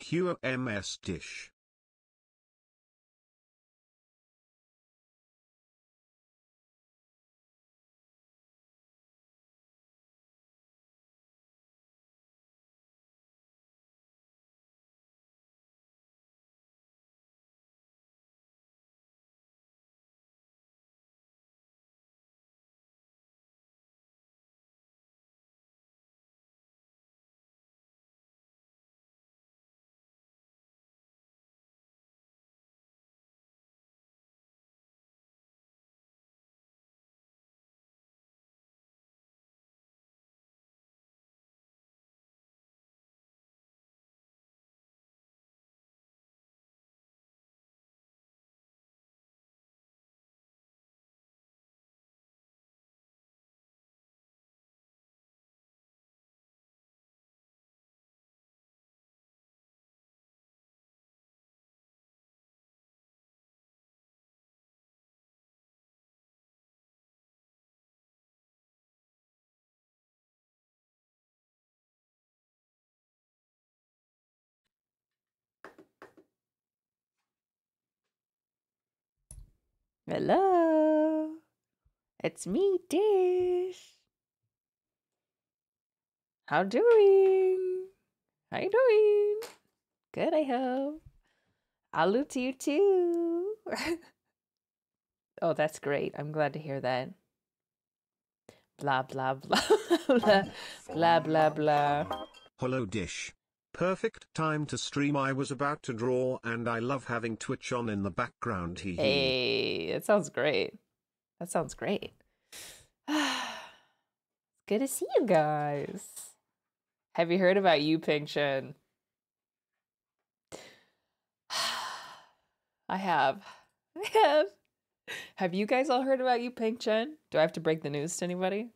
QMS dish. Hello. It's me, Dish. How doing? How you doing? Good, I hope. I'll loot to you too. oh, that's great. I'm glad to hear that. Blah blah blah blah blah blah blah. Hello dish. Perfect time to stream. I was about to draw and I love having Twitch on in the background. Hee. Hey, that sounds great. That sounds great. Good to see you guys. Have you heard about Yu Peng Chen? I have. I have. Have you guys all heard about Yu Peng Chen? Do I have to break the news to anybody?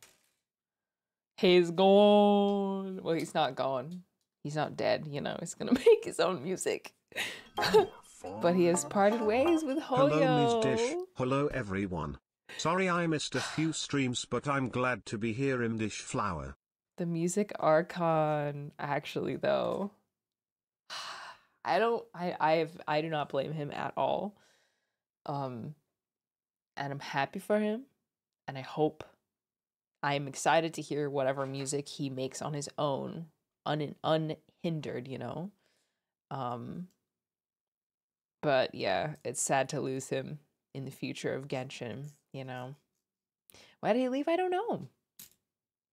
He's gone. Well, he's not gone. He's not dead, you know. He's gonna make his own music. but he has parted ways with Hoyo. Hello Ms. Dish. Hello everyone. Sorry I missed a few streams but I'm glad to be here in Dish Flower. The music archon, actually, though. I don't I I have I do not blame him at all. Um and I'm happy for him and I hope I'm excited to hear whatever music he makes on his own un unhindered, you know. Um but yeah, it's sad to lose him in the future of Genshin, you know. Why did he leave? I don't know.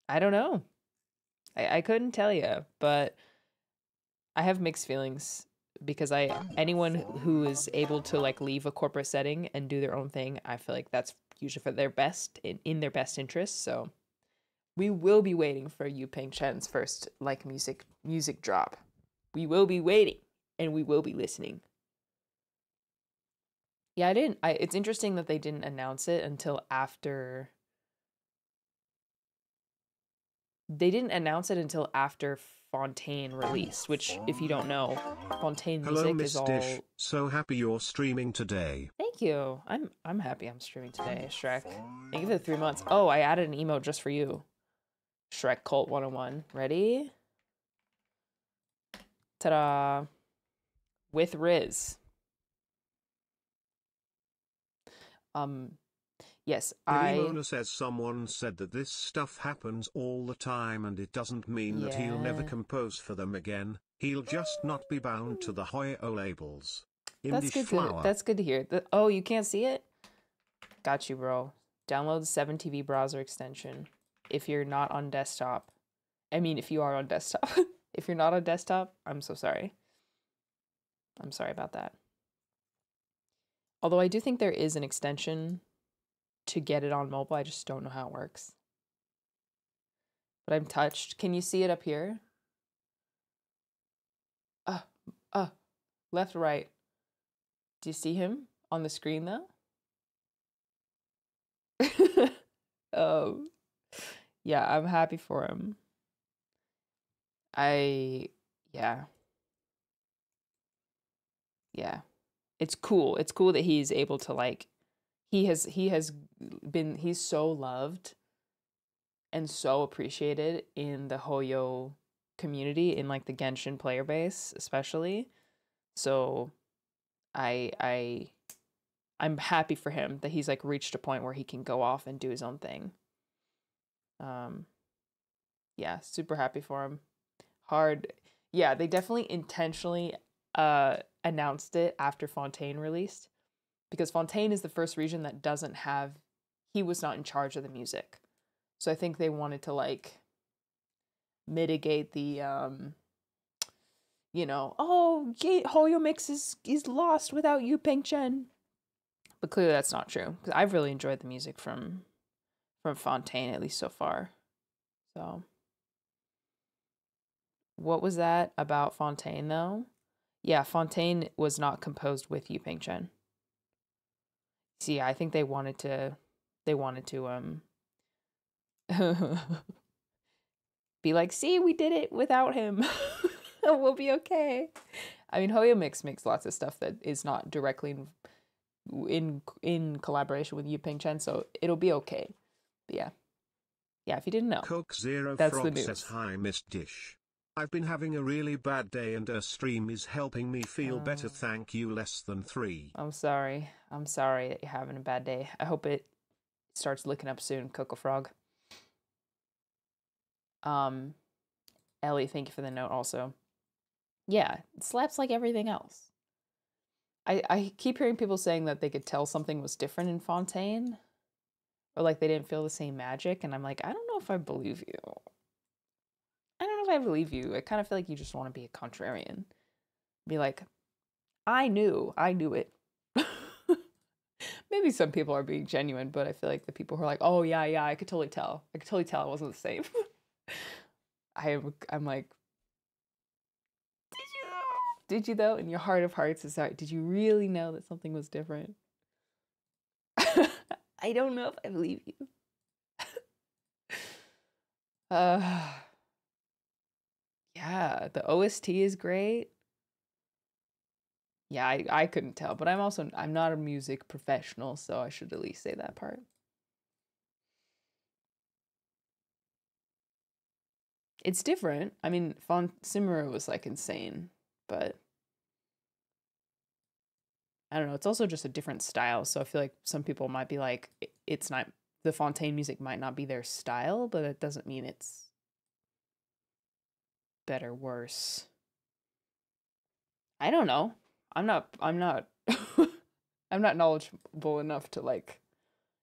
I don't know. I, I couldn't tell you, but I have mixed feelings because I anyone who is able to like leave a corporate setting and do their own thing, I feel like that's usually for their best in, in their best interest. So we will be waiting for Yu Peng Chen's first like music music drop. We will be waiting and we will be listening. Yeah, I didn't I it's interesting that they didn't announce it until after they didn't announce it until after Fontaine released, which if you don't know, Fontaine music Hello Miss is all Dish. So happy you're streaming today. Thank you. I'm I'm happy I'm streaming today, Shrek. Thank you for the three months. Oh, I added an emote just for you. Shrek Cult 101. Ready? Ta-da. With Riz. Um yes, I Rimona says someone said that this stuff happens all the time and it doesn't mean that he'll never compose for them again. He'll just not be bound to the Hoyo labels. That's good flower. to that's good to hear. The, oh, you can't see it? Got you, bro. Download the 7TV browser extension if you're not on desktop. I mean, if you are on desktop. if you're not on desktop, I'm so sorry. I'm sorry about that. Although I do think there is an extension to get it on mobile, I just don't know how it works. But I'm touched. Can you see it up here? uh, uh, left, right. Do you see him on the screen though? um, yeah, I'm happy for him. I, yeah. Yeah. It's cool. It's cool that he's able to like he has he has been he's so loved and so appreciated in the Hoyo community in like the Genshin player base especially. So I I I'm happy for him that he's like reached a point where he can go off and do his own thing. Um yeah, super happy for him. Hard. Yeah, they definitely intentionally uh announced it after Fontaine released because Fontaine is the first region that doesn't have he was not in charge of the music. So I think they wanted to like mitigate the um you know, oh, Hoyo Mix is is lost without Yu Peng Chen. But clearly that's not true because I've really enjoyed the music from from Fontaine at least so far. So what was that about Fontaine though? Yeah, Fontaine was not composed with Yu Peng Chen. See, I think they wanted to they wanted to um be like, see, we did it without him. we'll be okay. I mean, Hoyo Mix makes lots of stuff that is not directly in in, in collaboration with Yu Peng Chen, so it'll be okay. Yeah, yeah. If you didn't know, Coke Zero That's Frog the news. says hi, Miss Dish. I've been having a really bad day and a stream is helping me feel better. Oh. Thank you. Less than three. I'm sorry. I'm sorry that you're having a bad day. I hope it starts looking up soon, Coco Frog. Um, Ellie, thank you for the note also. Yeah, it slaps like everything else. I, I keep hearing people saying that they could tell something was different in Fontaine or like they didn't feel the same magic. And I'm like, I don't know if I believe you. I don't know if I believe you. I kind of feel like you just want to be a contrarian. Be like, I knew, I knew it. Maybe some people are being genuine, but I feel like the people who are like, "Oh yeah, yeah, I could totally tell. I could totally tell it wasn't the same." I am, I'm like, did you? Did you though? In your heart of hearts, is that did you really know that something was different? I don't know if I believe you. uh, yeah, the OST is great. Yeah, I, I couldn't tell, but I'm also I'm not a music professional, so I should at least say that part. It's different. I mean, Fon Simura was like insane, but I don't know. It's also just a different style, so I feel like some people might be like, it's not the Fontaine music might not be their style, but it doesn't mean it's better, worse. I don't know. I'm not. I'm not. I'm not knowledgeable enough to like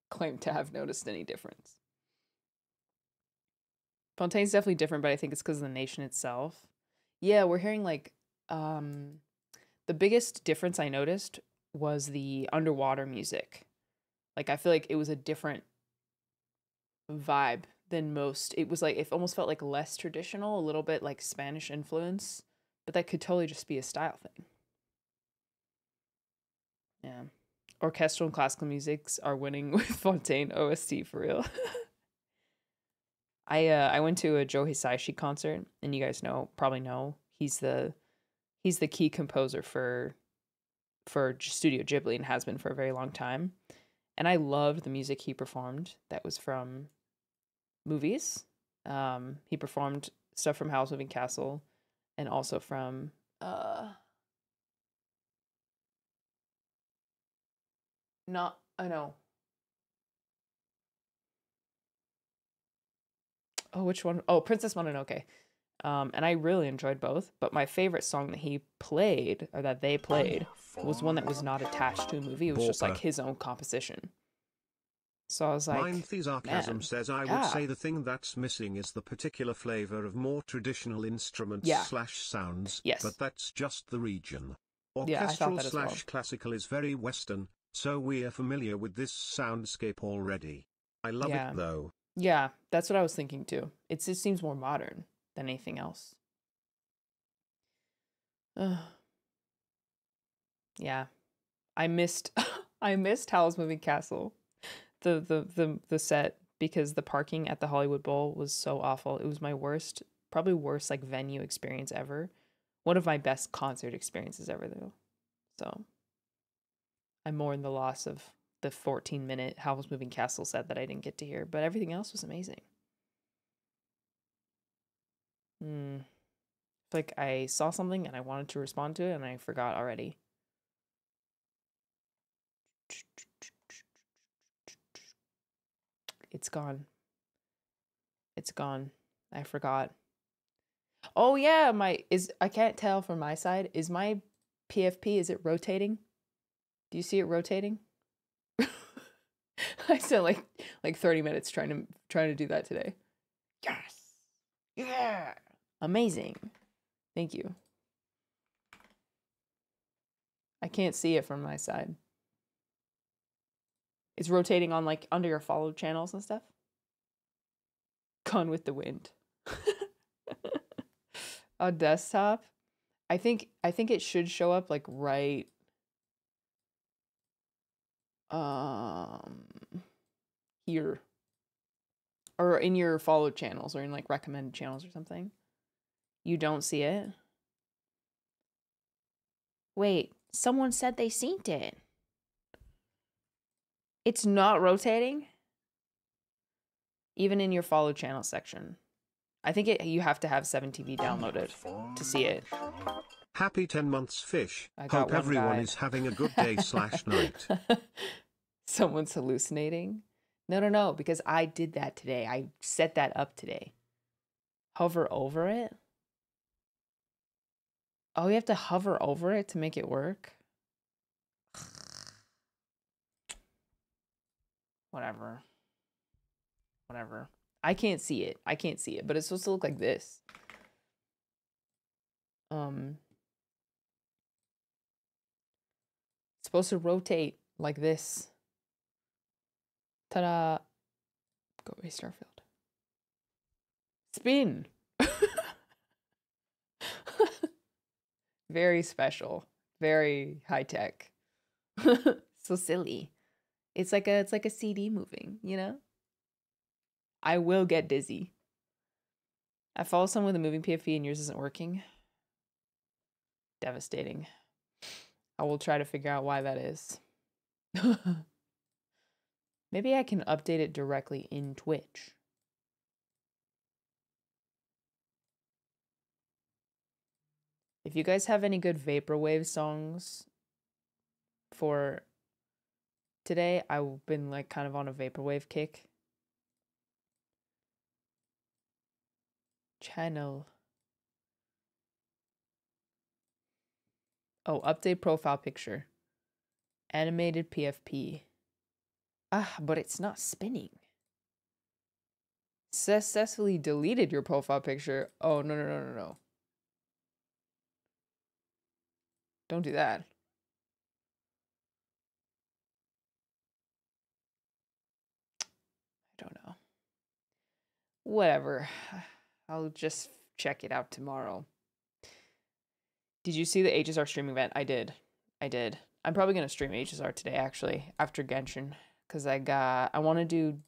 claim to have noticed any difference. Fontaine's definitely different, but I think it's because of the nation itself. Yeah, we're hearing like um the biggest difference I noticed was the underwater music. Like I feel like it was a different vibe than most. It was like it almost felt like less traditional, a little bit like Spanish influence, but that could totally just be a style thing. Yeah. Orchestral and classical musics are winning with Fontaine OST for real. I uh I went to a Joe Hisaishi concert and you guys know probably know he's the he's the key composer for for Studio Ghibli and has been for a very long time. And I loved the music he performed that was from movies. Um he performed stuff from Howl's Moving Castle and also from uh not I know. Oh, which one? Oh, Princess Mononoke. Um, and I really enjoyed both, but my favorite song that he played or that they played was one that was not attached to a movie. It was just like his own composition. So I was like, Mind Thesarcasm man, says I yeah. would say the thing that's missing is the particular flavor of more traditional instruments Yeah. slash sounds. Yes. But that's just the region. Yeah, Orchestral that as well. slash classical is very Western, so we are familiar with this soundscape already. I love Yeah. it though. yeah, that's what I was thinking too. It's, it seems more modern than anything else. Ugh. yeah. I missed I missed Howl's Moving Castle. The the the the set because the parking at the Hollywood Bowl was so awful. It was my worst, probably worst like venue experience ever. One of my best concert experiences ever though. So I mourn the loss of the 14 minute Howl's Moving Castle set that I didn't get to hear, but everything else was amazing. Hmm. Like I saw something and I wanted to respond to it and I forgot already. It's gone. It's gone. I forgot. Oh yeah, my is I can't tell from my side. Is my PFP is it rotating? Do you see it rotating? I spent like like 30 minutes trying to trying to do that today. Yes. Yeah. Amazing. Thank you. I can't see it from my side. It's rotating on like under your follow channels and stuff. Gone with the wind. A desktop. I think I think it should show up like right um here or in your followed channels or in like recommended channels or something. You don't see it? Wait, someone said they seen it. It's not rotating? Even in your follow channel section. I think it you have to have 7TV downloaded to see it. Happy 10 months fish. I Hope everyone guy. is having a good day slash night. Someone's hallucinating? No, no, no, because I did that today. I set that up today. Hover over it? Oh, you have to hover over it to make it work? Whatever. Whatever. I can't see it. I can't see it, but it's supposed to look like this. Um it's supposed to rotate like this. Ta-da. Go away, Starfield. Spin. Very special. Very high tech. so silly. It's like a it's like a CD moving, you know? I will get dizzy. I follow someone with a moving PFP and yours isn't working. Devastating. I will try to figure out why that is. Maybe I can update it directly in Twitch. If you guys have any good vaporwave songs for today, I've been like kind of on a vaporwave kick. Channel. Oh, update profile picture. Animated PFP. Ah, but it's not spinning. Successfully deleted your profile picture. Oh, no, no, no, no, no. Don't do that. I don't know. Whatever. I'll just check it out tomorrow. Did you see the HSR streaming event? I did. I did. I'm probably gonna stream HSR today actually after Genshin because I got I want to do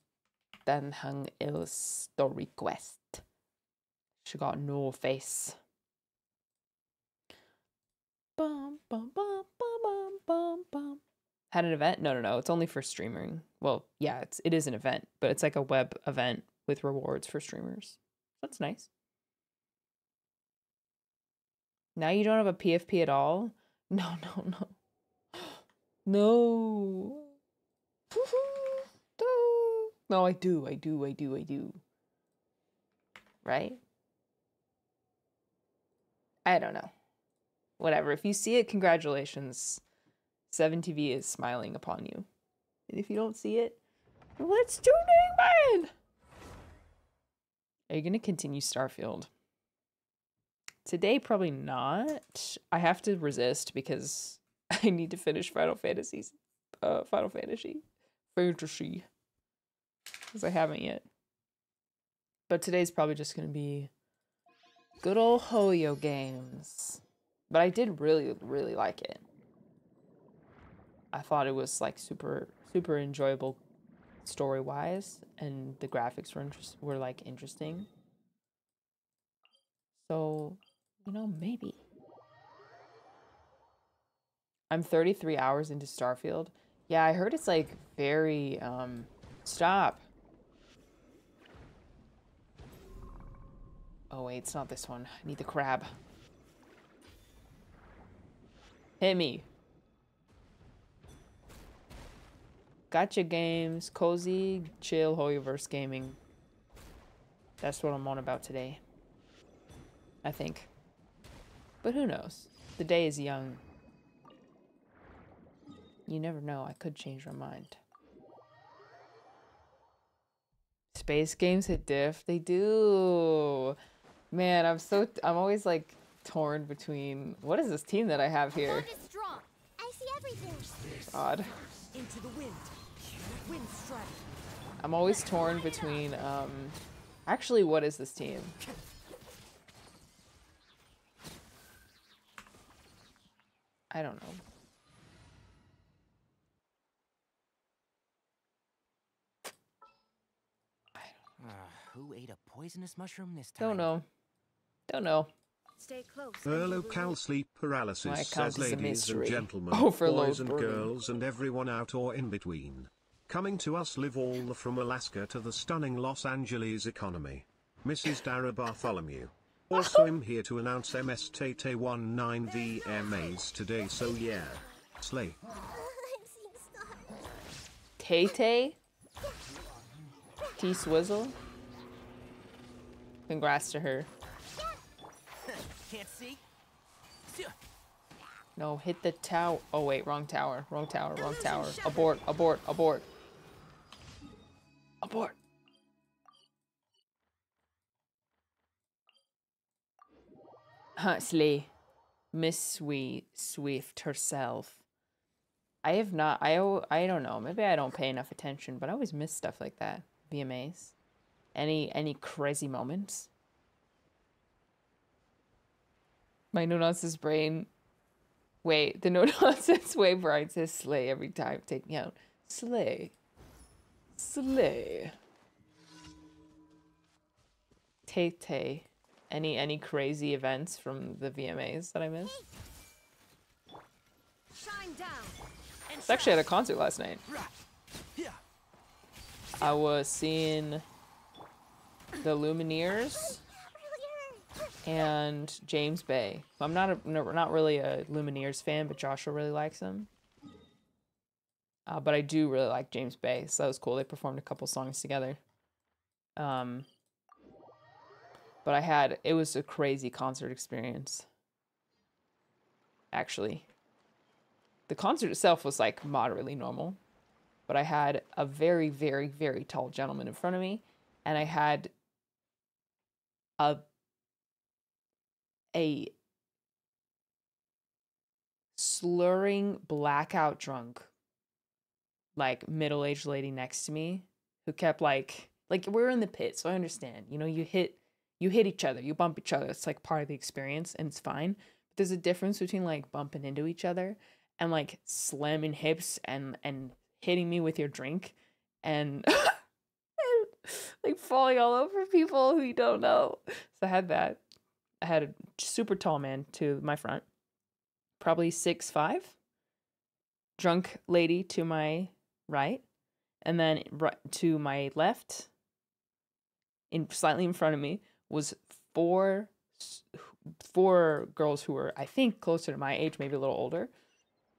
Dan Heng Il Story Quest. She got no face. Bum, bum, bum, bum, bum. Had an event? No, no, no. It's only for streaming. Well, yeah, it's it is an event, but it's like a web event with rewards for streamers. That's nice. Now you don't have a PFP at all? No, no. No. No. No, I do. I do. I do. I do. Right? I don't know. Whatever. If you see it, congratulations. 7TV is smiling upon you. And if you don't see it, what's tuning, man? Are you going to continue Starfield? Today, probably not. I have to resist because I need to finish Final Fantasy's uh Final Fantasy. Fantasy. Because I haven't yet. But today's probably just gonna be good old Hoyo games. But I did really, really like it. I thought it was like super, super enjoyable story wise, and the graphics were interest were like interesting. So, you know, maybe. I'm 33 hours into Starfield. Yeah, I heard it's like very um stop. Oh wait, it's not this one. I need the crab. Hit me. Gotcha games, cozy, chill, Hoyoverse gaming. That's what I'm on about today. I think. But who knows? The day is young. You never know, I could change my mind. Space games hit diff. They do. Man, I'm so I'm always like torn between what is this team that I have here? Fog. I see everything. God. Into the wind. Wind I'm always torn between um actually what is this team? I don't know. Uh, who ate a poisonous mushroom this time? Don't know. Don't know. Stay close. Erlocal sleep paralysis says account is a ladies and mystery. gentlemen, oh, Overload boys and burning. girls and everyone out or in between. Coming to us live all the from Alaska to the stunning Los Angeles economy. Mrs. Dara Bartholomew. Also am here to announce MS Tate 19 VMAs today so yeah. Slay. I'm seeing. Tay Tay? T Swizzle? Congrats to her. Can't see? No, hit the tower. Oh wait, wrong tower. Wrong tower. Wrong tower. Abort. Abort. Abort. Abort. Huxley, Miss Sweet Swift herself. I have not. I, I don't know. Maybe I don't pay enough attention, but I always miss stuff like that. VMAs. Any any crazy moments? My no nonsense brain. Wait, the no nonsense way Brian says slay every time take me out slay. Slay. Tay Tay. Any any crazy events from the VMAs that I missed? Shine down. And I was actually at a concert last night. I was seeing the Lumineers and James Bay. I'm not a, not really a Lumineers fan, but Joshua really likes them. Uh, but I do really like James Bay, so that was cool. They performed a couple songs together. Um, but I had it was a crazy concert experience. Actually, the concert itself was like moderately normal, but I had a very, very, very tall gentleman in front of me, and I had a a slurring blackout drunk like middle-aged lady next to me who kept like like we're in the pit so i understand you know you hit you hit each other you bump each other it's like part of the experience and it's fine but there's a difference between like bumping into each other and like slamming hips and and hitting me with your drink and like falling all over people who you don't know. So i had that i had a super tall man to my front probably six five drunk lady to my right and then right to my left in slightly in front of me was four four girls who were i think closer to my age maybe a little older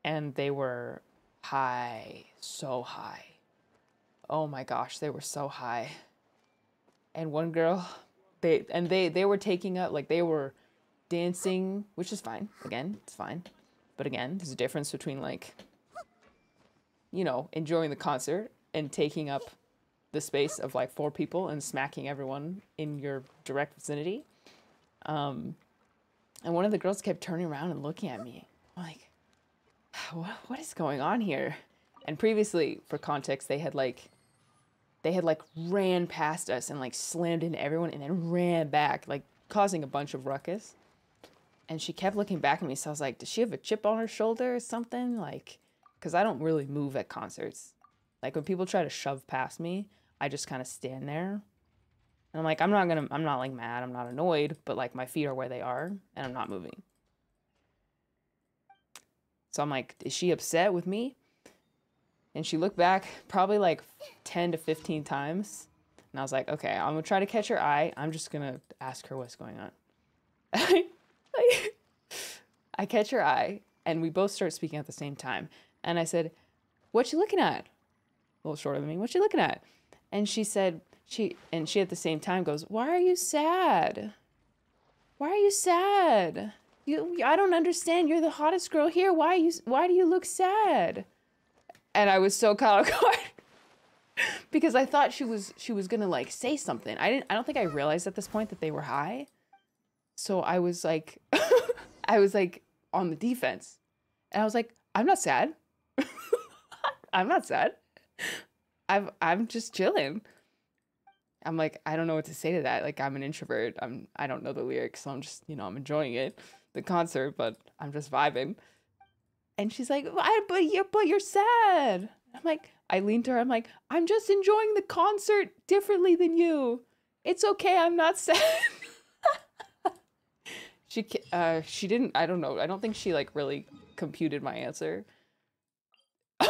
and they were high so high. Oh my gosh they were so high. And one girl they and they they were taking up like they were dancing which is fine. Again it's fine. But again there's a difference between like you know enjoying the concert and taking up the space of like four people and smacking everyone in your direct vicinity. Um and one of the girls kept turning around and looking at me I'm like what, what is going on here? And previously for context they had like they had like ran past us and like slammed into everyone and then ran back like causing a bunch of ruckus and she kept looking back at me. So I was like, does she have a chip on her shoulder or something? Like, because I don't really move at concerts. Like when people try to shove past me, I just kind of stand there. And I'm like, I'm not gonna, I'm not like mad, I'm not annoyed, but like my feet are where they are and I'm not moving. So I'm like, is she upset with me? And she looked back probably like 10 to 15 times. And I was like, okay, I'm gonna try to catch her eye. I'm just gonna ask her what's going on. I catch her eye, and we both start speaking at the same time. And I said, "What you looking at?" A little shorter than me. What you looking at? And she said, she and she at the same time goes, "Why are you sad? Why are you sad? You, I don't understand. You're the hottest girl here. Why you? Why do you look sad?" And I was so caught off guard because I thought she was she was gonna like say something. I didn't. I don't think I realized at this point that they were high. So I was like, I was like on the defense, and I was like, I'm not sad. I'm not sad. I'm I'm just chilling. I'm like, I don't know what to say to that. Like I'm an introvert. I'm I don't know the lyrics, so I'm just, you know, I'm enjoying it, the concert, but I'm just vibing. And she's like, I, but you're but you're sad. I'm like, I leaned to her, I'm like, I'm just enjoying the concert differently than you. It's okay, I'm not sad. she uh she didn't I don't know. I don't think she like really computed my answer.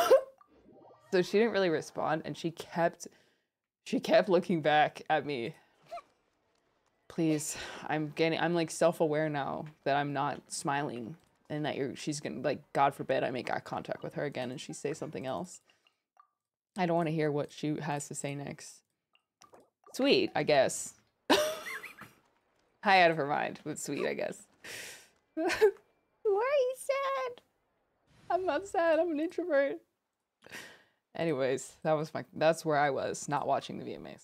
so she didn't really respond and she kept she kept looking back at me. Please, I'm getting I'm like self-aware now that I'm not smiling and that you're she's gonna like God forbid I make eye contact with her again and she say something else. I don't want to hear what she has to say next. Sweet, I guess. High out of her mind, but sweet, I guess. Why are you sad? I'm not sad, I'm an introvert. Anyways, that was my that's where I was, not watching the VMAs.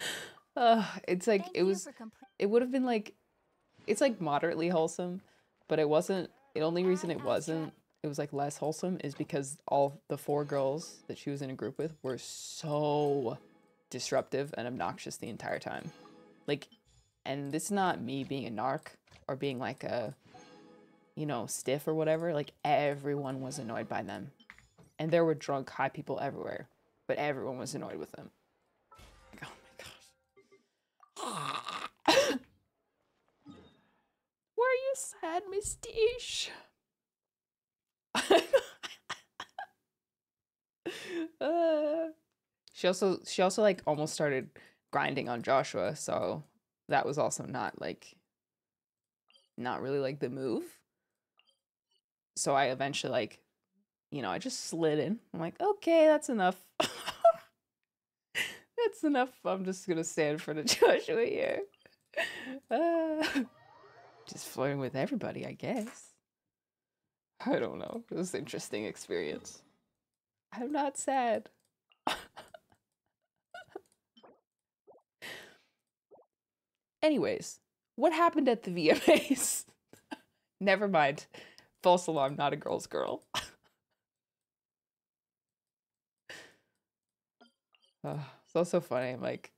Ad Astra Abyssal. Uh, it's like Thank it was it would have been like it's like moderately wholesome, but it wasn't the only reason it wasn't it was like less wholesome is because all the four girls that she was in a group with were so disruptive and obnoxious the entire time. Like and this is not me being a narc or being like a you know, stiff or whatever. Like everyone was annoyed by them. And there were drunk high people everywhere, but everyone was annoyed with them. You sad, Mistiche? uh, she also she also like almost started grinding on Joshua, so that was also not like not really like the move. So I eventually like you know, I just slid in. I'm like, okay, that's enough. that's enough. I'm just gonna stand in front of Joshua here. Uh, just flirting with everybody, I guess. I don't know. It was an interesting experience. I'm not sad. Anyways, what happened at the VMAs? Never mind. False alarm, not a girl's girl. It's also funny. I'm like,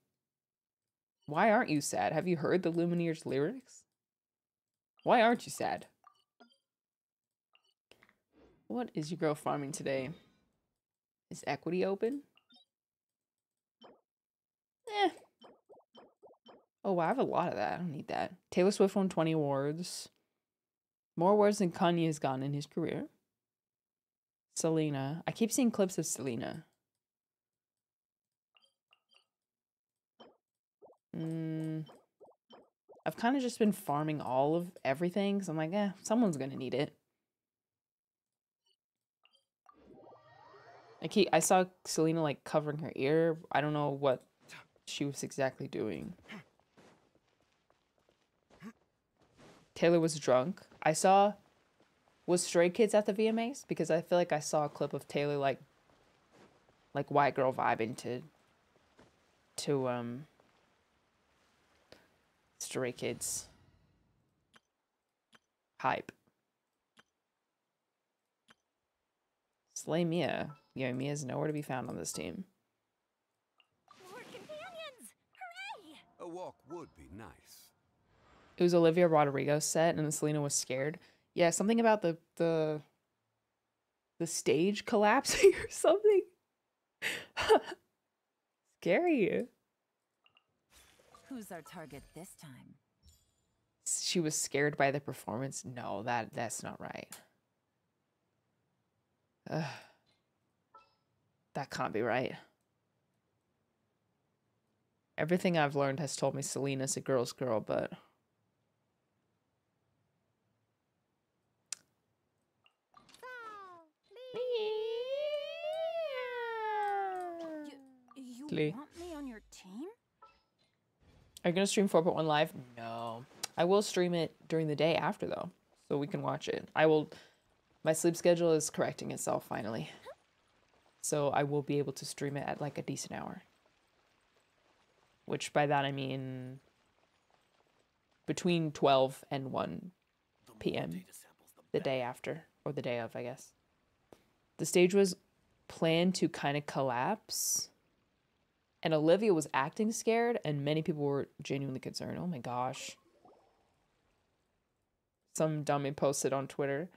why aren't you sad? Have you heard the Lumineers lyrics? Why aren't you sad? What is your girl farming today? Is equity open? Eh. Oh, I have a lot of that. I don't need that. Taylor Swift won 20 awards. More awards than Kanye has gotten in his career. Selena. I keep seeing clips of Selena. Mm, I've kind of just been farming all of everything So I'm like, eh, someone's gonna need it. I keep, I saw Selena like covering her ear. I don't know what she was exactly doing. Taylor was drunk. I saw was Stray Kids at the VMAs because I feel like I saw a clip of Taylor like like white girl vibing to to um Stray Kids hype. Slay Mia. Yeah, Mia's nowhere to be found on this team. More companions! Hooray! Uh, walk would be nice. It was Olivia Rodrigo set, and Selena was scared. Yeah, something about the the the stage collapsing or something. Scary. Who's our target this time? She was scared by the performance. No, that that's not right. Ugh. That can't be right. Everything I've learned has told me Selena's a girl's girl, but You, you Are you gonna stream 4.1 live? No. I will stream it during the day after though, so we can watch it. I will my sleep schedule is correcting itself finally. So I will be able to stream it at like a decent hour. Which by that I mean between 12 and 1 p.m. the day after or the day of, I guess. The stage was planned to kind of collapse and Olivia was acting scared, and many people were genuinely concerned. Oh my gosh. Some dummy posted on Twitter.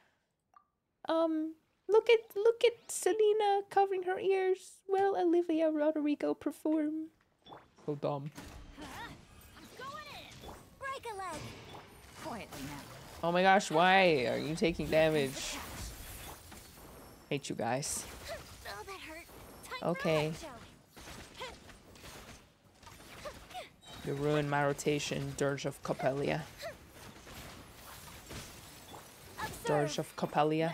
Um, look at look at Selena covering her ears while Olivia Rodrigo perform. So dumb. Break a leg. Quietly now. Oh my gosh, why are you taking damage? Hate you guys. That hurt. Time for a Okay. head show. You ruined my rotation, Dirge of Coppelia. Dirge of dreamwork.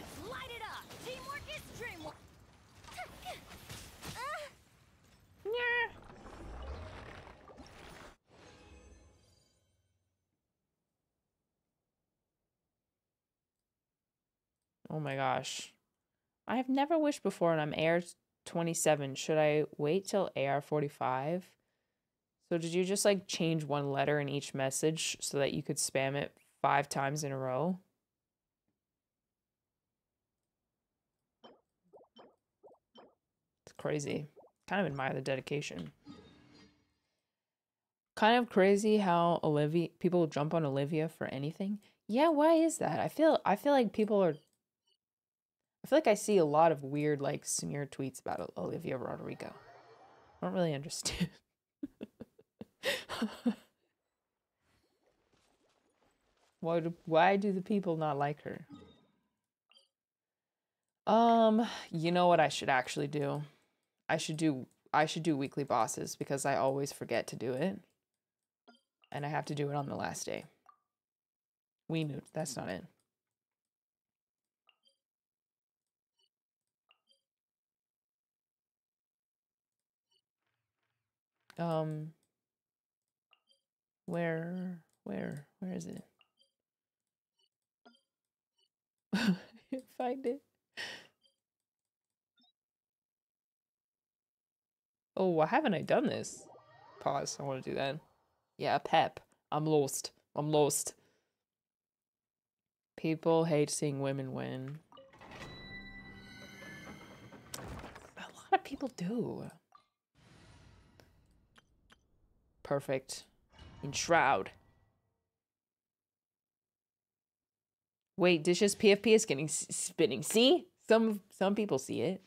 Oh my gosh. I have never wished before and I'm AR 27. Should I wait till AR 45? So did you just like change one letter in each message so that you could spam it five times in a row? It's crazy. Kind of admire the dedication. Kind of crazy how Olivia people jump on Olivia for anything. Yeah, why is that? I feel I feel like people are I feel like I see a lot of weird like smear tweets about Olivia Rodrigo. I don't really understand. why do why do the people not like her? Um, you know what I should actually do? I should do I should do weekly bosses because I always forget to do it. And I have to do it on the last day. We knew that's not it. Um where where where is it? Find it. Oh, why haven't I done this? Pause. I want to do that. Yeah, pep. I'm lost. I'm lost. People hate seeing women win. A lot of people do. Perfect. Enshroud. Wait, Dish's PFP is getting s- spinning. See? Some some people see it.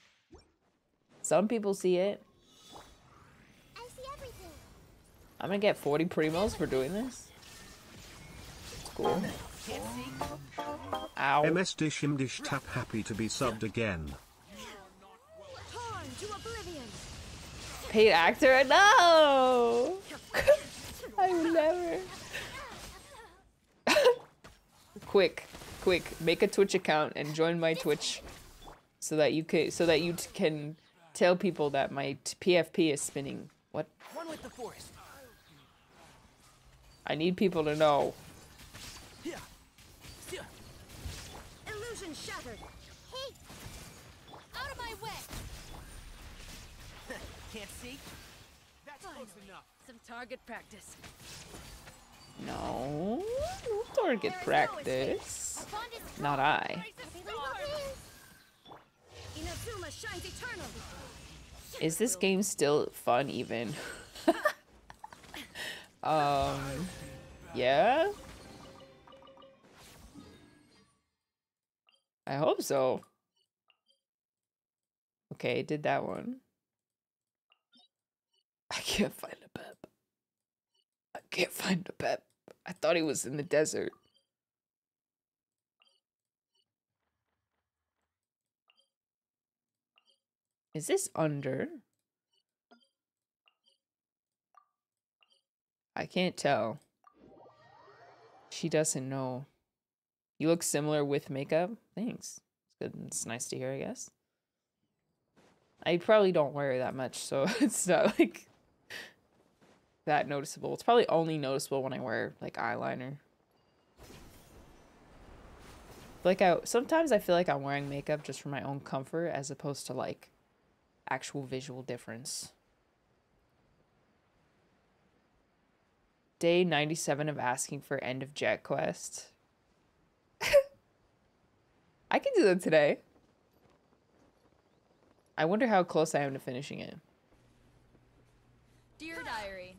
Some people see it. I see everything. I'm gonna get 40 primos for doing this. It's cool. Ow. MS Dish Imdish Tap happy to be subbed again. Torn to oblivion. Paid actor? No! I will never. quick, quick, make a Twitch account and join my Twitch, so that you can so that you t- can tell people that my t- PFP is spinning. What? One with the forest. I need people to know. Yeah. Yeah. Illusion shattered. Hey! Out of my way! Can't see? Target practice. No, no target practice. Is Not I. Is this game still fun even? Um, yeah. I hope so. Okay, did that one. I can't find Apep. Can't find Apep. I thought he was in the desert. Is this under? I can't tell. She doesn't know. You look similar with makeup. Thanks. It's good. It's nice to hear, I guess. I probably don't wear that much, so it's not like that noticeable. It's probably only noticeable when I wear like eyeliner. Like I sometimes I feel like I'm wearing makeup just for my own comfort as opposed to like actual visual difference. Day 97 of asking for end of Jeht quest. I can do that today. I wonder how close I am to finishing it. Dear Diary.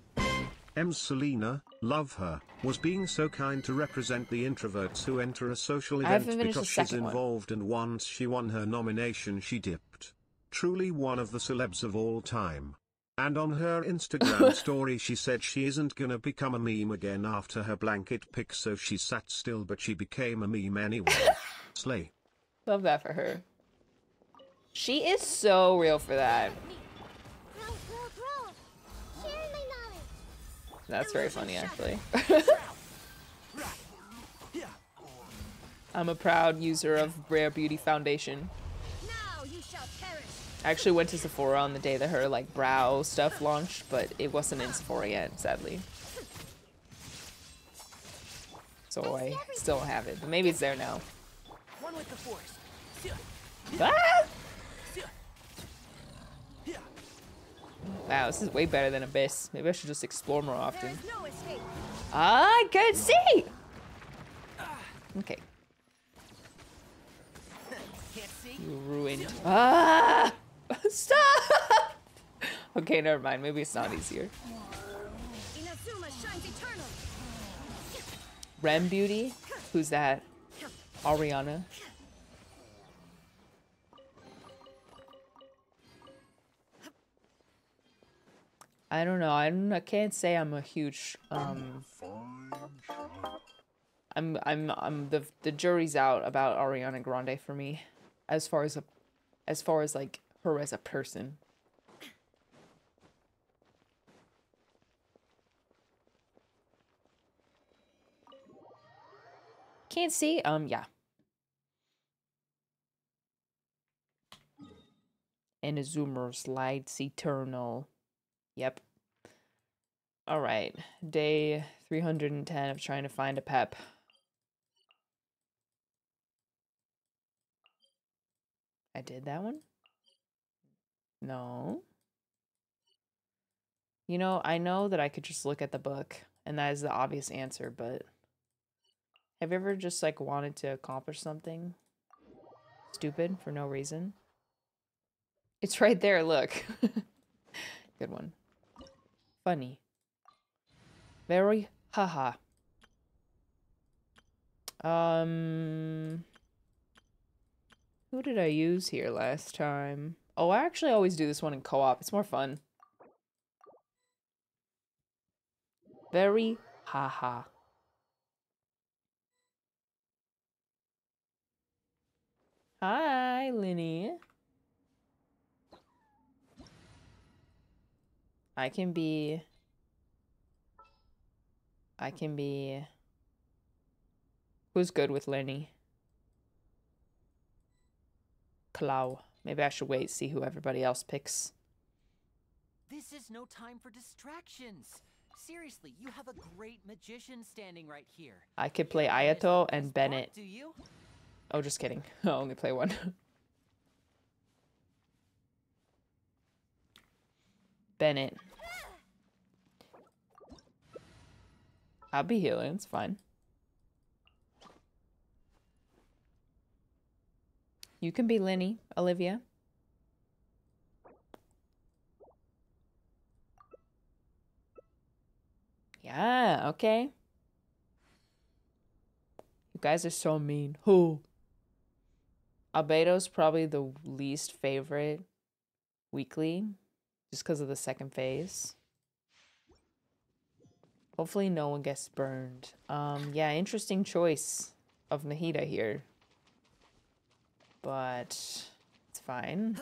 M. Selena, love her, was being so kind to represent the introverts who enter a social event haven't finished the because she's second one. involved and once she won her nomination she dipped. Truly one of the celebs of all time. And on her Instagram story she said she isn't gonna become a meme again after her blanket pic so she sat still but she became a meme anyway. Slay. Love that for her. She is so real for that. That's very funny, actually. I'm a proud user of Rare Beauty Foundation. Now you shall. I actually went to Sephora on the day that her like brow stuff launched, but it wasn't in Sephora yet, sadly. So I still don't have it, but maybe it's there now. One with the force. Ah! Wow, this is way better than Abyss. Maybe I should just explore more often. no. I can see! Okay, you ruined. Ah! Stop! Okay, never mind. Maybe it's not easier. Rem Beauty? Who's that? Ariana? I don't know. I'm, I can't say I'm a huge um I'm I'm I'm the the jury's out about Ariana Grande for me as far as a as far as like her as a person. Can't see? Um yeah. And a zoomer lights eternal. Yep. All right. Day 310 of trying to find Apep. I did that one? No. You know, I know that I could just look at the book and that is the obvious answer, but have you ever just like wanted to accomplish something stupid for no reason? It's right there, look. Good one. Funny. Very haha. Um who did I use here last time? Oh, I actually always do this one in co-op. It's more fun. Very haha. Hi, Linny. I can be I hmm. can be Who's good with Lyney? Clow. Maybe I should wait see who everybody else picks. This is no time for distractions. Seriously, you have a great magician standing right here. I could play You don't miss Ayato and Bennett. Do you? Oh, just kidding. I'll only play one. Bennett. I'll be healing. It's fine. You can be Lyney, Olivia. Yeah, okay. You guys are so mean. Who? Albedo's probably the least favorite weekly, just because of the second phase. Hopefully no one gets burned. Um, yeah, interesting choice of Nahida here. But it's fine.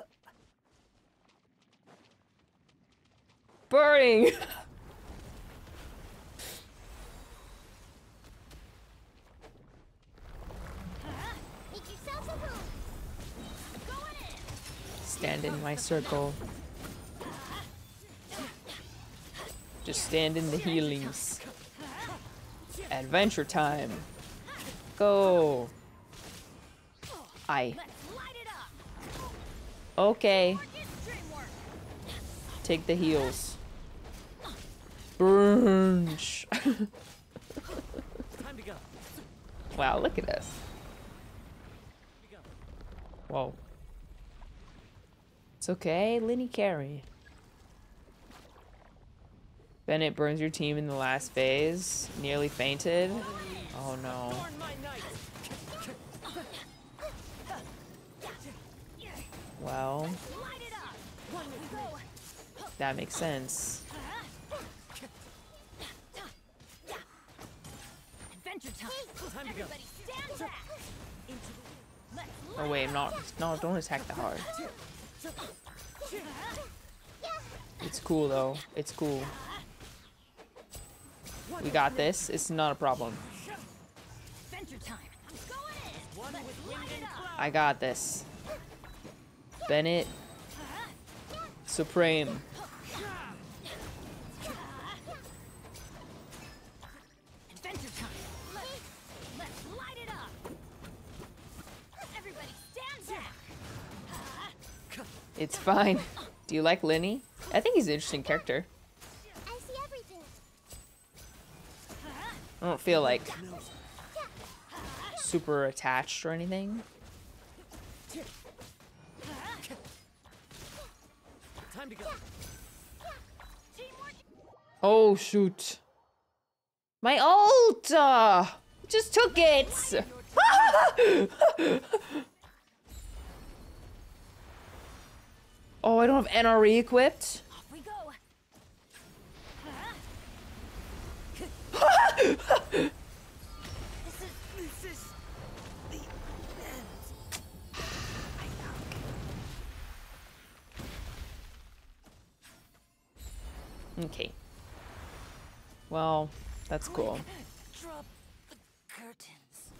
Burning! Make yourselves a room. Going in. Stand in my circle. Just stand in the healings. Adventure time. Go. I. Okay. Take the heals. Brunch. Wow, look at go. Whoa. It's okay, Lyney Carey. Bennett burns your team in the last phase. Nearly fainted. Oh no. Well, that makes sense. The Oh wait, not no, don't attack that hard. It's cool though. It's cool. We got this. It's not a problem. I'm going in. One with wind and cloud. I got this. Bennett. Supreme. Adventure time. Let's, let's light it up. Everybody stand back. It's fine. Do you like Lyney? I think he's an interesting character. I see everything. I don't feel like super attached or anything. Time to go. Oh shoot. My ult! Uh, just took it! oh, I don't have NRE equipped? This is this is the end. Okay. Well, that's cool. Drop the curtains.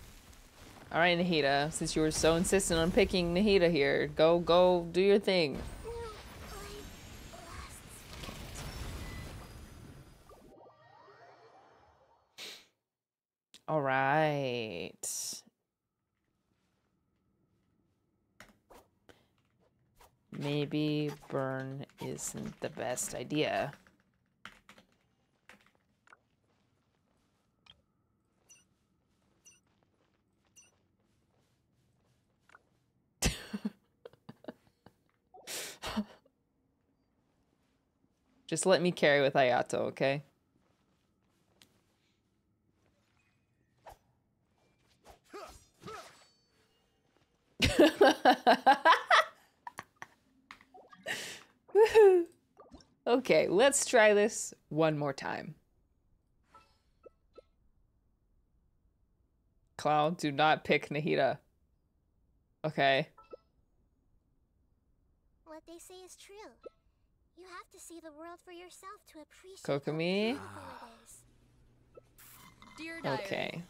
Alright, Nahida, since you were so insistent on picking Nahida here, go, go, do your thing. Alright. Maybe burn isn't the best idea. Just let me carry with Ayato, okay? okay, let's try this one more time. Clown, do not pick Nahida. Okay. What they say is true. You have to see the world for yourself to appreciate Kokomi? it is. Dear diary. Okay.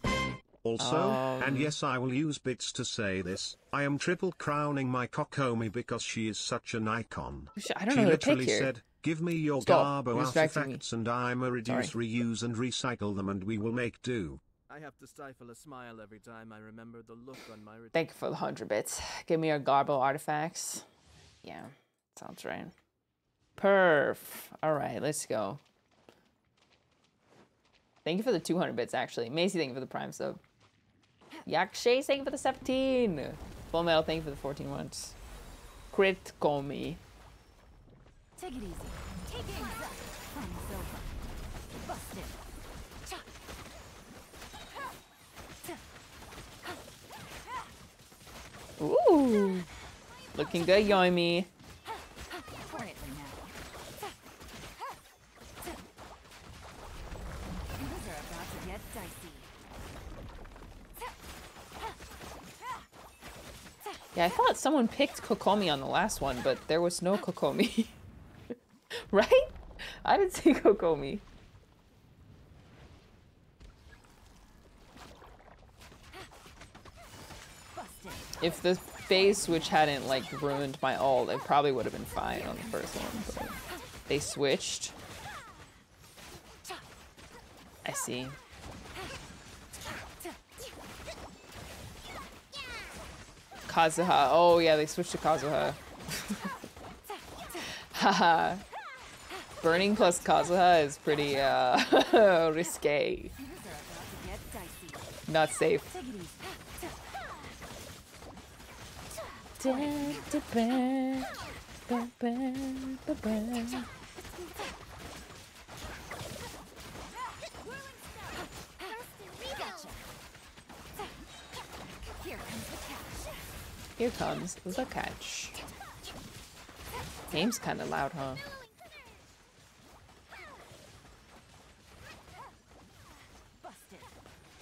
Also, and Um, yes I will use bits to say this, I am triple crowning my Kokomi because she is such an icon. I don't she know who to pick literally here. said, give me your Stop. Garbo You're me. artifacts and I'm a reduce, reuse and recycle them and we will make do. I have to stifle a smile every time I remember the look on my Thank you for the hundred bits. Give me your Garbo artifacts. Yeah, sounds right. Perf. All right, let's go. Thank you for the 200 bits, actually. Macy, thank you for the prime sub. Yakshay, thank you for the 17. Full Metal, thank you for the 14 ones. Crit me. Take it easy. Take it easy. Fun is over. Busted. Ooh. Looking good, Yoimi. Quietly now. Things are about to get dicey. Yeah, I thought someone picked Kokomi on the last one, but there was no Kokomi. right? I didn't see Kokomi. If the phase switch hadn't like ruined my ult, it probably would have been fine on the first one. But they switched. I see. Kazuha. Oh yeah, they switched to Kazuha. Haha. Burning plus Kazuha is pretty uh risque. Not safe. Take it easy. Gotcha. Here comes the catch. Game's kind of loud, huh?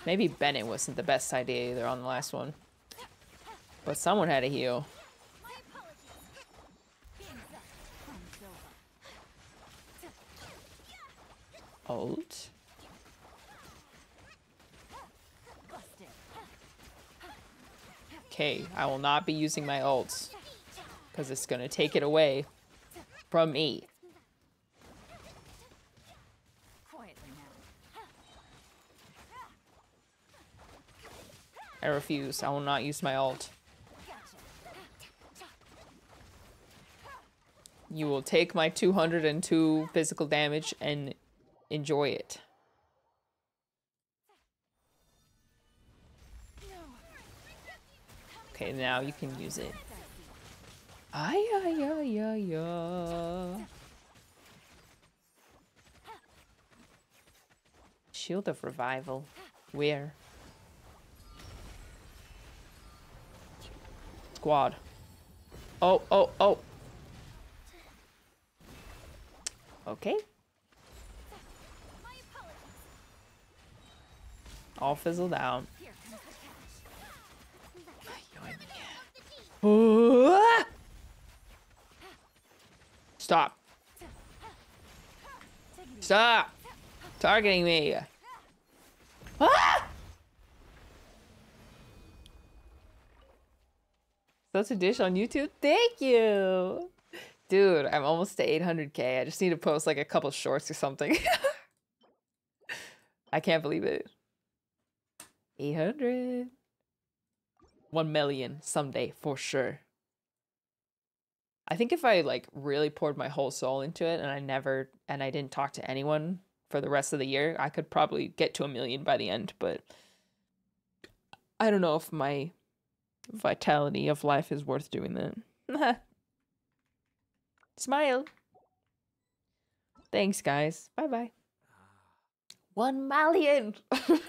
Maybe Bennett wasn't the best idea either on the last one. But someone had to heal. Fun's over. Ult. Busted. Okay, I will not be using my ults. Because it's going to take it away from me. I refuse. I will not use my ult. You will take my 202 physical damage and enjoy it. Okay, now you can use it. Ay, ay, ay, ay. Shield of Revival. Where? Squad. Oh, oh, oh. Okay. All fizzled out. Stop. Stop. Targeting me. Ah! Such a dish on YouTube. Thank you. Dude, I'm almost to 800k. I just need to post like a couple shorts or something. I can't believe it. 800. 1 million someday for sure. I think if I like really poured my whole soul into it and I never and I didn't talk to anyone for the rest of the year, I could probably get to a million by the end, but I don't know if my vitality of life is worth doing that. Smile. Thanks guys. Bye-bye. 1 million.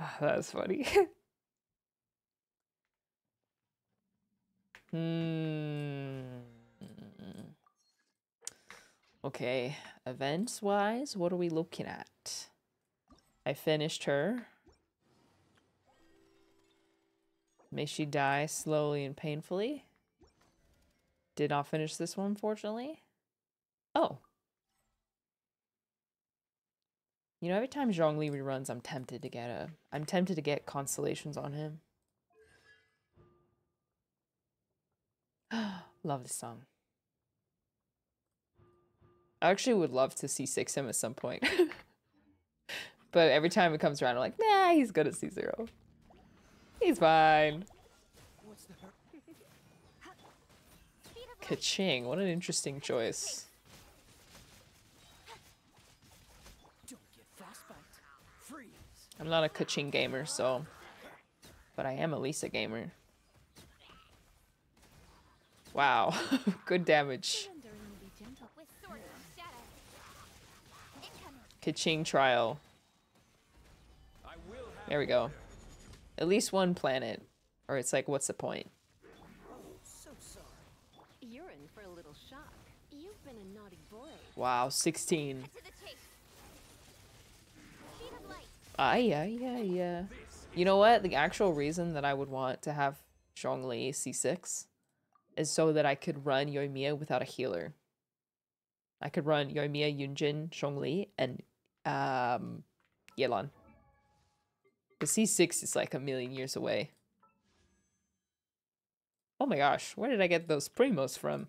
Ah, that was funny. Hmm. Okay, events wise, what are we looking at? I finished her. May she die slowly and painfully. Did not finish this one, fortunately. Oh. You know, every time Zhongli reruns, I'm tempted to get a. I'm tempted to get constellations on him. love this song. I actually would love to see six him at some point. but every time it comes around, I'm like, nah, he's good at C0. He's fine. Keqing, what an interesting choice. I'm not a Keqing gamer, so. But I am a Lisa gamer. Wow, good damage. Surrendering will be gentle with sword of shadow. Incoming. Keqing trial. There we go. At least one planet. Or it's like, what's the point? So sorry. You're in for a little shock. You've been a naughty boy. Wow, 16. To the chase. Sheet of light. Ah, yeah, yeah, yeah. You know what? The actual reason that I would want to have Zhongli C6 is so that I could run Yoimiya without a healer. I could run Yoimiya, Yunjin, Zhongli, and um, Yelan. The C6 is like a million years away. Oh my gosh, where did I get those primos from?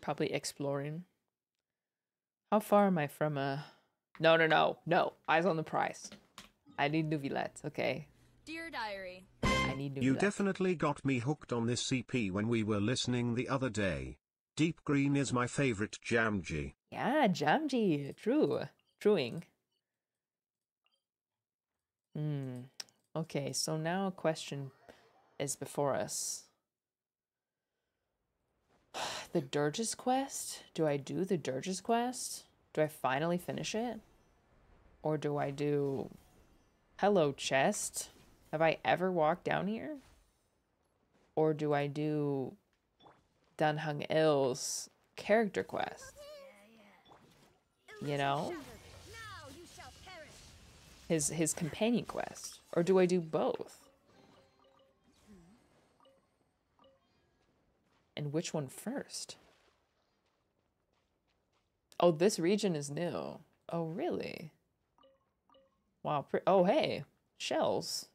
Probably exploring. How far am I from uh No no no no. Eyes on the prize. I need Neuvillette, okay. Dear diary. I need Neuvillette. You definitely got me hooked on this CP when we were listening the other day. Deep Green is my favorite Jamji. Yeah, Jamji. True. Truing. Hmm. Okay, so now a question is before us. The Dirges quest? Do I do the Dirges quest? Do I finally finish it? Or do I do Hello Chest? Have I ever walked down here? Or do I do Dan Heng IL's character quest? You know? Now you shall perish. his his companion quest or do i do both and which one first oh this region is new oh really wow oh hey shells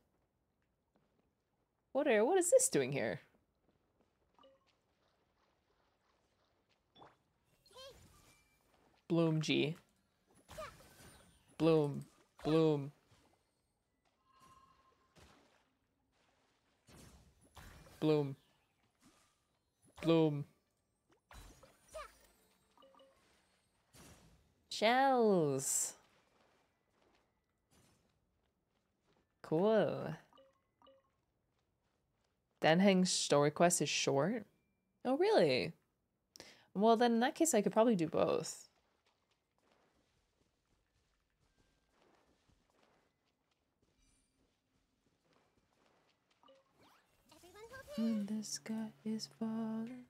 what are what is this doing here? Bloom g. Bloom bloom. Bloom. Bloom. Shells. Cool Dan Heng's story quest is short oh really well then in that case i could probably do both when the sky is falling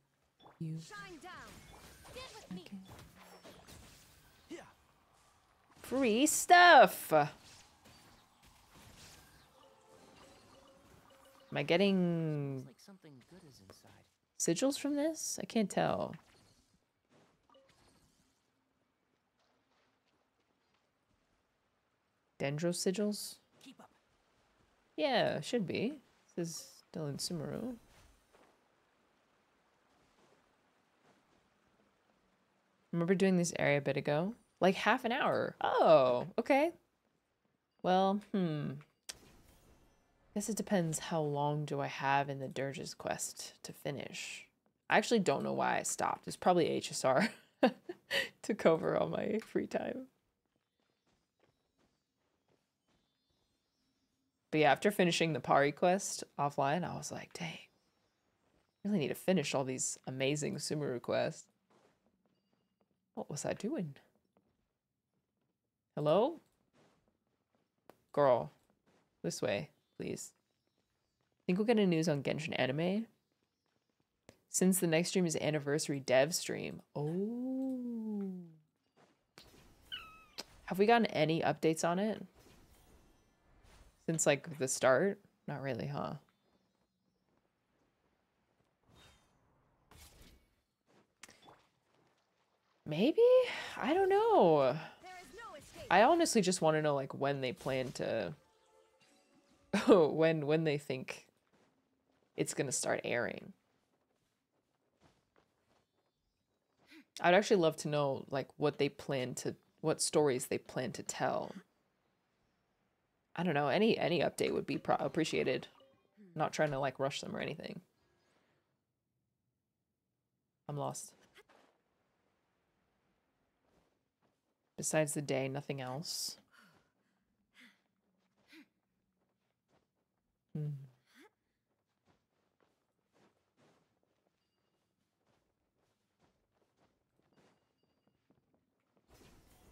you Shine down. Get with me. free stuff. Am I getting like something good is inside. sigils from this? I can't tell. Dendro sigils? Keep up. Yeah, should be. This is still in Sumeru. Remember doing this area a bit ago? Like half an hour. Oh, okay. Well, hmm. I guess it depends how long do I have in the Dirge's quest to finish. I actually don't know why I stopped. It's probably HSR took over all my free time. But yeah, after finishing the Pari quest offline, I was like, dang, really need to finish all these amazing Sumeru quests. What was I doing? Hello? Girl, this way, please. Think we'll get a news on Genshin Anime? Since the next stream is anniversary dev stream. Oh. Have we gotten any updates on it? Since like the start? Not really, huh? Maybe? I don't know. No. I honestly just want to know like when they plan to when when they think it's going to start airing. I'd actually love to know like what they plan to what stories they plan to tell. I don't know, any any update would be appreciated. not trying to like rush them or anything. I'm lost. Besides the day, nothing else. Hmm.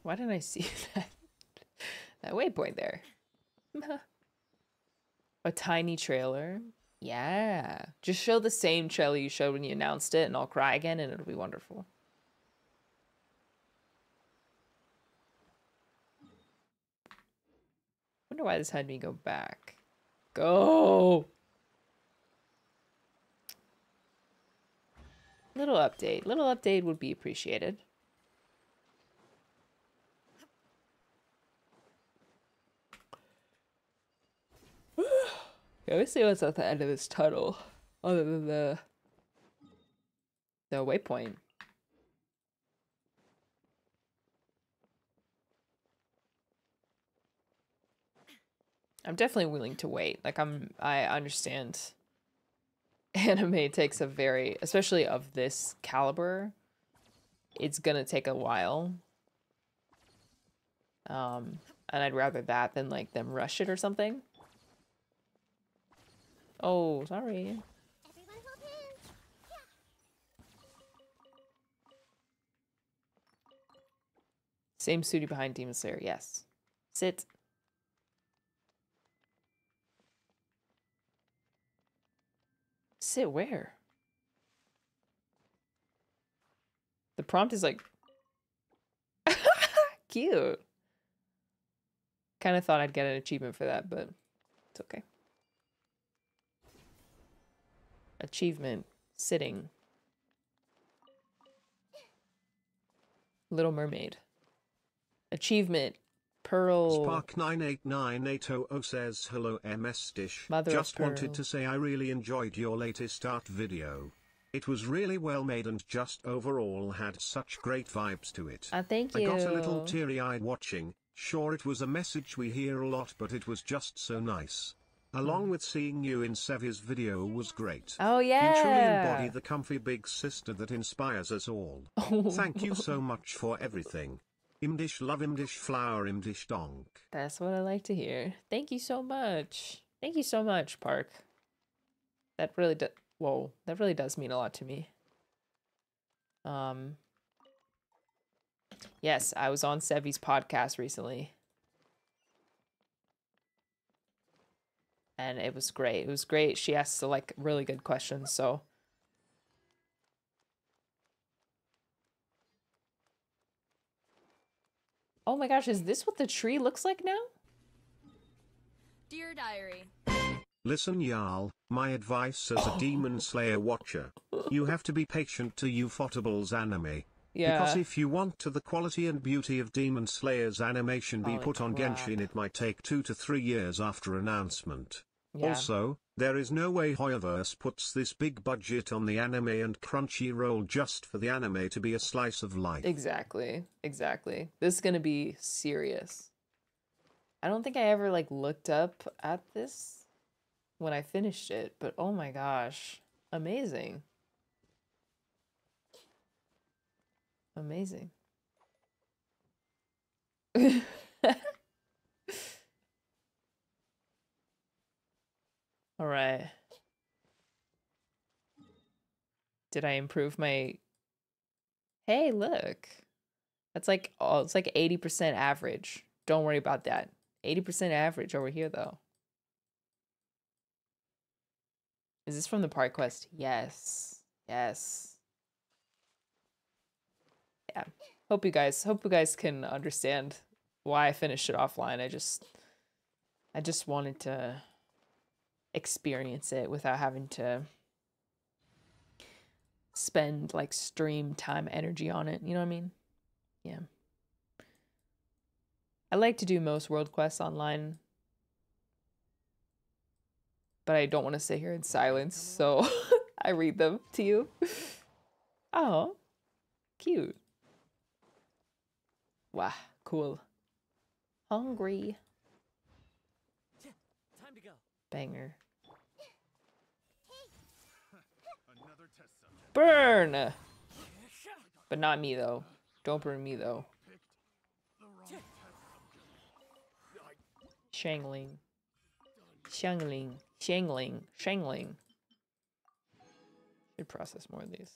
Why didn't I see that that waypoint there? A tiny trailer. Yeah. Just show the same trailer you showed when you announced it and I'll cry again and it'll be wonderful. Wonder why this had me go back. Go. Little update. Little update would be appreciated. Yeah, let's see what's at the end of this tunnel. Other than the the waypoint. I'm definitely willing to wait. Like I'm I understand anime takes a very especially of this caliber, it's gonna take a while. Um and I'd rather that than like them rush it or something. Oh, sorry. Same studio behind Demon Slayer, yes. Sit. Sit where? The prompt is like cute. Kind of thought I'd get an achievement for that, but it's okay. Achievement sitting. Little Mermaid. Achievement Pearl. Spark 989800 says hello MS Dish. Mother Just wanted to say I really enjoyed your latest art video. It was really well made and just overall had such great vibes to it. Ah, thank you. I got a little teary-eyed watching. Sure it was a message we hear a lot but it was just so nice. Along with seeing you in Sevi's video was great. Oh yeah. You truly embody the comfy big sister that inspires us all. Thank you so much for everything. Imdish love Imdish flower Imdish donk. That's what I like to hear. Thank you so much. Thank you so much, Park. That really does. Whoa, that really does mean a lot to me. Um. Yes, I was on Sevi's podcast recently. And it was great. It was great. She asked like really good questions, so Oh my gosh, is this what the tree looks like now? Dear Diary. Listen Jarl, my advice as a Demon Slayer watcher. You have to be patient to Ufotable's anime. Yeah. Because if you want to the quality and beauty of Demon Slayer's animation be Holy put on crap. Genshin it might take two to three years after announcement. Yeah. Also, there is no way Hoyoverse puts this big budget on the anime and Crunchyroll just for the anime to be a slice of life. Exactly. Exactly. This is gonna be serious. I don't think I ever like looked up at this when I finished it, but oh my gosh. Amazing. Amazing. All right. Did I improve my Hey, look. That's like oh, it's like 80% average. Don't worry about that. 80% average over here though. Is this from the park quest? Yes. Yes. Yeah. Hope you guys hope you guys can understand why I finished it offline. I just I just wanted to experience it without having to spend like stream time energy on it. You know what I mean? Yeah. I like to do most world quests online, but I don't want to sit here in silence, so I read them to you. Oh, cute. Wow, cool. Hungry. Time to go. Banger. Burn! But not me though. Don't burn me though. Xiangling. Xiangling. Xiangling. Xiangling. Should process more of these.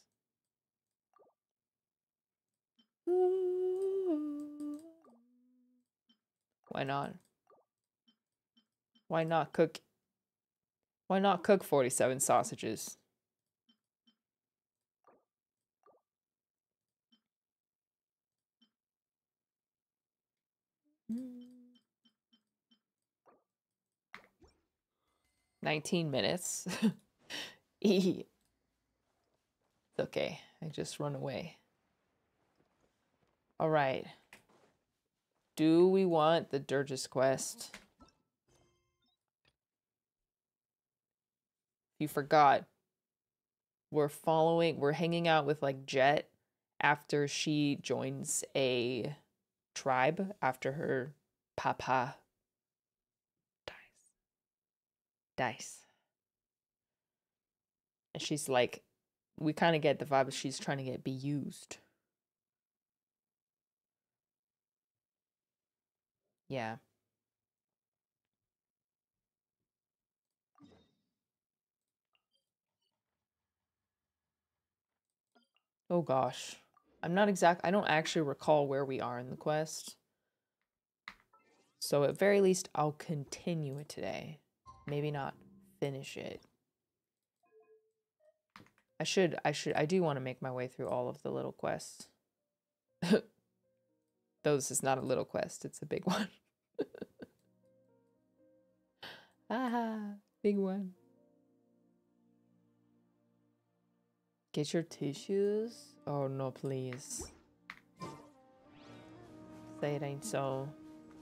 Why not? Why not cook? Why not cook 47 sausages? Nineteen minutes. E. It's okay. I just run away. All right. Do we want the Durgis quest? You forgot. We're following, we're hanging out with like Jeht after she joins a tribe after her papa dies. Dies. And she's like, we kind of get the vibe she's trying to get be used. Yeah. Oh gosh. I'm not exact I don't actually recall where we are in the quest. So at very least I'll continue it today. Maybe not finish it. I should I should I do want to make my way through all of the little quests. This is not a little quest, it's a big one. ah, big one. Get your tissues? Oh no, please. Say it ain't so.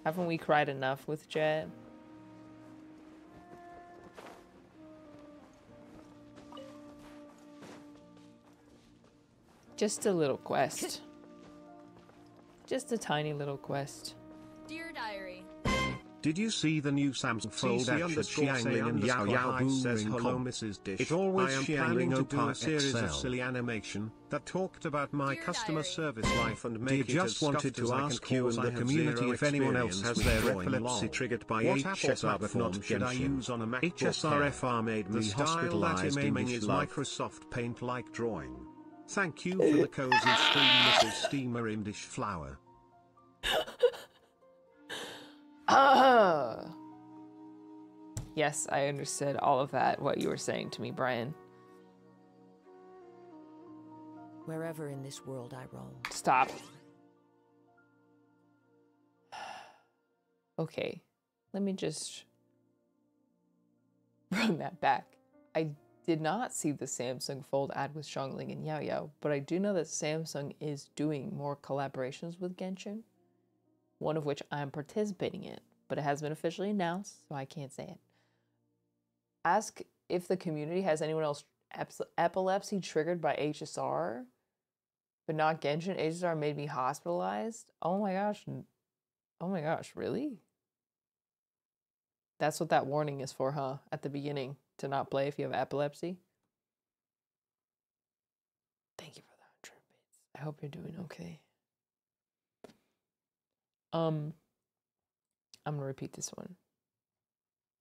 Haven't we cried enough with Jeht? Just a little quest. Just a tiny little quest. Dear Diary. Did you see the new Samsung Fold CC action underscore Xiangling and Yao Yao hi Boom says ring hello com. Mrs. Dish. It always I am Xiangling planning to do a Opar series of silly animation that talked about my Dear customer Diary. service life and Dear make it just as wanted scuffed to as I can ask you cause and the community if anyone else has their epilepsy epilepsy triggered by What HSR Apple but not platform should I Genshin. use on a MacBook HSRFR made The me style that hospitalized I'm aiming English is love. Microsoft Paint-like drawing. Thank you for the cozy stream, Mrs. Steamer in Dish Flower. Yes, I understood all of that, what you were saying to me, Brian. Wherever in this world I roam. Stop. Okay, let me just run that back. I did not see the Samsung Fold ad with Xiangling and Yao Yao, but I do know that Samsung is doing more collaborations with Genshin, one of which I'm participating in, but it has been officially announced, so I can't say it. Ask if the community has anyone else epilepsy triggered by HSR, but not Genshin. HSR made me hospitalized. Oh my gosh. Oh my gosh, really? That's what that warning is for, huh? At the beginning, to not play if you have epilepsy. Thank you for the 100 bits. I hope you're doing okay. Um, I'm gonna repeat this one.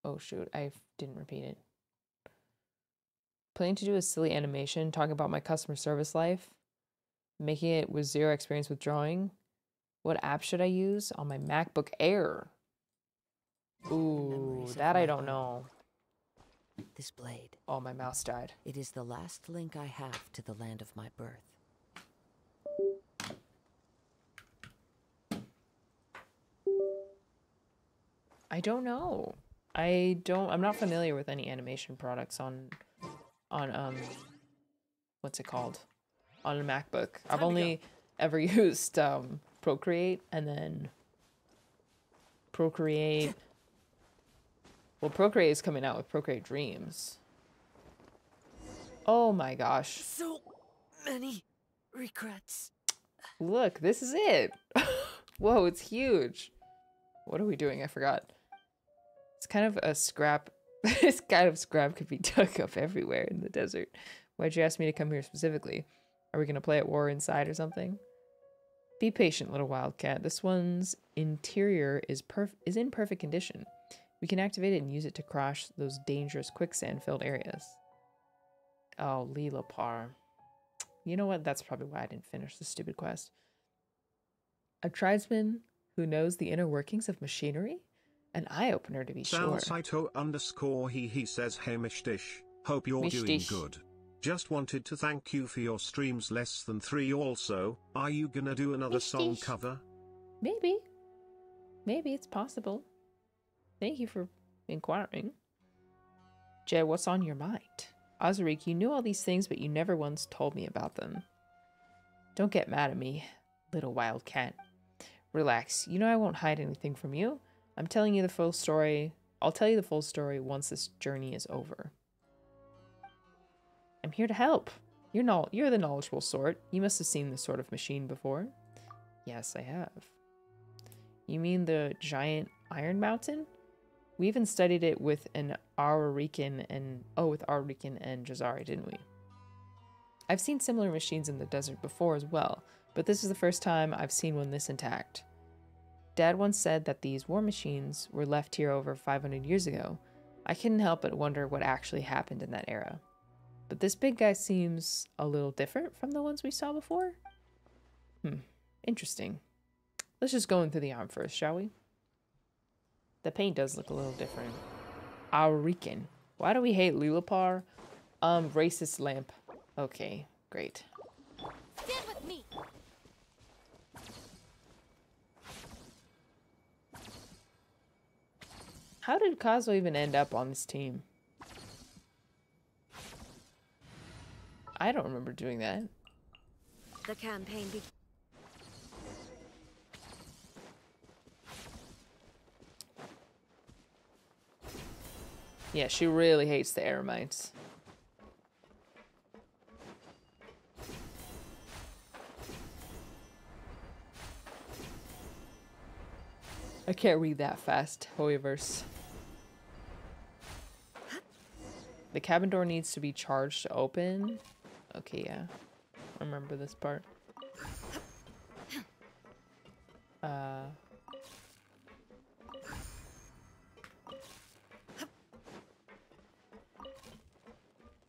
Oh shoot, I didn't repeat it. Planning to do a silly animation talking about my customer service life, making it with zero experience with drawing. What app should I use on my MacBook Air? Ooh, that I don't know. This blade. Oh, my mouse died. It is the last link I have to the land of my birth. I don't know. I don't. I'm not familiar with any animation products on, on um, what's it called, on a MacBook. I've only ever used um Procreate and then Procreate. Well, Procreate is coming out with Procreate Dreams. Oh my gosh! So many regrets. Look, this is it. Whoa, it's huge. What are we doing? I forgot. It's kind of a scrap. this kind of scrap could be dug up everywhere in the desert. Why'd you ask me to come here specifically? Are we gonna play at war inside or something? Be patient, little wildcat. This one's interior is perf- is in perfect condition. We can activate it and use it to crash those dangerous quicksand-filled areas. Oh, Liloupar. You know what? That's probably why I didn't finish the stupid quest. A tribesman who knows the inner workings of machinery? An eye opener to be sure. Salsaito underscore he he says hey Mishtish, hope you're doing Mishtish. good. Just wanted to thank you for your streams less than three also, are you gonna do another song Mishtish. cover? Maybe. Maybe it's possible. Thank you for inquiring. Jeht, what's on your mind? Azariq, you knew all these things, but you never once told me about them. Don't get mad at me, little wildcat. Relax. You know I won't hide anything from you. I'm telling you the full story. I'll tell you the full story once this journey is over. I'm here to help. You're knowl- you're the knowledgeable sort. You must have seen this sort of machine before. Yes, I have. You mean the giant iron mountain? We even studied it with an Arurican and oh, with Arurican and Jazari, didn't we? I've seen similar machines in the desert before as well, but this is the first time I've seen one this intact. Dad once said that these war machines were left here over 500 years ago. I couldn't help but wonder what actually happened in that era. But this big guy seems a little different from the ones we saw before. Hmm, interesting. Let's just go into the arm first, shall we? The paint does look a little different. Aurican. Why do we hate Liloupar? Um, racist lamp. Okay, great. Stand with me. How did Kazuo even end up on this team? I don't remember doing that. The campaign be- Yeah, she really hates the Eremites. I can't read that fast, Hoyoverse. The cabin door needs to be charged to open. Okay, yeah. I remember this part. Uh...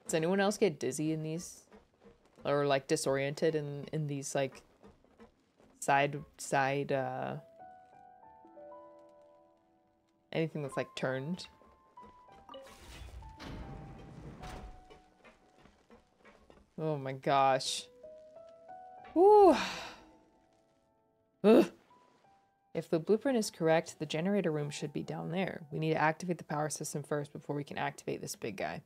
Does anyone else get dizzy in these? Or like disoriented in in these like side side uh anything that's like turned? Oh my gosh. Woo. Ugh. If the blueprint is correct, the generator room should be down there. We need to activate the power system first before we can activate this big guy.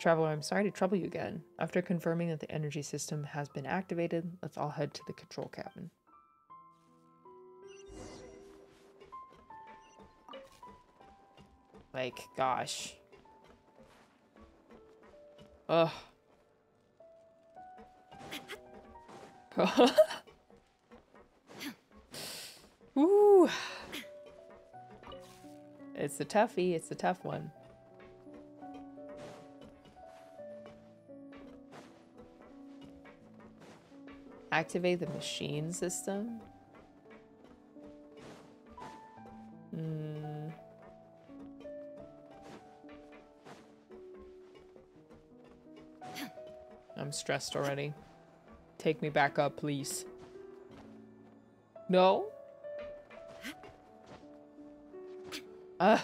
Traveler, I'm sorry to trouble you again. After confirming that the energy system has been activated, let's all head to the control cabin. Like, gosh. Ugh. Ooh. It's a toughie. It's a tough one. Activate the machine system. Hmm. I'm stressed already. Take me back up, please. No? Ugh.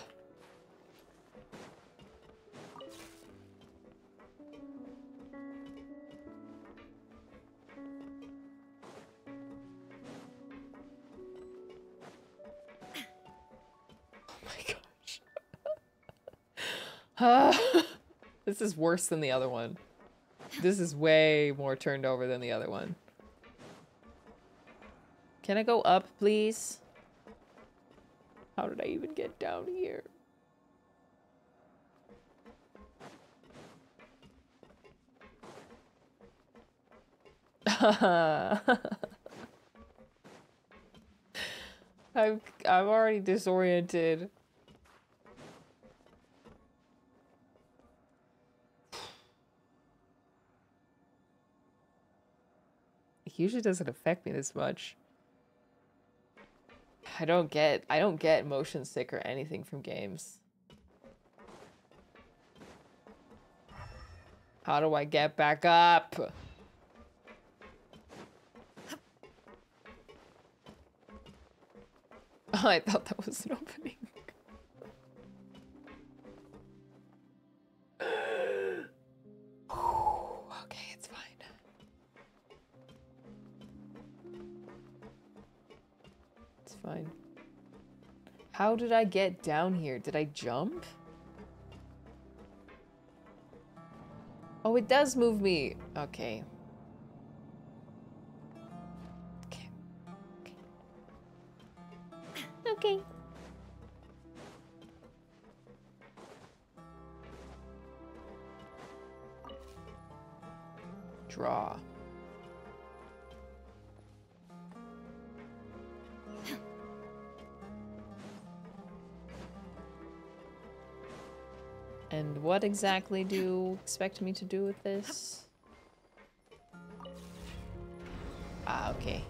Oh my gosh. Ah. this is worse than the other one. This is way more turned over than the other one. Can I go up, please? How did I even get down here? I'm I'm already disoriented. Usually doesn't affect me this much. I don't get I don't get motion sick or anything from games. How do I get back up? I thought that was an opening. How did I get down here? Did I jump? Oh, it does move me. Okay. What exactly do you expect me to do with this? Ah, okay.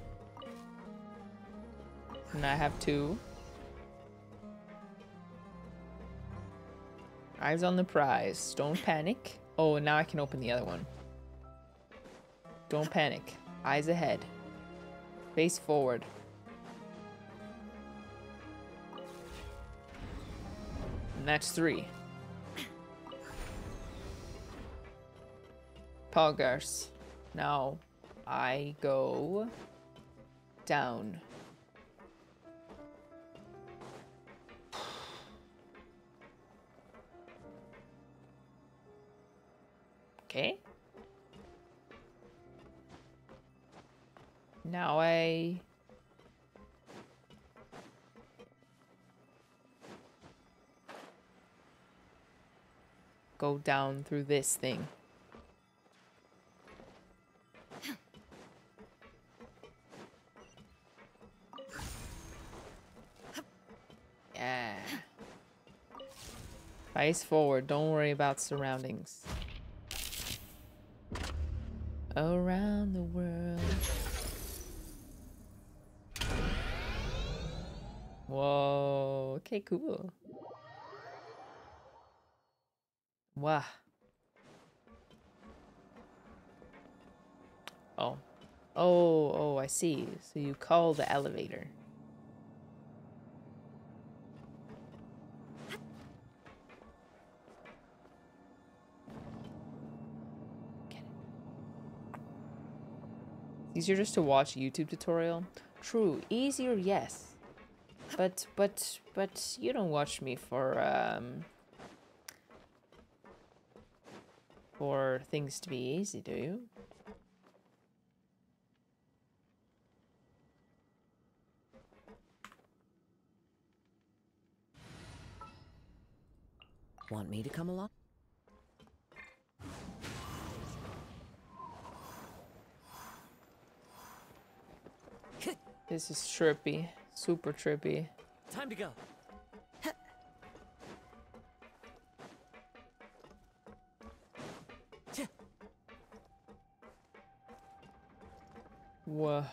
And I have two. Eyes on the prize. Don't panic. Oh, now I can open the other one. Don't panic. Eyes ahead. Face forward. And that's three. Poggers. Now I go down. Okay. Now I go down through this thing. Face forward. Don't worry about surroundings. Around the world. Whoa. Okay, cool. Wow. Oh. Oh, oh, I see. So you call the elevator. Easier just to watch a YouTube tutorial? True, easier, yes. But, but, but you don't watch me for, um... For things to be easy, do you? Want me to come along? This is trippy. Super trippy. Time to go. Whoa.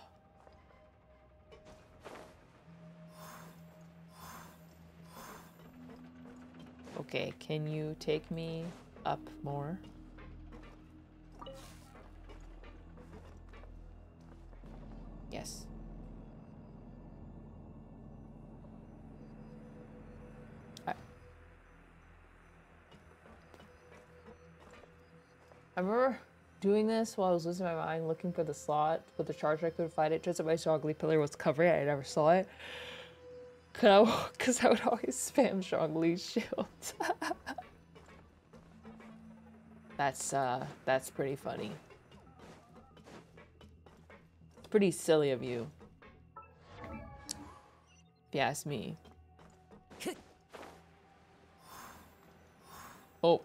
Okay, can you take me up more? Doing this while I was losing my mind, looking for the slot with the charger. I couldn't find it. Just if my Zhongli pillar was covering it. I never saw it. Because I, would always spam Zhongli's shield. that's, uh, that's pretty funny. It's pretty silly of you. If you ask me. Oh.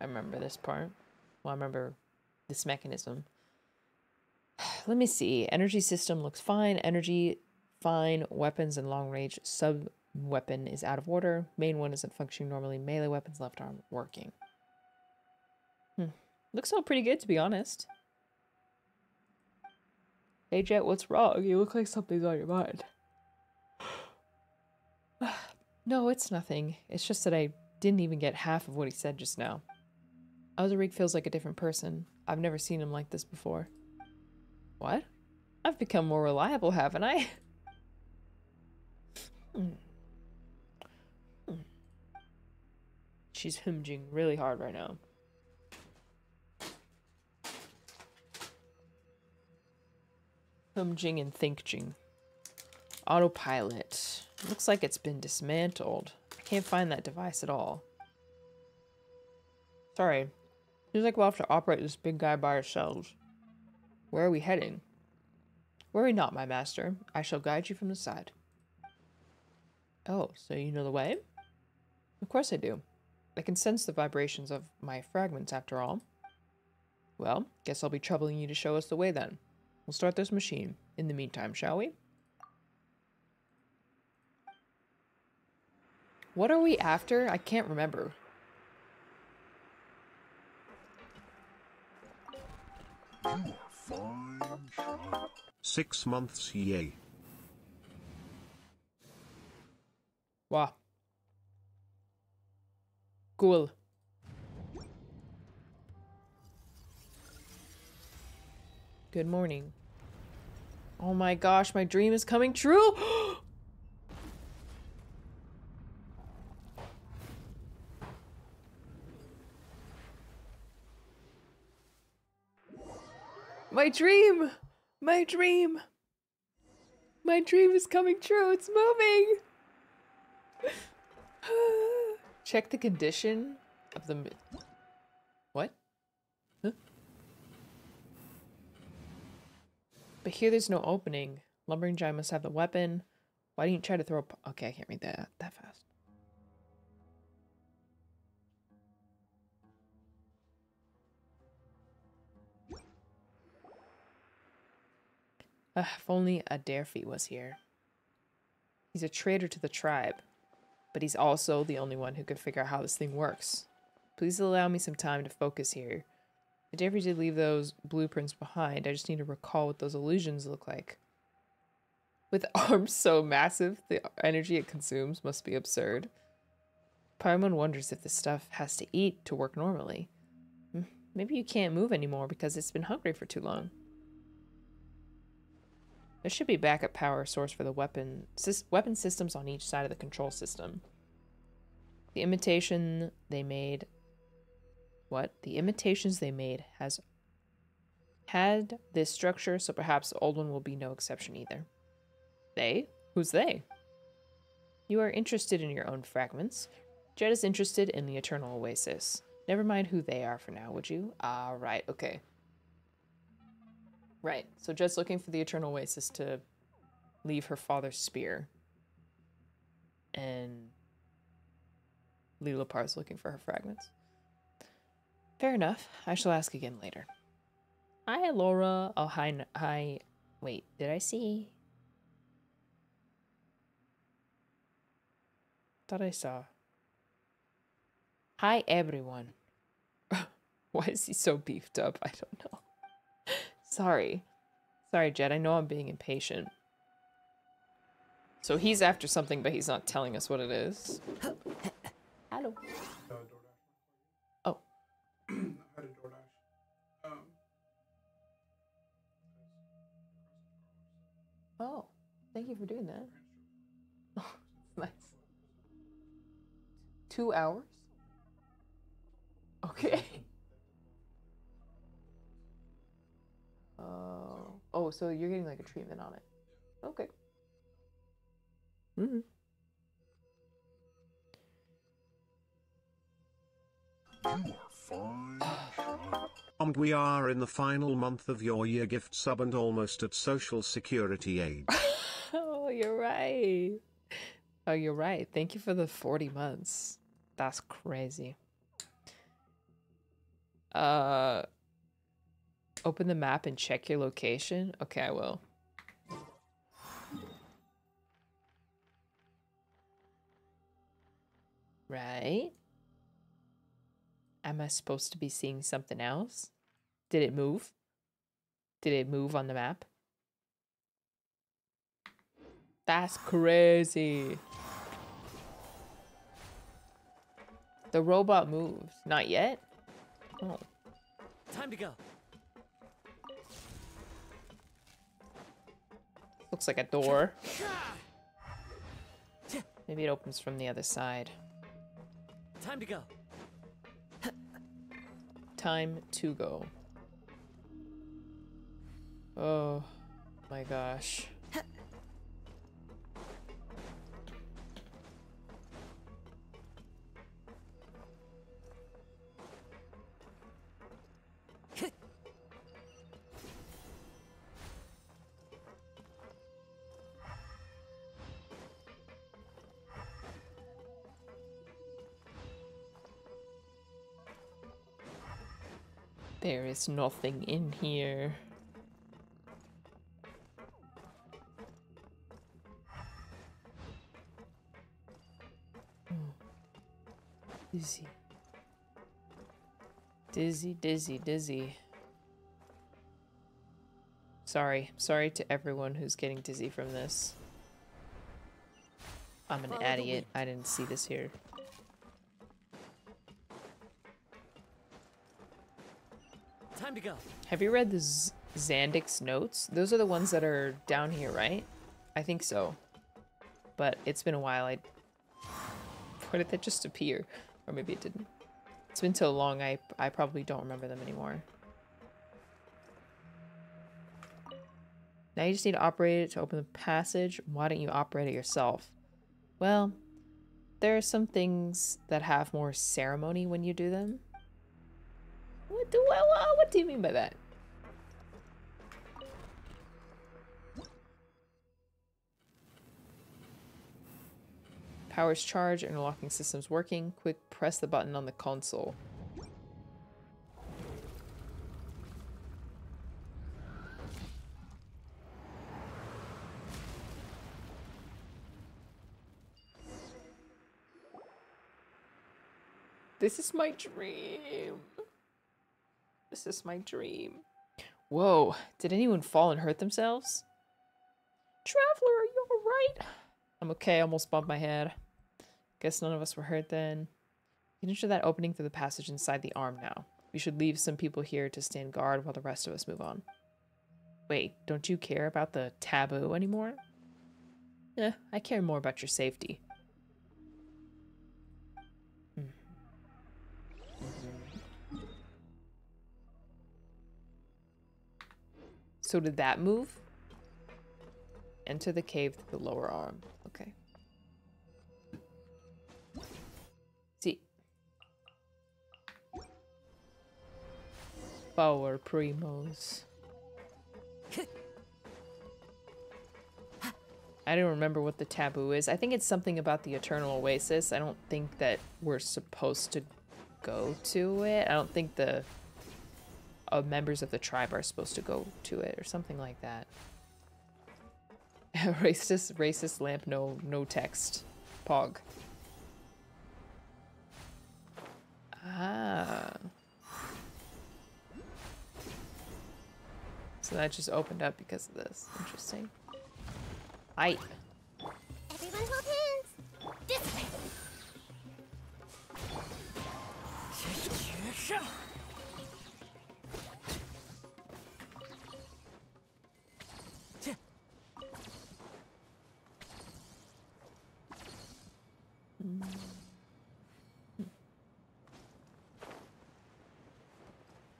I remember this part. Well, I remember this mechanism. Let me see. Energy system looks fine. Energy, fine. Weapons and long range sub weapon is out of order. Main one isn't functioning normally. Melee weapons left arm working. Hmm. Looks all pretty good, to be honest. Hey, Jeht, what's wrong? You look like something's on your mind. no, it's nothing. It's just that I didn't even get half of what he said just now. Azariq feels like a different person. I've never seen him like this before. What? I've become more reliable, haven't I? She's hinging really hard right now. Humjing and thinkjing. Autopilot. Looks like it's been dismantled. I can't find that device at all. Sorry. Seems like we'll have to operate this big guy by ourselves. Where are we heading? Worry not, my master. I shall guide you from the side. Oh, so you know the way? Of course I do. I can sense the vibrations of my fragments, after all. Well, guess I'll be troubling you to show us the way then. We'll start this machine. In the meantime, shall we? What are we after? I can't remember. Six months, yay. Wow. Cool. Good morning. Oh my gosh, my dream is coming true! Oh, my dream! My dream! My dream is coming true, it's moving! Check the condition of the... What? Huh? But here there's no opening. Lumbering Giant must have the weapon. Why didn't you try to throw a... Okay, I can't read that that fast. Ugh, if only Aderfi was here. He's a traitor to the tribe, but he's also the only one who could figure out how this thing works. Please allow me some time to focus here. Aderfi did leave those blueprints behind. I just need to recall what those illusions look like. With arms so massive, the energy it consumes must be absurd. Paimon wonders if this stuff has to eat to work normally. Hmm, Maybe you can't move anymore because it's been hungry for too long. There should be backup power source for the weapon weapon systems on each side of the control system. The imitation they made what? The imitations they made has had this structure, so perhaps the old one will be no exception either. They? Who's they? You are interested in your own fragments. Jeht is interested in the Eternal Oasis. Never mind who they are for now, would you? Ah, right, okay. Right. So just looking for the Eternal Oasis to leave her father's spear. And Liloupar's looking for her fragments. Fair enough. I shall ask again later. Hi, Laura. Oh, hi. Hi. Wait, did I see? Thought I saw. Hi, everyone. Why is he so beefed up? I don't know. Sorry. Sorry, Jeht. I know I'm being impatient. So he's after something, but he's not telling us what it is. Hello. Oh. Oh, thank you for doing that. Oh, nice. Two hours? Okay. Oh, oh, so you're getting like a treatment on it. Okay. Mm-hmm. Um, we are in the final month of your year gift sub and almost at social security age. Oh, you're right. Oh, you're right. Thank you for the 40 months. That's crazy. Uh open the map and check your location. Okay, I will. Right? Am I supposed to be seeing something else? Did it move? Did it move on the map? That's crazy. The robot moved. Not yet? Oh. Time to go. Looks like a door. Maybe it opens from the other side. Time to go. Time to go. Oh my gosh. There is nothing in here. Hmm. Dizzy. Dizzy, dizzy, dizzy. Sorry. Sorry to everyone who's getting dizzy from this. I'm an idiot. I didn't see this here. Time to go. Have you read the Z- Xandix notes? Those are the ones that are down here, right? I think so. But it's been a while. I Where did that just appear? Or maybe it didn't. It's been so long, I, I probably don't remember them anymore. Now you just need to operate it to open the passage. Why don't you operate it yourself? Well, there are some things that have more ceremony when you do them. What do I, what, what do you mean by that? Powers charge, interlocking systems working. Quick, press the button on the console. This is my dream. This is my dream. Whoa, did anyone fall and hurt themselves? Traveler, are you alright? I'm okay, I almost bumped my head. Guess none of us were hurt then. Get into that opening through the passage inside the arm now. We should leave some people here to stand guard while the rest of us move on. Wait, don't you care about the taboo anymore? Eh, I care more about your safety. So did that move? Enter the cave through the lower arm. Okay. See. Power primos. I don't remember what the taboo is. I think it's something about the Eternal Oasis. I don't think that we're supposed to go to it. I don't think the uh, members of the tribe are supposed to go to it or something like that. racist, racist lamp, no, no text. Pog. Ah. So that just opened up because of this. Interesting. I. Everyone hold hands. This way.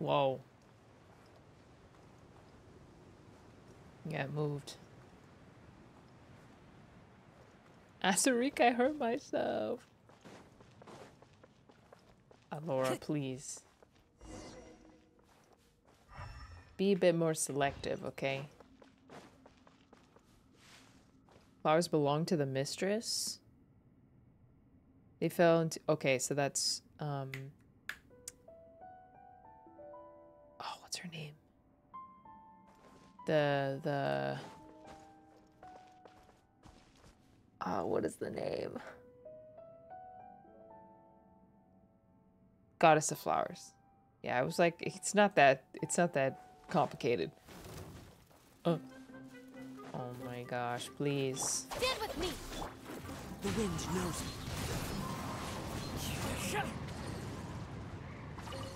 Whoa. Yeah, it moved. Azariq, I hurt myself. Alora, please. Be a bit more selective, okay? Flowers belong to the mistress? They fell into... Okay, so that's... Um... her name? The... The... Oh, what is the name? Goddess of Flowers. Yeah, I was like, it's not that... It's not that complicated. Oh. Oh my gosh, please. Stand with me. The wind knows me.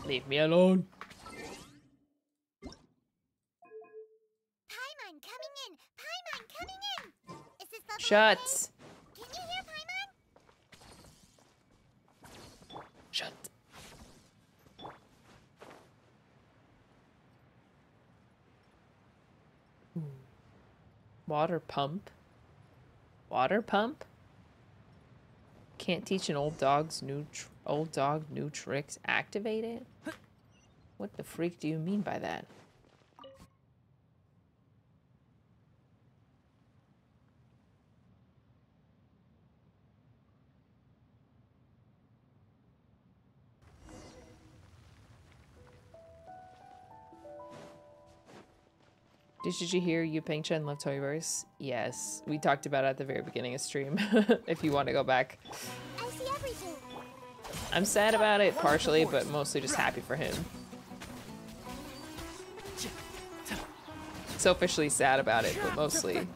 Leave me alone. Shut. Can you hear Paimon? Shut. Ooh. Hmm. Water pump. Water pump? Can't teach an old dog's new tr- old dog new tricks. Activate it? What the freak do you mean by that? Did, did you hear Yu Peng Chen love Hoyoverse? Yes. We talked about it at the very beginning of stream, if you want to go back. I see everything. I'm sad about it, partially, but mostly just happy for him. Selfishly sad about it, but mostly.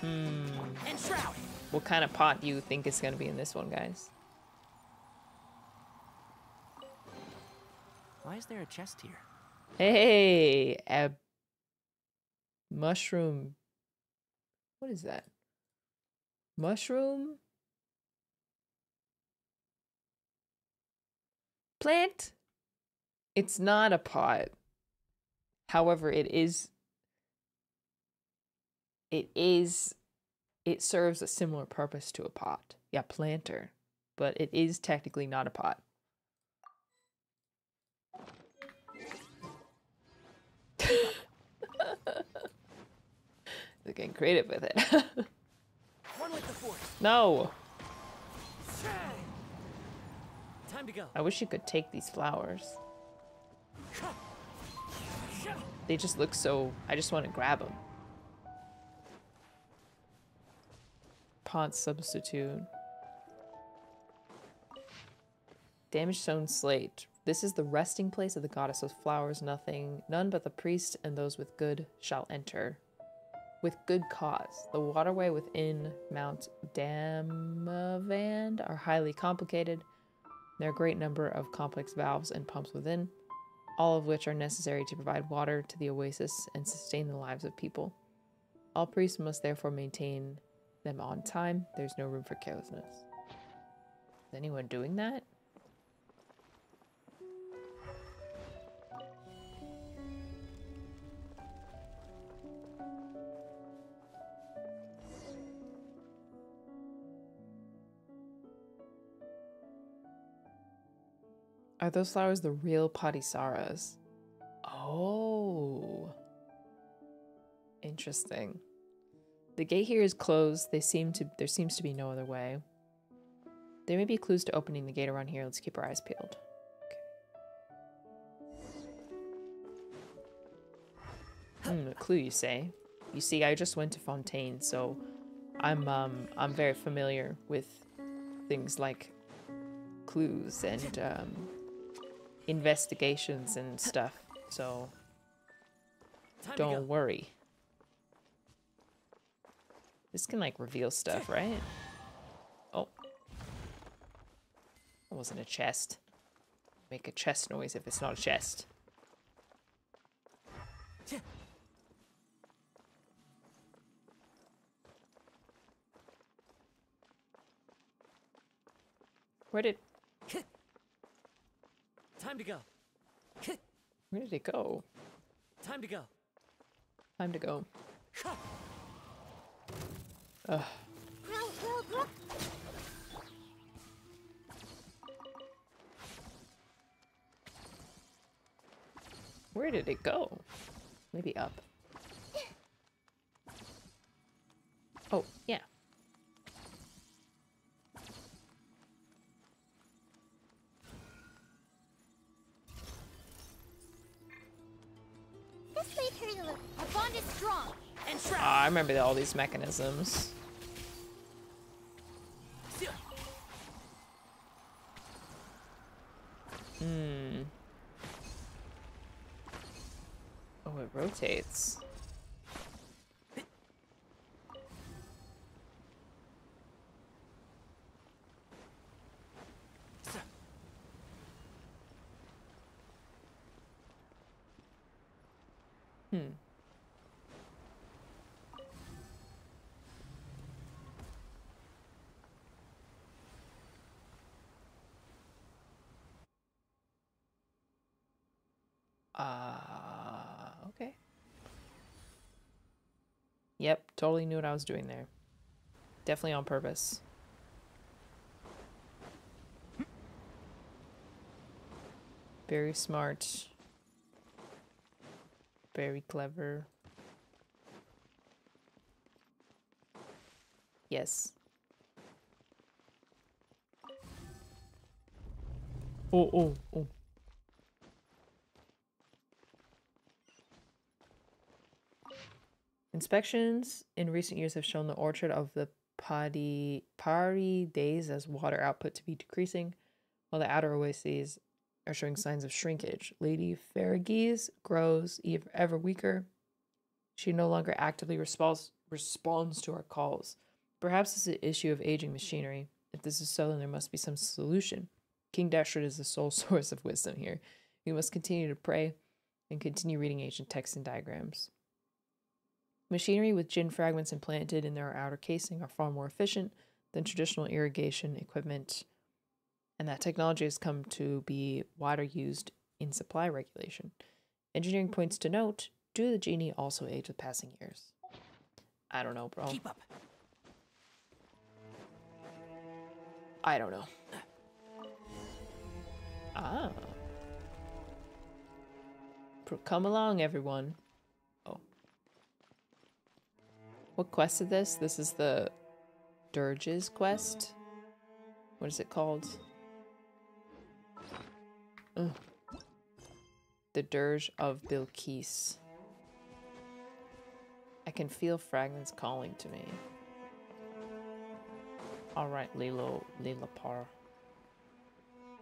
Hmm. What kind of pot do you think is going to be in this one, guys? Why is there a chest here? Hey, a mushroom. What is that? Mushroom? Plant? It's not a pot. However, it is. It is. It serves a similar purpose to a pot. Yeah, planter. But it is technically not a pot. They're getting creative with it. One with the force. no! Time to go. I wish you could take these flowers. They just look so. I just want to grab them. Pot substitute. Damage stone slate. This is the resting place of the goddess of flowers. Nothing, none but the priest and those with good shall enter. With good cause. The waterway within Mount Damavand are highly complicated. There are a great number of complex valves and pumps within, all of which are necessary to provide water to the oasis and sustain the lives of people. All priests must therefore maintain them on time. There's no room for carelessness. Is anyone doing that? Are those flowers the real Padisarahs? Oh. Interesting. The gate here is closed. They seem to there seems to be no other way. There may be clues to opening the gate around here. Let's keep our eyes peeled. Okay. Hmm, a clue you say? You see, I just went to Fontaine, so I'm um I'm very familiar with things like clues and um investigations and stuff. So Time to go. don't worry. This can like reveal stuff, right? Oh. That wasn't a chest. Make a chest noise if it's not a chest. Where did Time to go. where did it go? Time to go. Time to go. Ugh. Where did it go? Maybe up. Oh, yeah. Bond is strong. Enshroud! Ah, I remember all these mechanisms. Hmm. Oh, it rotates. Hmm. Uh, okay. Yep, totally knew what I was doing there. Definitely on purpose. Very smart. Very clever. Yes. Oh, oh, oh. Inspections in recent years have shown the orchard of the days as water output to be decreasing, while the outer oases are showing signs of shrinkage. Lady Ferraguese grows ever weaker. She no longer actively responds responds to our calls. Perhaps it's an issue of aging machinery. If this is so, then there must be some solution. King Deshret is the sole source of wisdom here. We must continue to pray and continue reading ancient texts and diagrams. Machinery with jinn fragments implanted in their outer casing are far more efficient than traditional irrigation equipment, and that technology has come to be wider used in supply regulation. Engineering points to note do the genie also age with passing years? I don't know, bro. Keep up. I don't know. Ah. Come along, everyone. What quest is this? This is the Dirge's quest? What is it called? Ugh. The Dirge of Bilquis. I can feel fragments calling to me. Alright, Lilo, Liloupar.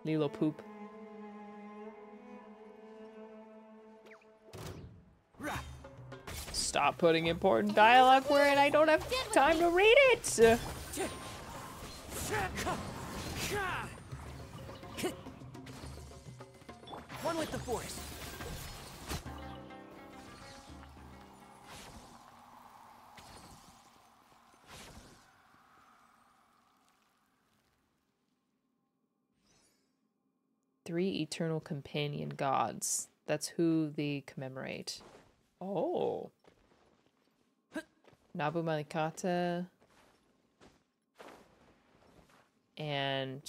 Lilo Poop. Stop putting important dialogue where I don't have time to read it! One with the force. Three eternal companion gods. That's who they commemorate. Oh. Nabu Malikata and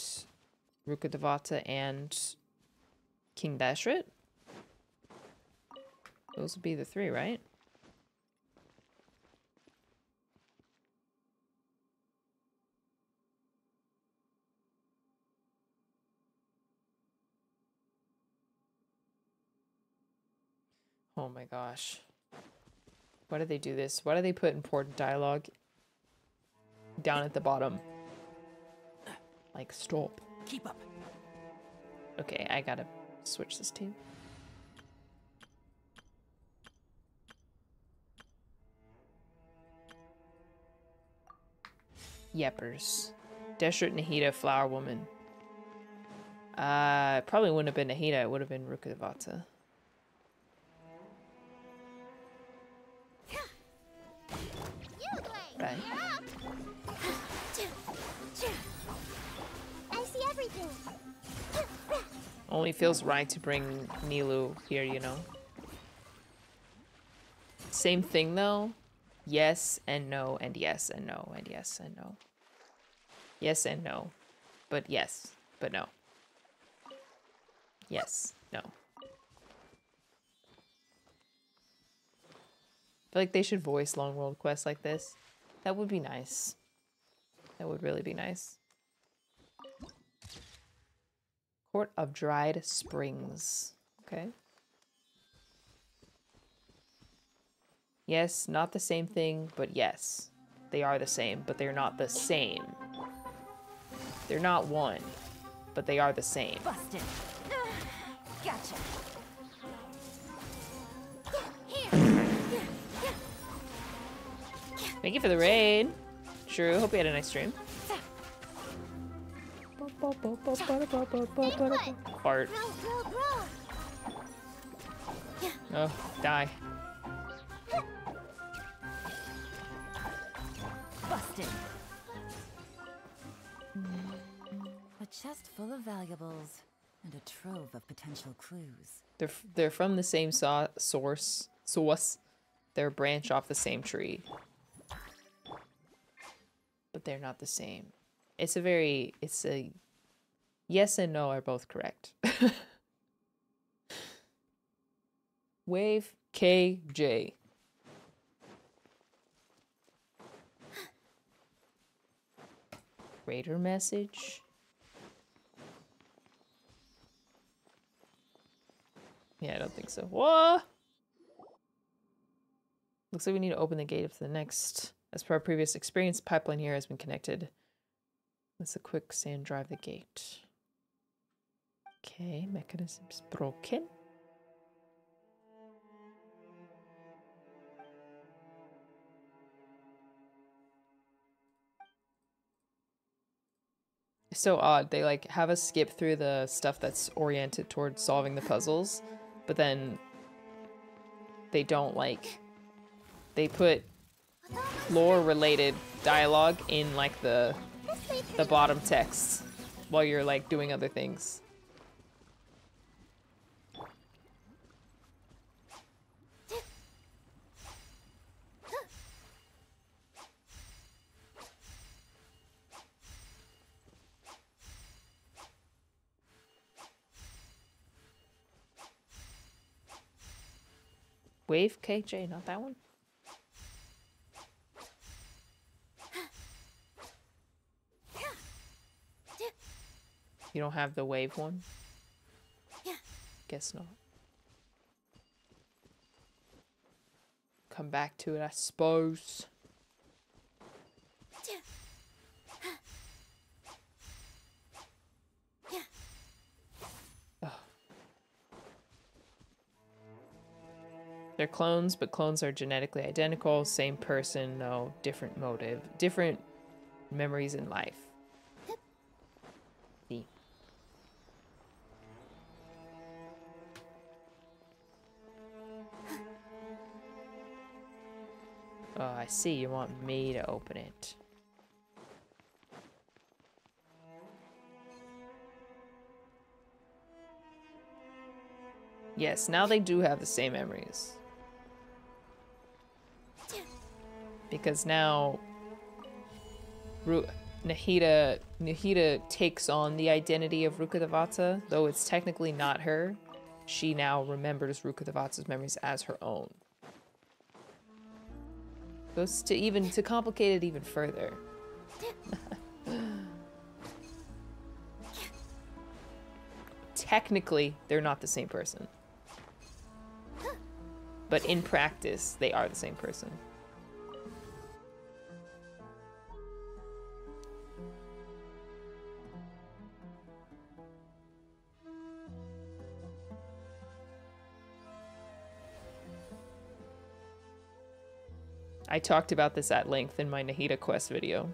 Rukadevata and King Deshret. Those would be the three, right? Oh my gosh. Why do they do this? Why do they put important dialogue down at the bottom? Like, stop. Keep up. Okay, I gotta switch this team. Yepers. Desert Nahida, Flower Woman. Uh, probably wouldn't have been Nahida, it would have been Rukadevata. Only feels right to bring Nilou here, you know. Same thing though. Yes and no and yes and no and yes and no. Yes and no. But yes, but no. Yes, no. I feel like they should voice long world quests like this. That would be nice. That would really be nice. Court of Dried Springs. Okay. Yes, not the same thing, but yes. They are the same, but they're not the same. They're not one, but they are the same. Busted. Gotcha. Thank you for the raid. True. Hope you had a nice stream. Fart. Oh, die. Busted. A chest full of valuables. And a trove of potential clues. They're f- they're from the same so- source source. They're a branch off the same tree. But they're not the same. It's a very it's a yes and no are both correct. Wave KJ. Raider message. Yeah, I don't think so. What? Looks like we need to open the gate to the next. As per our previous experience, pipeline here has been connected. Let's a quick sand drive the gate. Okay, mechanism's broken. So odd. They like have us skip through the stuff that's oriented towards solving the puzzles, but then they don't like they put lore related dialogue in like the the bottom text while you're like doing other things. Wave KJ, not that one. You don't have the wave one? Guess not. Come back to it, I suppose. They're clones, but clones are genetically identical. Same person, no different motive, different memories in life. See. Oh, I see. You want me to open it. Yes, now they do have the same memories. Because now Ru- Nahida Nahida takes on the identity of Rukkhadevata, though it's technically not her. She now remembers Rukkhadevata's memories as her own. Goes to even to complicate it even further. Technically, they're not the same person. But in practice, they are the same person. I talked about this at length in my Nahida quest video.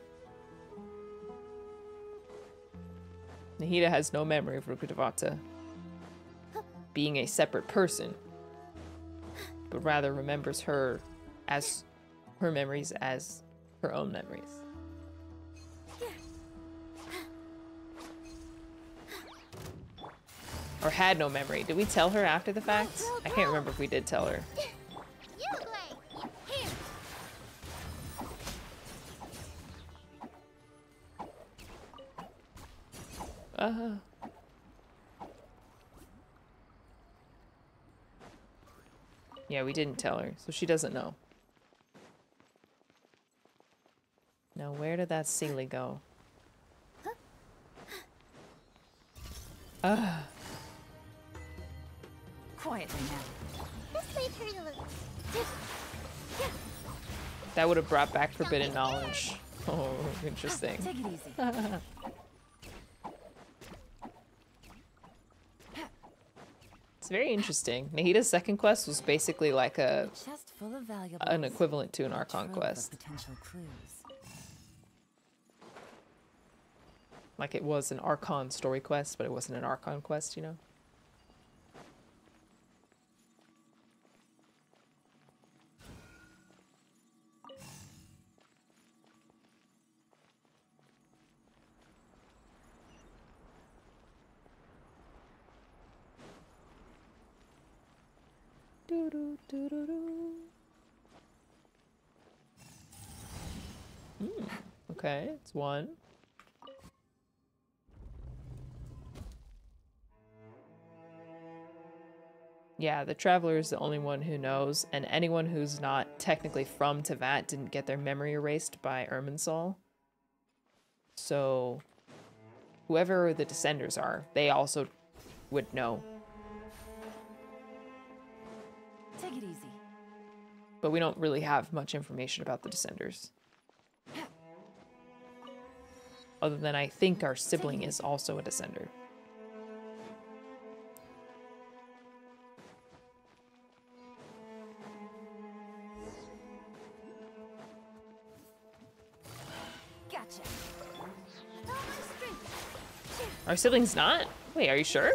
Nahida has no memory of Rukkhadevata being a separate person, but rather remembers her as her memories as her own memories. Or had no memory. Did we tell her after the fact? I can't remember if we did tell her. Uh. Yeah, we didn't tell her, so she doesn't know. Now, where did that Sealy go? Ah, Quietly now. This may hurt a little. that would have brought back forbidden knowledge. Oh, interesting. Take it easy. It's very interesting. Nahida's second quest was basically like a Chest full of valuables. an equivalent to an Archon quest. Like it was an Archon story quest, but it wasn't an Archon quest, you know? Hmm, okay, it's one. Yeah, the Traveler is the only one who knows, and anyone who's not technically from Teyvat didn't get their memory erased by Irminsul. So, whoever the Descenders are, they also would know. But we don't really have much information about the Descenders. Other than I think our sibling is also a Descender. Gotcha. With all my strength. Our sibling's not? Wait, are you sure?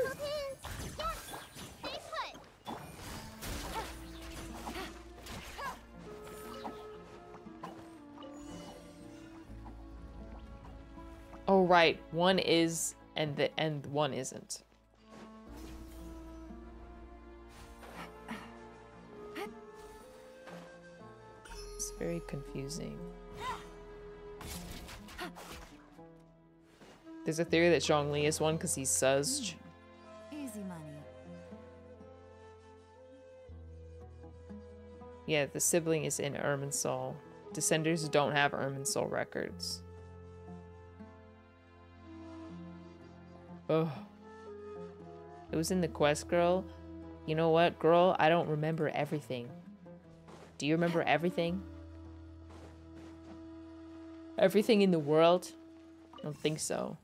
Right, one is and the and one isn't. It's very confusing. There's a theory that Zhongli is one because he's Suzj. Easy money. Yeah, the sibling is in Irminsul. Descenders don't have Irminsul records. Ugh. It was in the quest, girl. You know what, girl? I don't remember everything. Do you remember everything? Everything in the world? I don't think so.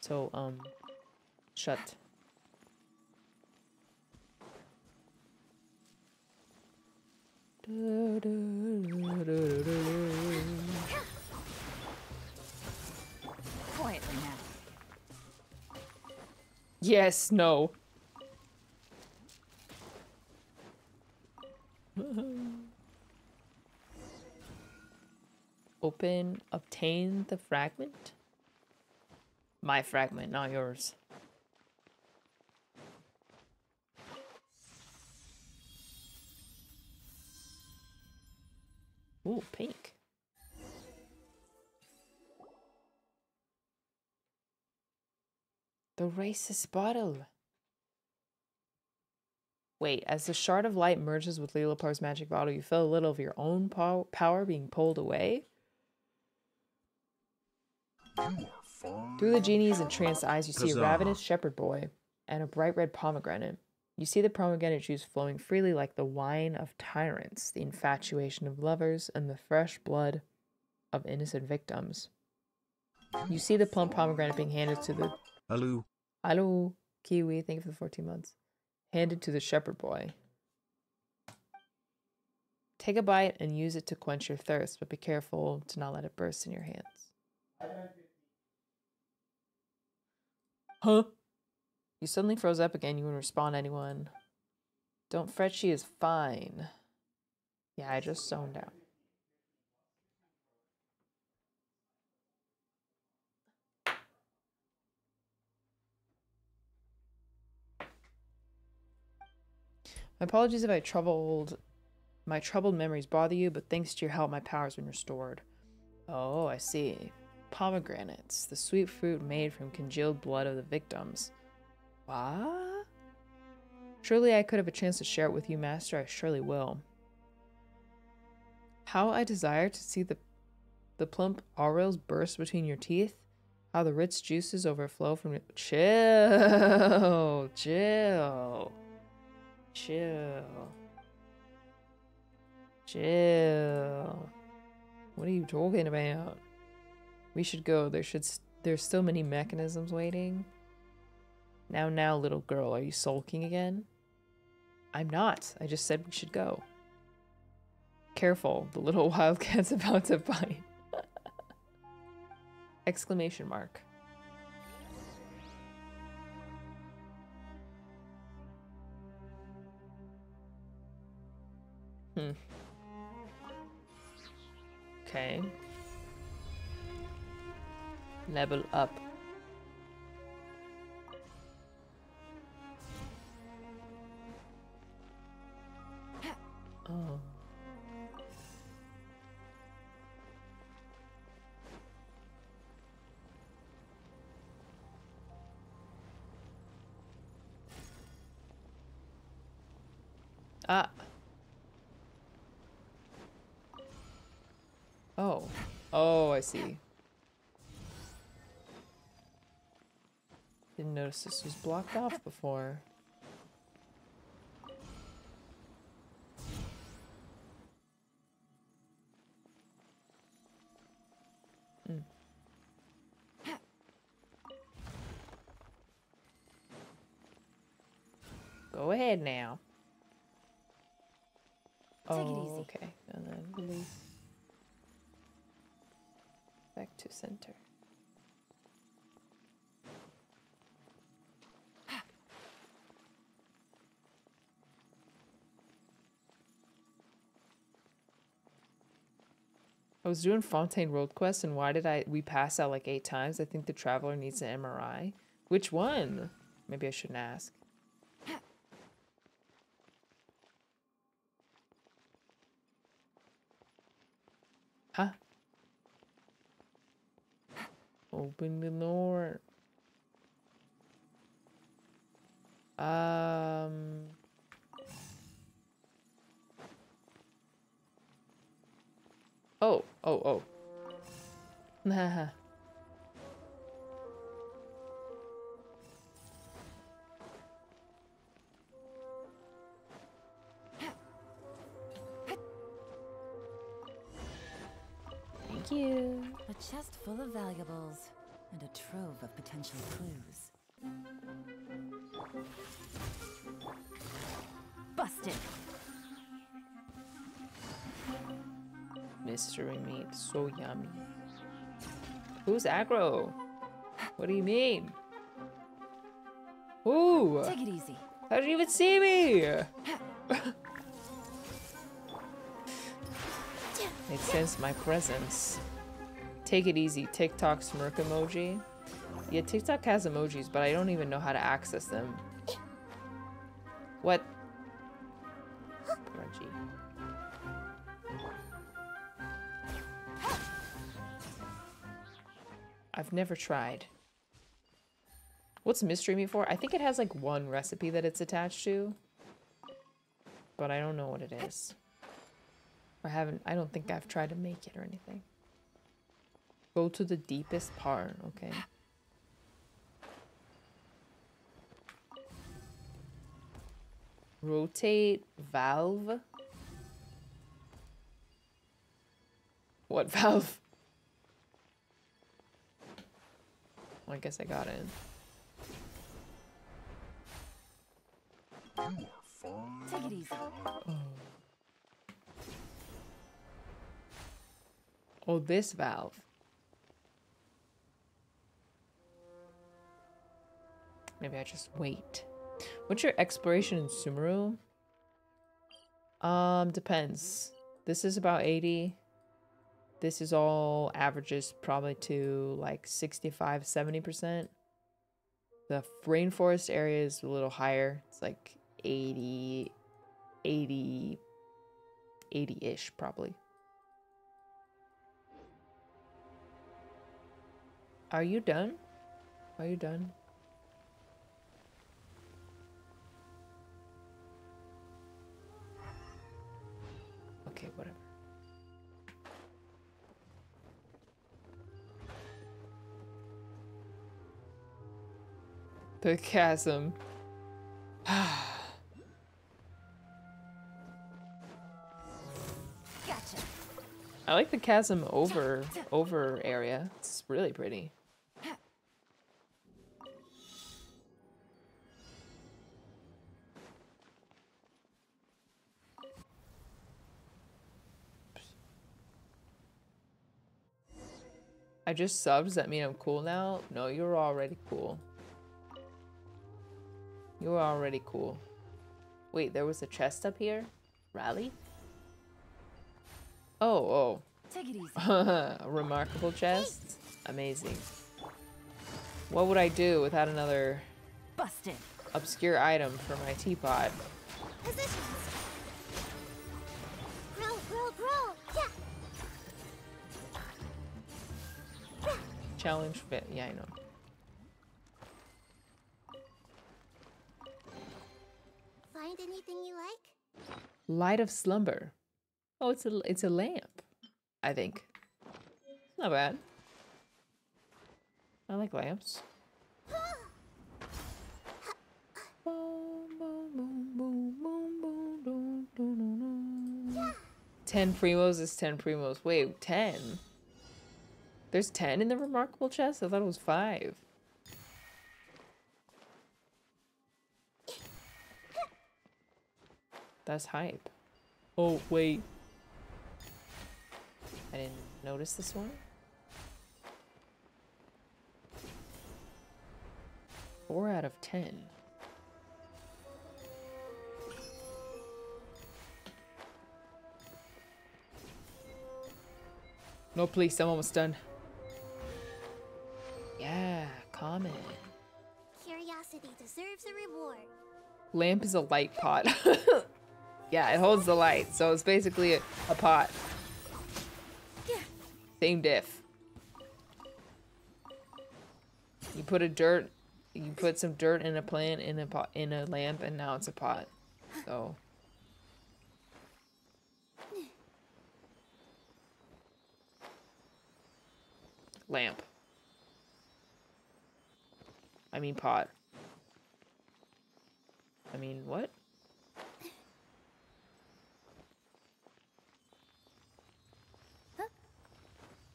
So, um, shut. Quietly Yes, no. Open, obtain the fragment? My fragment, not yours. Ooh, pink. The racist bottle. Wait, as the shard of light merges with Liloupar's magic bottle, you feel a little of your own pow- power being pulled away. Through the genie's entranced eyes, you see a ravenous shepherd boy and a bright red pomegranate. You see the pomegranate juice flowing freely like the wine of tyrants, the infatuation of lovers, and the fresh blood of innocent victims. You see the plump pomegranate being handed to the Alu, Hello, Kiwi. Thank you for the 14 months. Handed to the shepherd boy. Take a bite and use it to quench your thirst, but be careful to not let it burst in your hands. Huh? You suddenly froze up again. You wouldn't respond to anyone. Don't fret, she is fine. Yeah, I just zoned out. My apologies if I troubled my troubled memories bother you, but thanks to your help, my power's been restored. Oh, I see. Pomegranates, the sweet fruit made from congealed blood of the victims. What? Surely I could have a chance to share it with you, Master. I surely will. How I desire to see the the plump arils burst between your teeth. How the rich juices overflow from your chill, chill, chill, chill. What are you talking about? We should go. There should there's still many mechanisms waiting. Now, now, little girl, are you sulking again? I'm not. I just said we should go. Careful, the little wildcat's about to bite. Exclamation mark. Hmm. Okay. Level up. Oh. Ah. Oh. Oh, I see. Didn't notice this was blocked off before. Mm. Go ahead now. Take it oh, easy. okay. And then release. Back to center. I was doing Fontaine Road Quest, and why did I we pass out like eight times? I think the traveler needs an MRI. Which one? Maybe I shouldn't ask. Huh? Open the door. Um. Oh, oh, oh. Nah. Thank you. A chest full of valuables and a trove of potential clues. Busted. Mystery meat, so yummy. Who's aggro? What do you mean? Ooh! Take it easy. How did you even see me? It sense my presence. Take it easy. TikTok smirk emoji. Yeah, TikTok has emojis, but I don't even know how to access them. What? I've never tried. What's mystery meat for? I think it has like one recipe that it's attached to. But I don't know what it is. I haven't, I don't think I've tried to make it or anything. Go to the deepest part, okay. Rotate valve. What valve? Well, I guess I got it. Take it easy. Oh, this valve. Maybe I just wait. What's your exploration in Sumeru? Um, depends. This is about 80. This is all averages probably to like 65, 70%. The rainforest area is a little higher. It's like 80, 80, 80-ish probably. Are you done? Are you done? The chasm. I like the chasm over over area. It's really pretty. I just subbed. Does that mean I'm cool now? No, you're already cool. You are already cool. Wait, there was a chest up here? Rally? Oh, oh. Remarkable chest? Amazing. What would I do without another Busted. obscure item for my teapot? Positions. Roll, roll, roll. Yeah. Challenge fit. Yeah, I know. Find anything you like? Light of slumber. Oh, it's a it's a lamp. I think. Not bad. I like lamps. Ten primos is ten primos. Wait, ten? There's ten in the remarkable chest? I thought it was five. That's hype. Oh, wait. I didn't notice this one. Four out of ten. No, please, I'm almost done. Yeah, comment. Curiosity deserves a reward. Lamp is a light pot. yeah, it holds the light, so it's basically a, a pot. Same diff. You put a dirt, you put some dirt in a plant in a pot in a lamp, and now it's a pot. So. Lamp. I mean pot. I mean, what?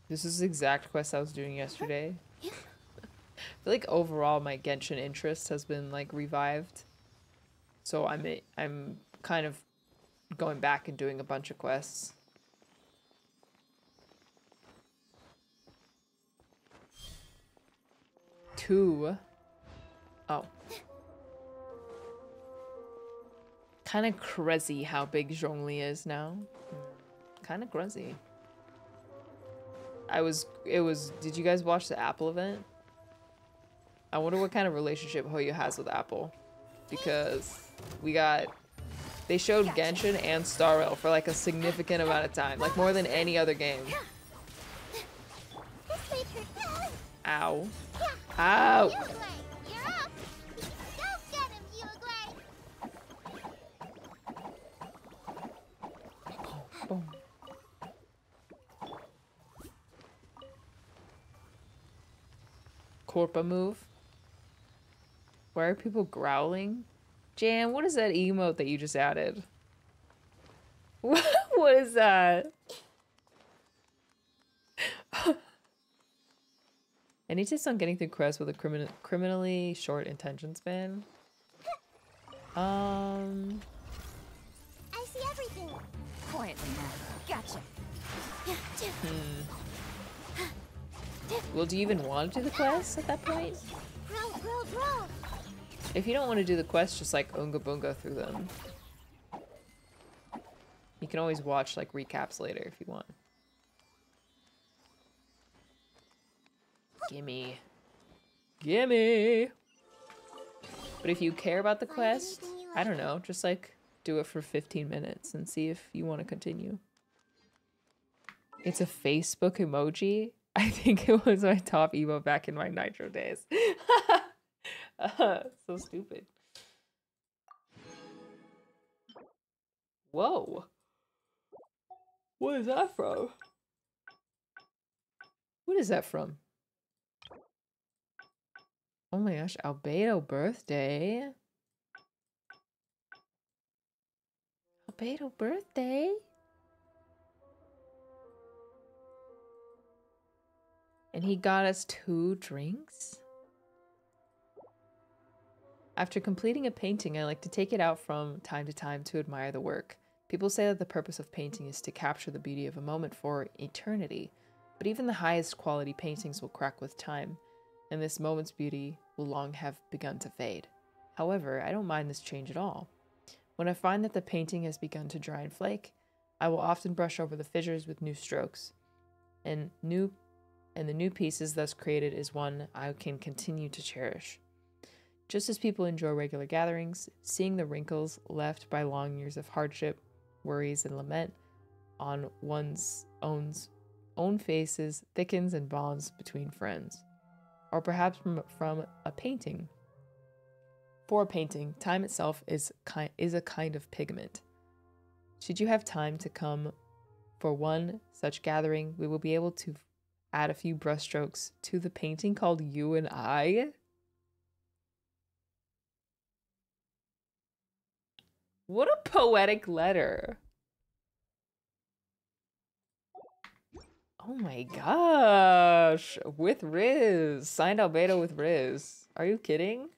This is the exact quest I was doing uh-huh. yesterday. I feel like overall my Genshin interest has been like revived. So I'm mm-hmm. I'm kind of going back and doing a bunch of quests. Two. Oh. Kind of crazy how big Zhongli is now. Mm. Kind of crazy. I was, it was, did you guys watch the Apple event? I wonder what kind of relationship Hoyo has with Apple. Because we got, they showed Genshin and Star Rail for like a significant amount of time. Like more than any other game. Ow. Ow! Corpa move. Why are people growling? Jan, what is that emote that you just added? what is that? Any tips on getting through quests with a crimin criminally short attention span? Um, I see everything. Quietly now. Gotcha. Well, do you even want to do the quest at that point? If you don't want to do the quest, just like unga bunga through them. You can always watch like recaps later if you want. Gimme. Gimme! But if you care about the quest, I don't know, just like do it for 15 minutes and see if you want to continue. It's a Facebook emoji. I think it was my top emo back in my Nitro days. Uh, so stupid. Whoa. What is that from? What is that from? Oh my gosh, Albedo birthday. Albedo birthday? And he got us two drinks? After completing a painting, I like to take it out from time to time to admire the work. People say that the purpose of painting is to capture the beauty of a moment for eternity, but even the highest quality paintings will crack with time, and this moment's beauty will long have begun to fade. However, I don't mind this change at all. When I find that the painting has begun to dry and flake, I will often brush over the fissures with new strokes, and new and the new pieces thus created is one I can continue to cherish. Just as people enjoy regular gatherings, seeing the wrinkles left by long years of hardship, worries, and lament on one's own own faces thickens and bonds between friends. Or perhaps from, from a painting. For a painting, time itself is, ki- is a kind of pigment. Should you have time to come for one such gathering, we will be able to add a few brushstrokes to the painting called You and I. What a poetic letter. Oh my gosh. With Riz. Signed Albedo with Riz. Are you kidding?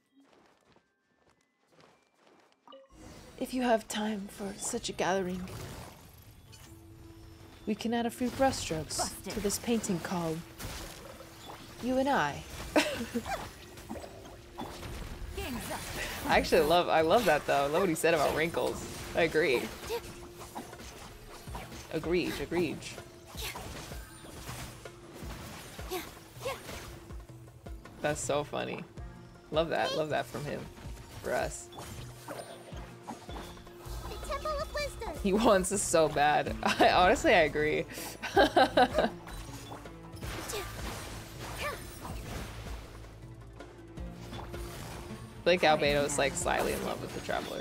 If you have time for such a gathering, we can add a few brushstrokes to this painting called You and I. I actually love I love that though. I love what he said about wrinkles. I agree. Agreed, agreed. That's so funny. Love that, love that from him. For us. He wants us so bad. I honestly I agree. like Albedo is like slightly in love with the traveler.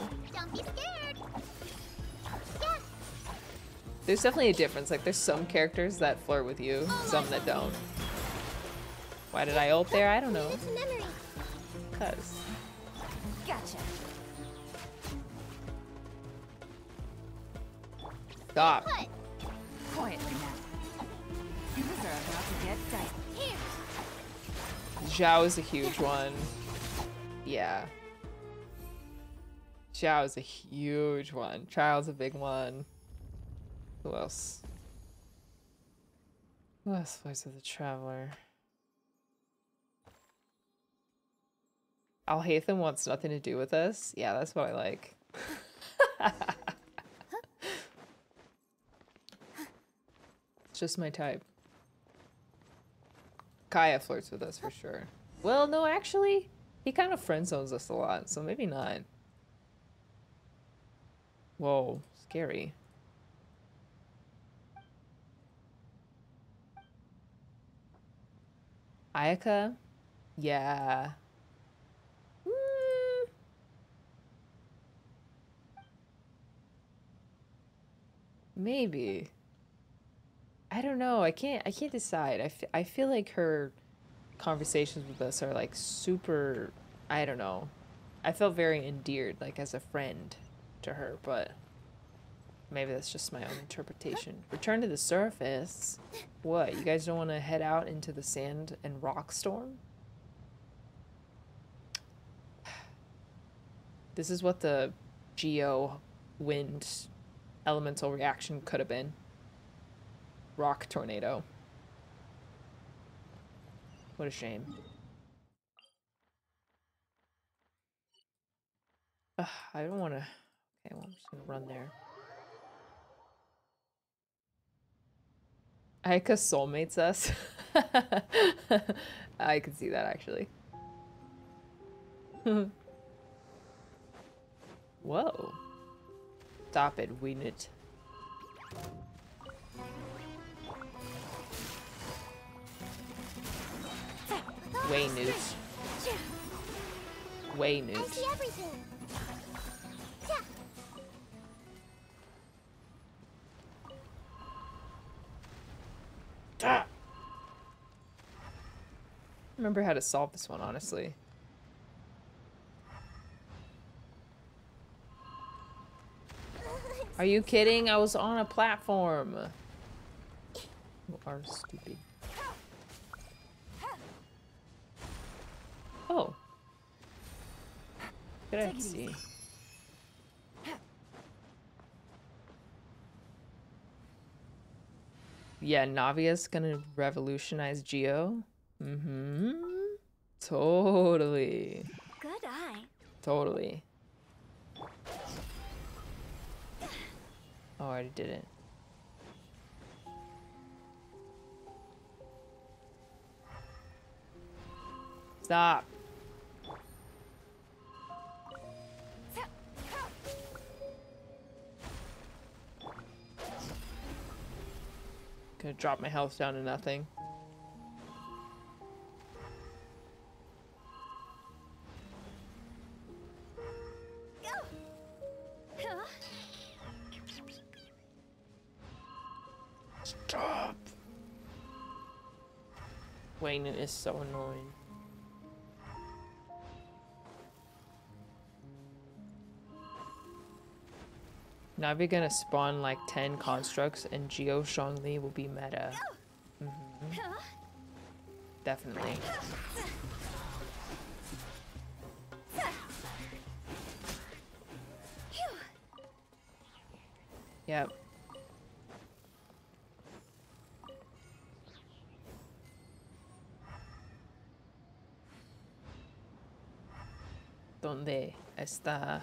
There's definitely a difference. Like there's some characters that flirt with you, some that don't. Why did I ult there? I don't know. Cause Gotcha. Stop. Quietly now. About to get. Xiao is a huge one. Yeah. Xiao is a huge one. Childe's a big one. Who else? Who else plays with the Traveler? Alhaitham wants nothing to do with us. Yeah, that's what I like. it's just my type. Kaeya flirts with us for sure. Well, no, actually, he kind of friend zones us a lot, so maybe not. Whoa, scary. Ayaka? Yeah. Mm. Maybe. I don't know. I can't. I can't decide. I, f- I feel like her conversations with us are like super. I don't know. I felt very endeared, like as a friend, to her. But maybe that's just my own interpretation. Return to the surface. What? You guys don't want to head out into the sand and rock storm? This is what the geo wind elemental reaction could have been rock tornado. What a shame. Ugh, I don't want to. Okay, well, I'm just gonna run there. Ayaka soulmates us. I can see that actually. Whoa. Stop it, Wenut. Wenut. Way newt. Remember how to solve this one, honestly. Are you kidding? I was on a platform. You are stupid. Oh. Good Take to see. Yeah, Navia's gonna revolutionize Geo. Mm-hmm. Totally. Good eye. Totally. Oh, I already did it. Stop. Gonna drop my health down to nothing. Stop! Wayne is so annoying. Now we're gonna spawn like 10 constructs and Geo Zhongli will be meta. Mhm. Definitely. Yep. ¿Dónde está?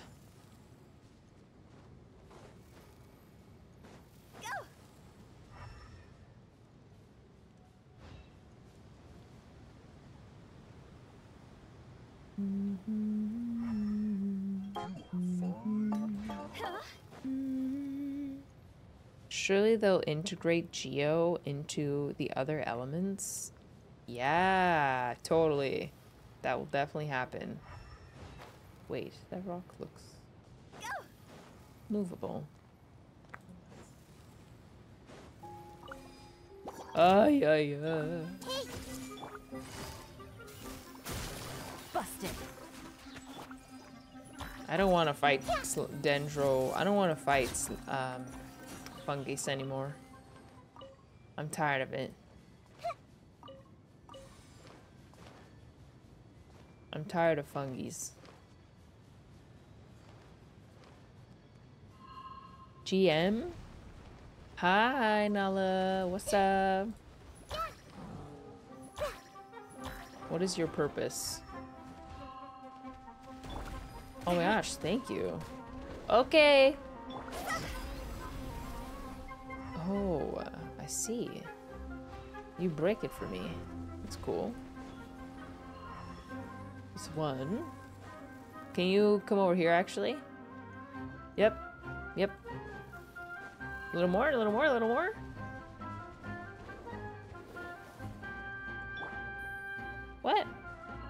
Surely they'll integrate Geo into the other elements. Yeah, totally. That will definitely happen. Wait, that rock looks movable. Ay, ay, ay. Busted. I don't want to fight Dendro. I don't want to fight sl- Fungus anymore. I'm tired of it. I'm tired of fungies. GM? Hi, Nala. What's up? What is your purpose? Oh my gosh, thank you. Okay. Oh, I see. You break it for me. That's cool. It's one. Can you come over here, actually? Yep. Yep. A little more, a little more, a little more. What?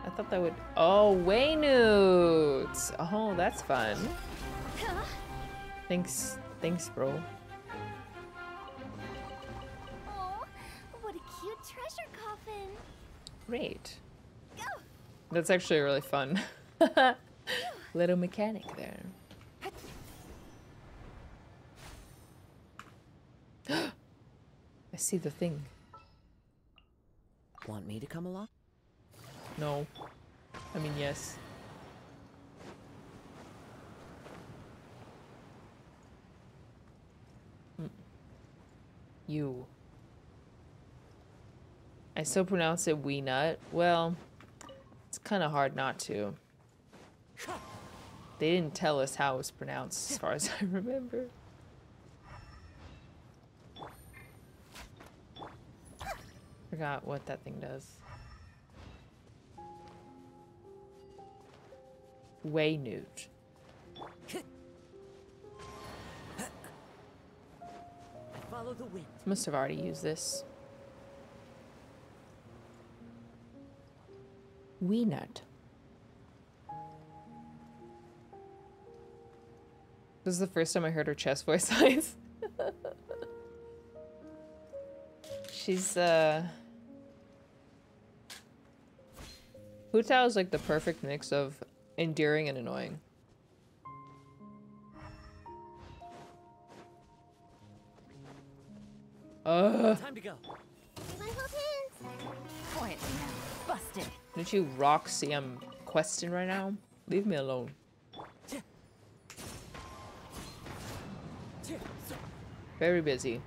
I thought that would... Oh, Wenuts! Oh, that's fun. Thanks. Thanks, bro. Great. That's actually really fun. Little mechanic there. I see the thing. Want me to come along? No. I mean, yes. Mm. You. I still pronounce it wee nut. Well, it's kind of hard not to. They didn't tell us how it was pronounced, as far as I remember. Forgot what that thing does. Wenut. Follow the wind. Must have already used this. Wenut. This is the first time I heard her chest voice lines. She's uh Hu Tao is like the perfect mix of endearing and annoying. Ugh. Time to go. Don't you rock see I'm questing right now? Leave me alone. Very busy.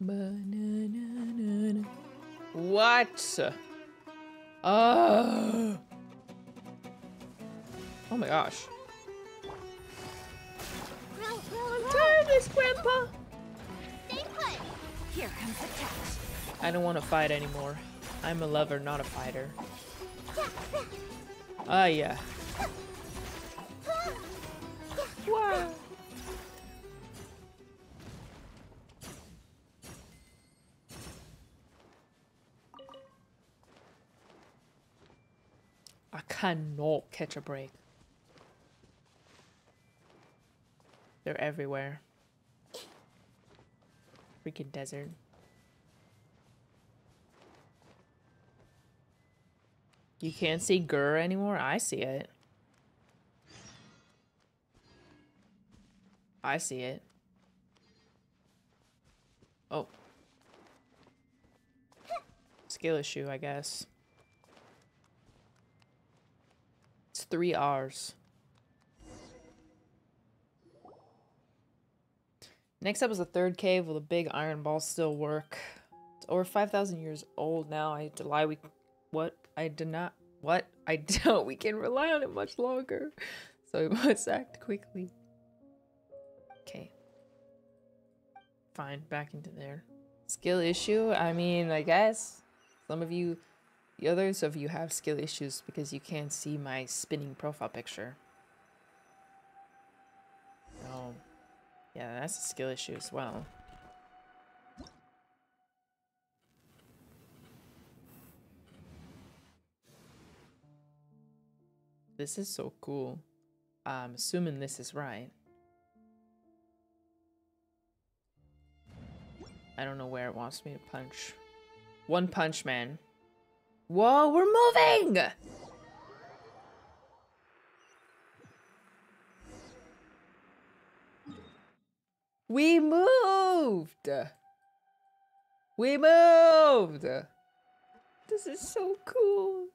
Ba-na-na-na-na. What? Uh. Oh my gosh. Roll, roll, roll. goodness, Grandpa! Stay put. Here comes the catch. I don't want to fight anymore. I'm a lover, not a fighter. Ah, yeah. Wow. Cannot catch a break. They're everywhere. Freaking desert. You can't see Gur anymore? I see it. I see it. Oh. Skill issue, I guess. Three R's. Next up is the third cave. Will the big iron ball still work? It's over 5,000 years old now. I lie we... What? I did not... What? I don't. We can rely on it much longer. So we must act quickly. Okay. Fine. Back into there. Skill issue? I mean, I guess. Some of you... The others of you have skill issues because you can't see my spinning profile picture. Oh. Yeah, that's a skill issue as well. This is so cool. I'm assuming this is right. I don't know where it wants me to punch. One punch man. Whoa, we're moving! We moved! We moved! This is so cool.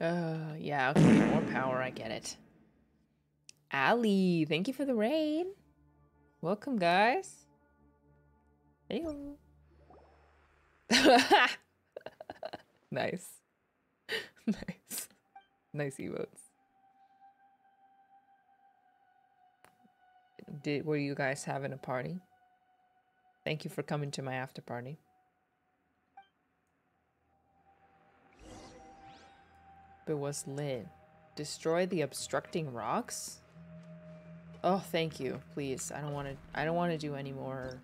Uh, yeah, okay, more power, I get it. Ali, thank you for the raid. Welcome, guys. Nice. nice. Nice emotes. Did were you guys having a party? Thank you for coming to my after party. But was lit. Destroy the obstructing rocks? Oh, thank you. Please. I don't want to I don't want to do any more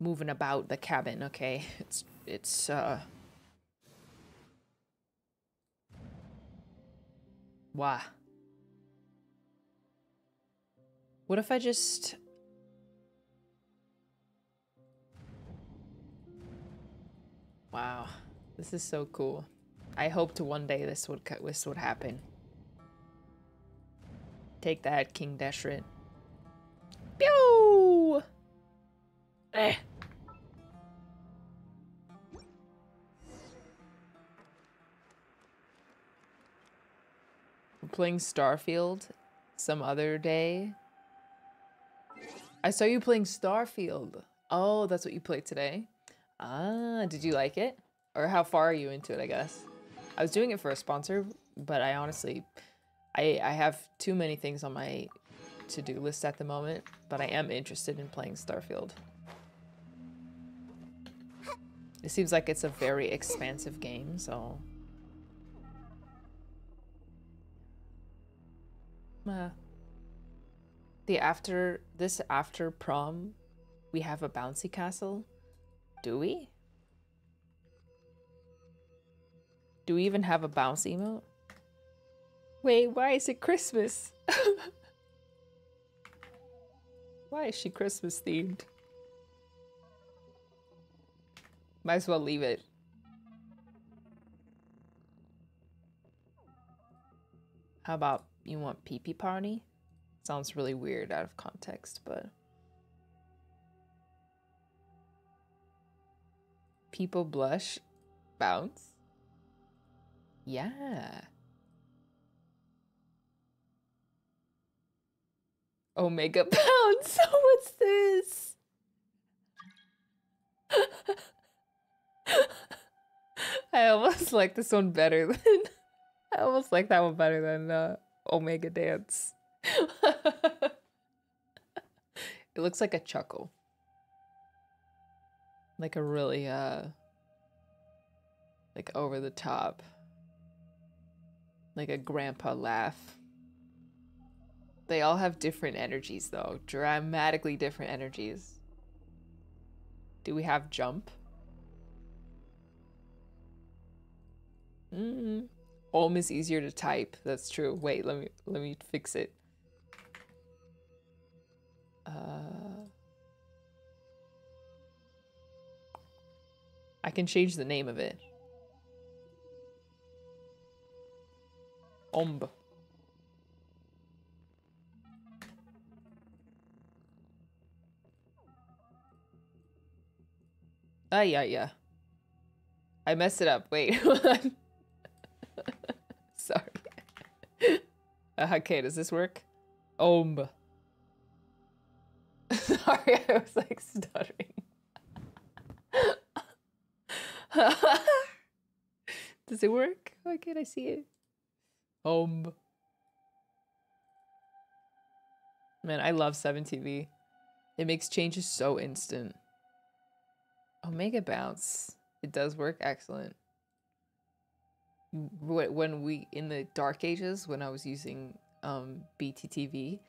moving about the cabin, okay? It's it's uh Wow. What if I just Wow. This is so cool. I hoped one day this would this would happen. Take that, King Deshret. Pew! Eh. Playing Starfield some other day. I saw you playing Starfield. Oh, that's what you played today? Ah, did you like it? Or how far are you into it, I guess? I was doing it for a sponsor, but I honestly, I, I have too many things on my to-do list at the moment, but I am interested in playing Starfield. It seems like it's a very expansive game, so... Uh, the after, this after prom, we have a bouncy castle? Do we? Do we even have a bounce emote? Wait, why is it Christmas? why is she Christmas themed? Might as well leave it. How about you want pee pee party? Sounds really weird out of context, but. People blush. Bounce. Yeah. Omega pounds. What's this? I almost like this one better than I almost like that one better than uh, Omega Dance. it looks like a chuckle. Like a really uh like over the top. Like a grandpa laugh. They all have different energies though, dramatically different energies. Do we have jump? Mm. Om is easier to type. That's true. Wait, let me let me fix it. Uh, I can change the name of it. Omb. Ah, yeah, yeah. I messed it up. Wait. Sorry. Uh, okay, does this work? Om. Sorry, I was like stuttering. does it work? Why can't I see it? Om. Man, I love 7TV. It makes changes so instant. Omega Bounce. It does work excellent. Wh- When we, in the dark ages, when I was using um, BTTV,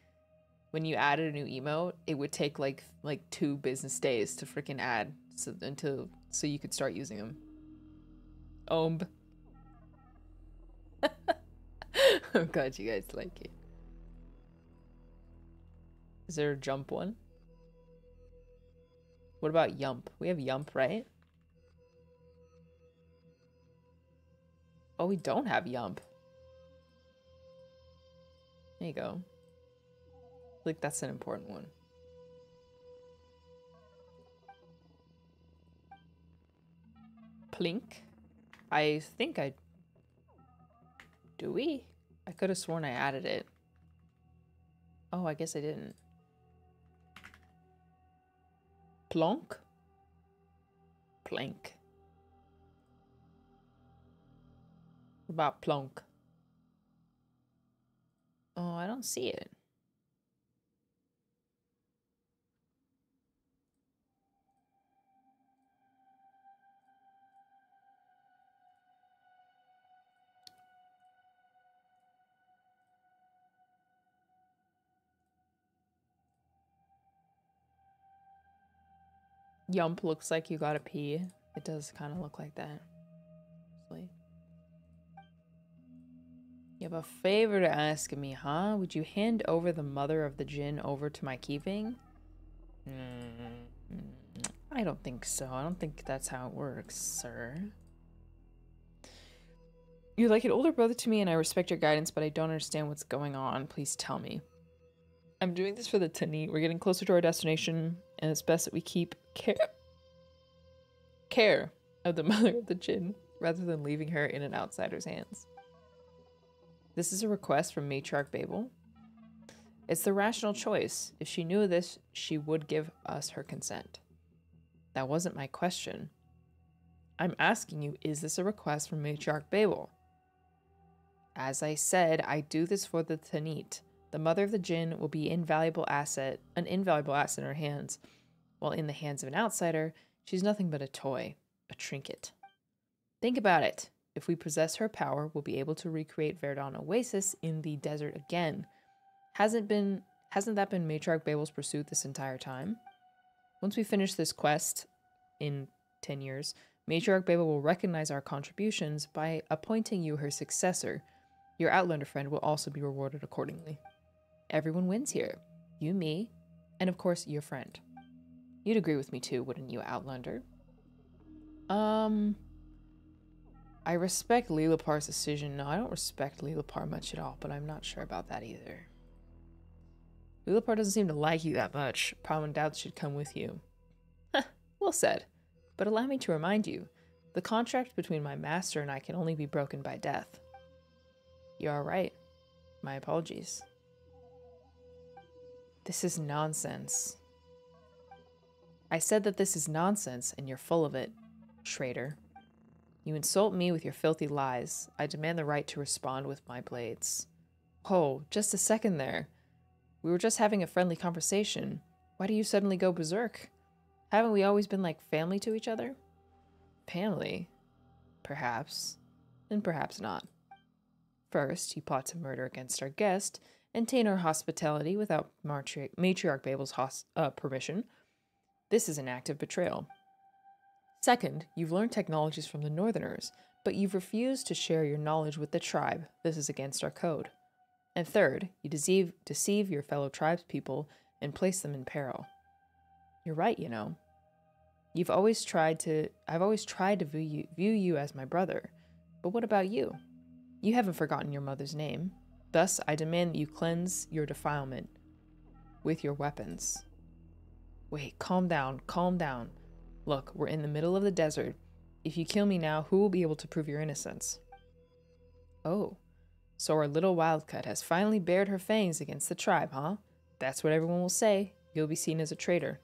when you added a new emote, it would take like like two business days to freaking add so, until so you could start using them. Omb. I'm glad you guys like it. Is there a jump one? What about Yump? We have Yump, right? Oh, we don't have Yump. There you go. Like that's an important one. Plink. I think I. Do we? I could have sworn I added it. Oh, I guess I didn't. Plonk? Plank. About plonk? Oh, I don't see it. Yump looks like you gotta pee. It does kind of look like that. Honestly. You have a favor to ask of me, huh? Would you hand over the mother of the Jinn over to my keeping? Mm, I don't think so. I don't think that's how it works, sir. You're like an older brother to me, and I respect your guidance, but I don't understand what's going on. Please tell me. I'm doing this for the Tanit. We're getting closer to our destination, and it's best that we keep care care of the mother of the Jinn rather than leaving her in an outsider's hands. This is a request from Matriarch Babel. It's the rational choice. If she knew this, she would give us her consent. That wasn't my question. I'm asking you, is this a request from Matriarch Babel? As I said, I do this for the Tanit. The mother of the Jinn will be an invaluable asset, an invaluable asset in her hands, while in the hands of an outsider, she's nothing but a toy, a trinket. Think about it. If we possess her power, we'll be able to recreate Verdun Oasis in the desert again. Hasn't been hasn't that been Matriarch Babel's pursuit this entire time? Once we finish this quest in 10 years, Matriarch Babel will recognize our contributions by appointing you her successor. Your Outlander friend will also be rewarded accordingly. Everyone wins here. You, me, and of course, your friend. You'd agree with me too, wouldn't you, Outlander? Um. I respect Liloupar's decision. No, I don't respect Liloupar much at all, but I'm not sure about that either. Liloupar doesn't seem to like you that much. Problem doubts should come with you. well said. But allow me to remind you the contract between my master and I can only be broken by death. You are right. My apologies. This is nonsense. I said that this is nonsense, and you're full of it, Schrader. You insult me with your filthy lies. I demand the right to respond with my blades. Oh, just a second there. We were just having a friendly conversation. Why do you suddenly go berserk? Haven't we always been like family to each other? Family? Perhaps. And perhaps not. First, you plot to murder against our guest and taint our hospitality without Matriarch, Matriarch Babel's hos- uh, permission. This is an act of betrayal. Second, you've learned technologies from the Northerners, but you've refused to share your knowledge with the tribe. This is against our code. And third, you deceive, deceive your fellow tribespeople and place them in peril. You're right, you know. You've always tried to I've always tried to view you, view you as my brother. But what about you? You haven't forgotten your mother's name. Thus, I demand that you cleanse your defilement with your weapons. Wait, calm down, calm down. Look, we're in the middle of the desert. If you kill me now, who will be able to prove your innocence? Oh, so our little wildcat has finally bared her fangs against the tribe, huh? That's what everyone will say. You'll be seen as a traitor.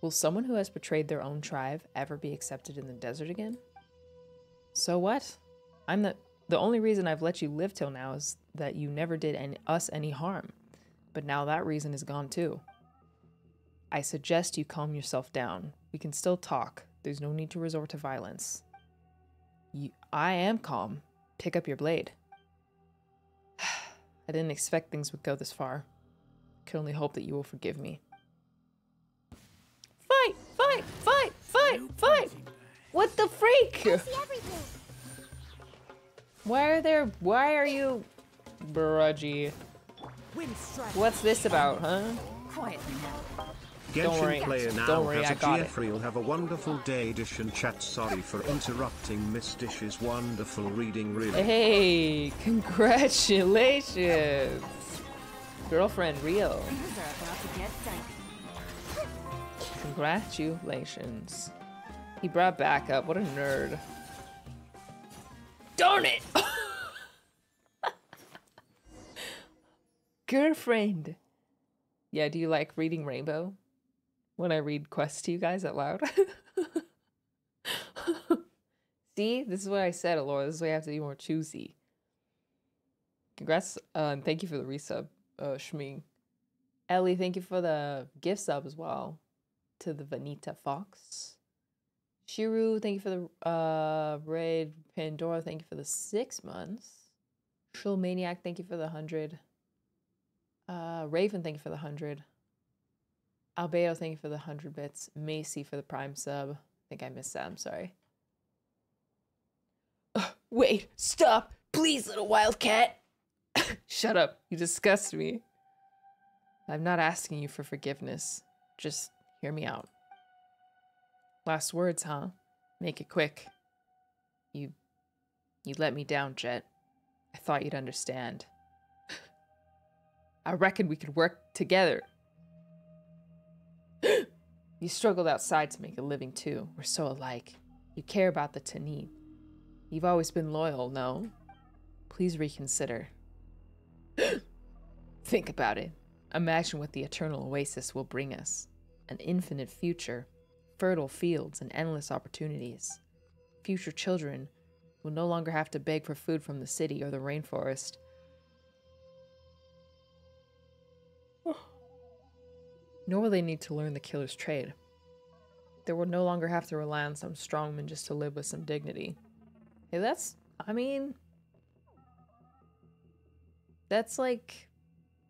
Will someone who has betrayed their own tribe ever be accepted in the desert again? So what? I'm the the only reason I've let you live till now is that you never did any, us any harm. But now that reason is gone too. I suggest you calm yourself down. We can still talk. There's no need to resort to violence. You, I am calm. Pick up your blade. I didn't expect things would go this far. Can only hope that you will forgive me. Fight! Fight! Fight! Fight! Fight! What the freak? I see everything. Why are there? Why are you, Brudgy? What's this about, huh? Quietly now. Genshin worry. player now Don't worry, has I a got it. Geoffrey have a wonderful day dish and chat sorry for interrupting Miss Dish's wonderful reading really. Hey, congratulations, girlfriend Rio. Things are about to get dicey. Congratulations. He brought back up. What a nerd. Darn it! Girlfriend. Yeah, do you like reading Rainbow? When I read quests to you guys out loud? See, this is what I said, Alora. This is why I have to be more choosy. Congrats, uh, and thank you for the resub, uh, Shming. Ellie, thank you for the gift sub as well to the Vanita Fox. Shiru, thank you for the uh raid. Pandora, thank you for the six months. Shul Maniac, thank you for the hundred. Uh Raven, thank you for the hundred. Albeo, thank you for the hundred bits. Macy for the prime sub. I think I missed that. I'm sorry. Ugh, wait, stop, please, little wildcat. Shut up. You disgust me. I'm not asking you for forgiveness. Just hear me out. Last words, huh? Make it quick. You you let me down, Jeht. I thought you'd understand. I reckon we could work together. You struggled outside to make a living too. We're so alike. You care about the Tanit. You've always been loyal, no? Please reconsider. Think about it. Imagine what the eternal oasis will bring us an infinite future, fertile fields, and endless opportunities. Future children will no longer have to beg for food from the city or the rainforest. Nor will they need to learn the killer's trade. They will no longer have to rely on some strongman just to live with some dignity. Hey, that's, I mean, that's like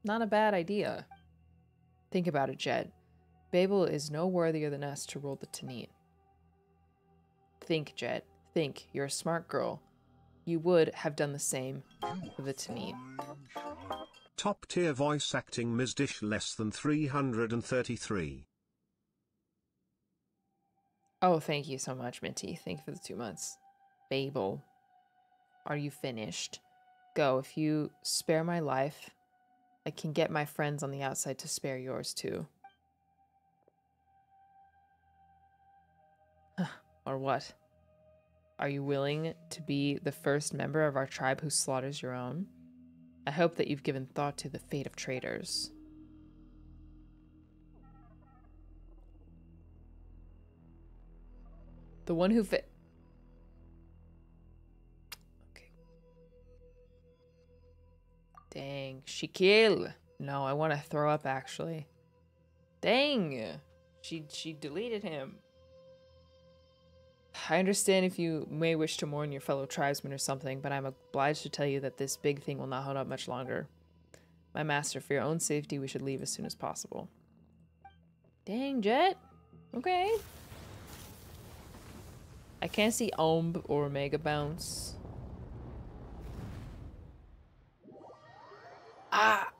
not a bad idea. Think about it, Jeht. Babel is no worthier than us to rule the Tanit. Think, Jeht. Think. You're a smart girl. You would have done the same for the Tanit. Top tier voice acting Ms. Dish less than 333. Oh, thank you so much, Minty. Thank you for the two months. Babel, are you finished? Go. If you spare my life, I can get my friends on the outside to spare yours too. or what? Are you willing to be the first member of our tribe who slaughters your own? I hope that you've given thought to the fate of traitors. The one who fit. Okay. Dang. killed No, I want to throw up actually. Dang. She she deleted him. I understand if you may wish to mourn your fellow tribesmen or something, but I'm obliged to tell you that this big thing will not hold up much longer. My master, for your own safety, we should leave as soon as possible. Dang, Jeht. Okay. I can't see Omb or Mega Bounce. Ah!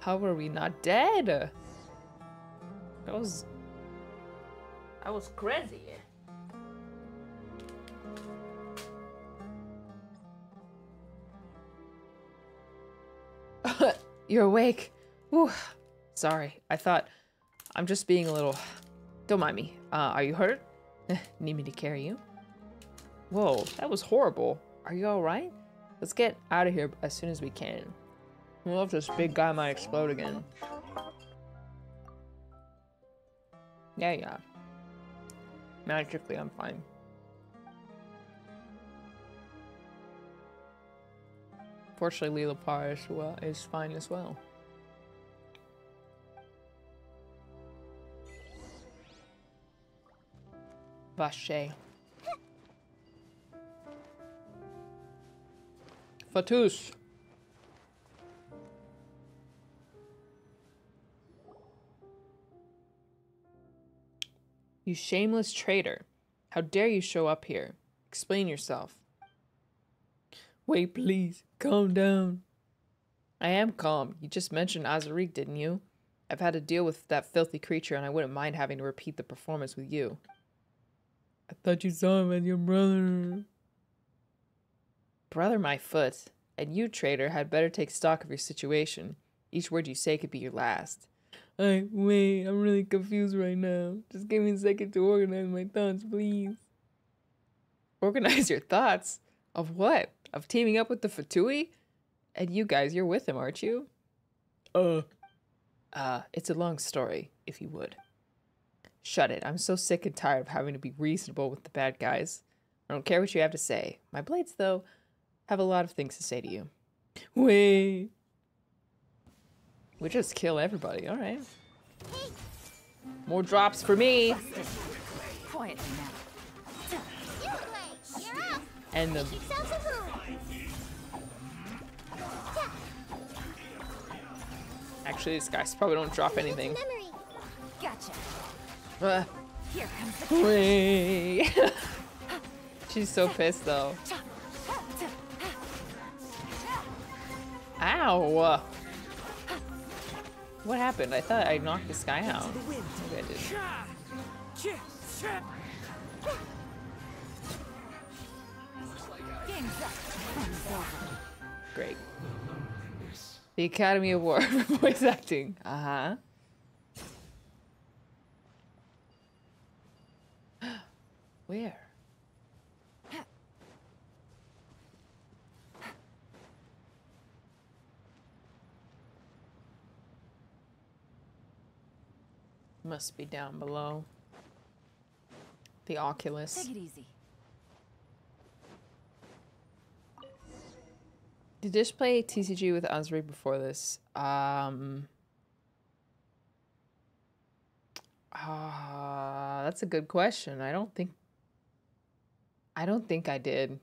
How are we not dead? That was... That was crazy. You're awake. Whew. Sorry, I thought... I'm just being a little... Don't mind me. Uh, are you hurt? Need me to carry you? Whoa, that was horrible. Are you alright? Let's get out of here as soon as we can. Well, if this big guy might explode again. Yeah, yeah. Magically, I'm fine. Fortunately, Liloupar is, well, is fine as well. Vache. Fatui. You shameless traitor. How dare you show up here? Explain yourself. Wait, please. Calm down. I am calm. You just mentioned Azariq, didn't you? I've had to deal with that filthy creature and I wouldn't mind having to repeat the performance with you. I thought you saw him as your brother. Brother my foot. And you, traitor, had better take stock of your situation. Each word you say could be your last. I wait, I'm really confused right now. Just give me a second to organize my thoughts, please. Organize your thoughts? Of what? Of teaming up with the Fatui? And you guys, you're with him, aren't you? Uh. Uh, it's a long story, if you would. Shut it. I'm so sick and tired of having to be reasonable with the bad guys. I don't care what you have to say. My blades, though, have a lot of things to say to you. Wait. We just kill everybody, alright. More drops for me. Quietly now. You're up. And the actually these guys probably don't drop anything. Gotcha. Uh, Here comes the. She's so pissed though. Ow! What happened? I thought I knocked this guy out. Maybe I did. game's up. Fun's over. Great. The Academy Award for voice acting. Uh huh. Where? Must be down below. The Oculus. Take it easy. Did Dish play TCG with Azri before this? Um. Ah, that's a good question. I don't think. I don't think I did.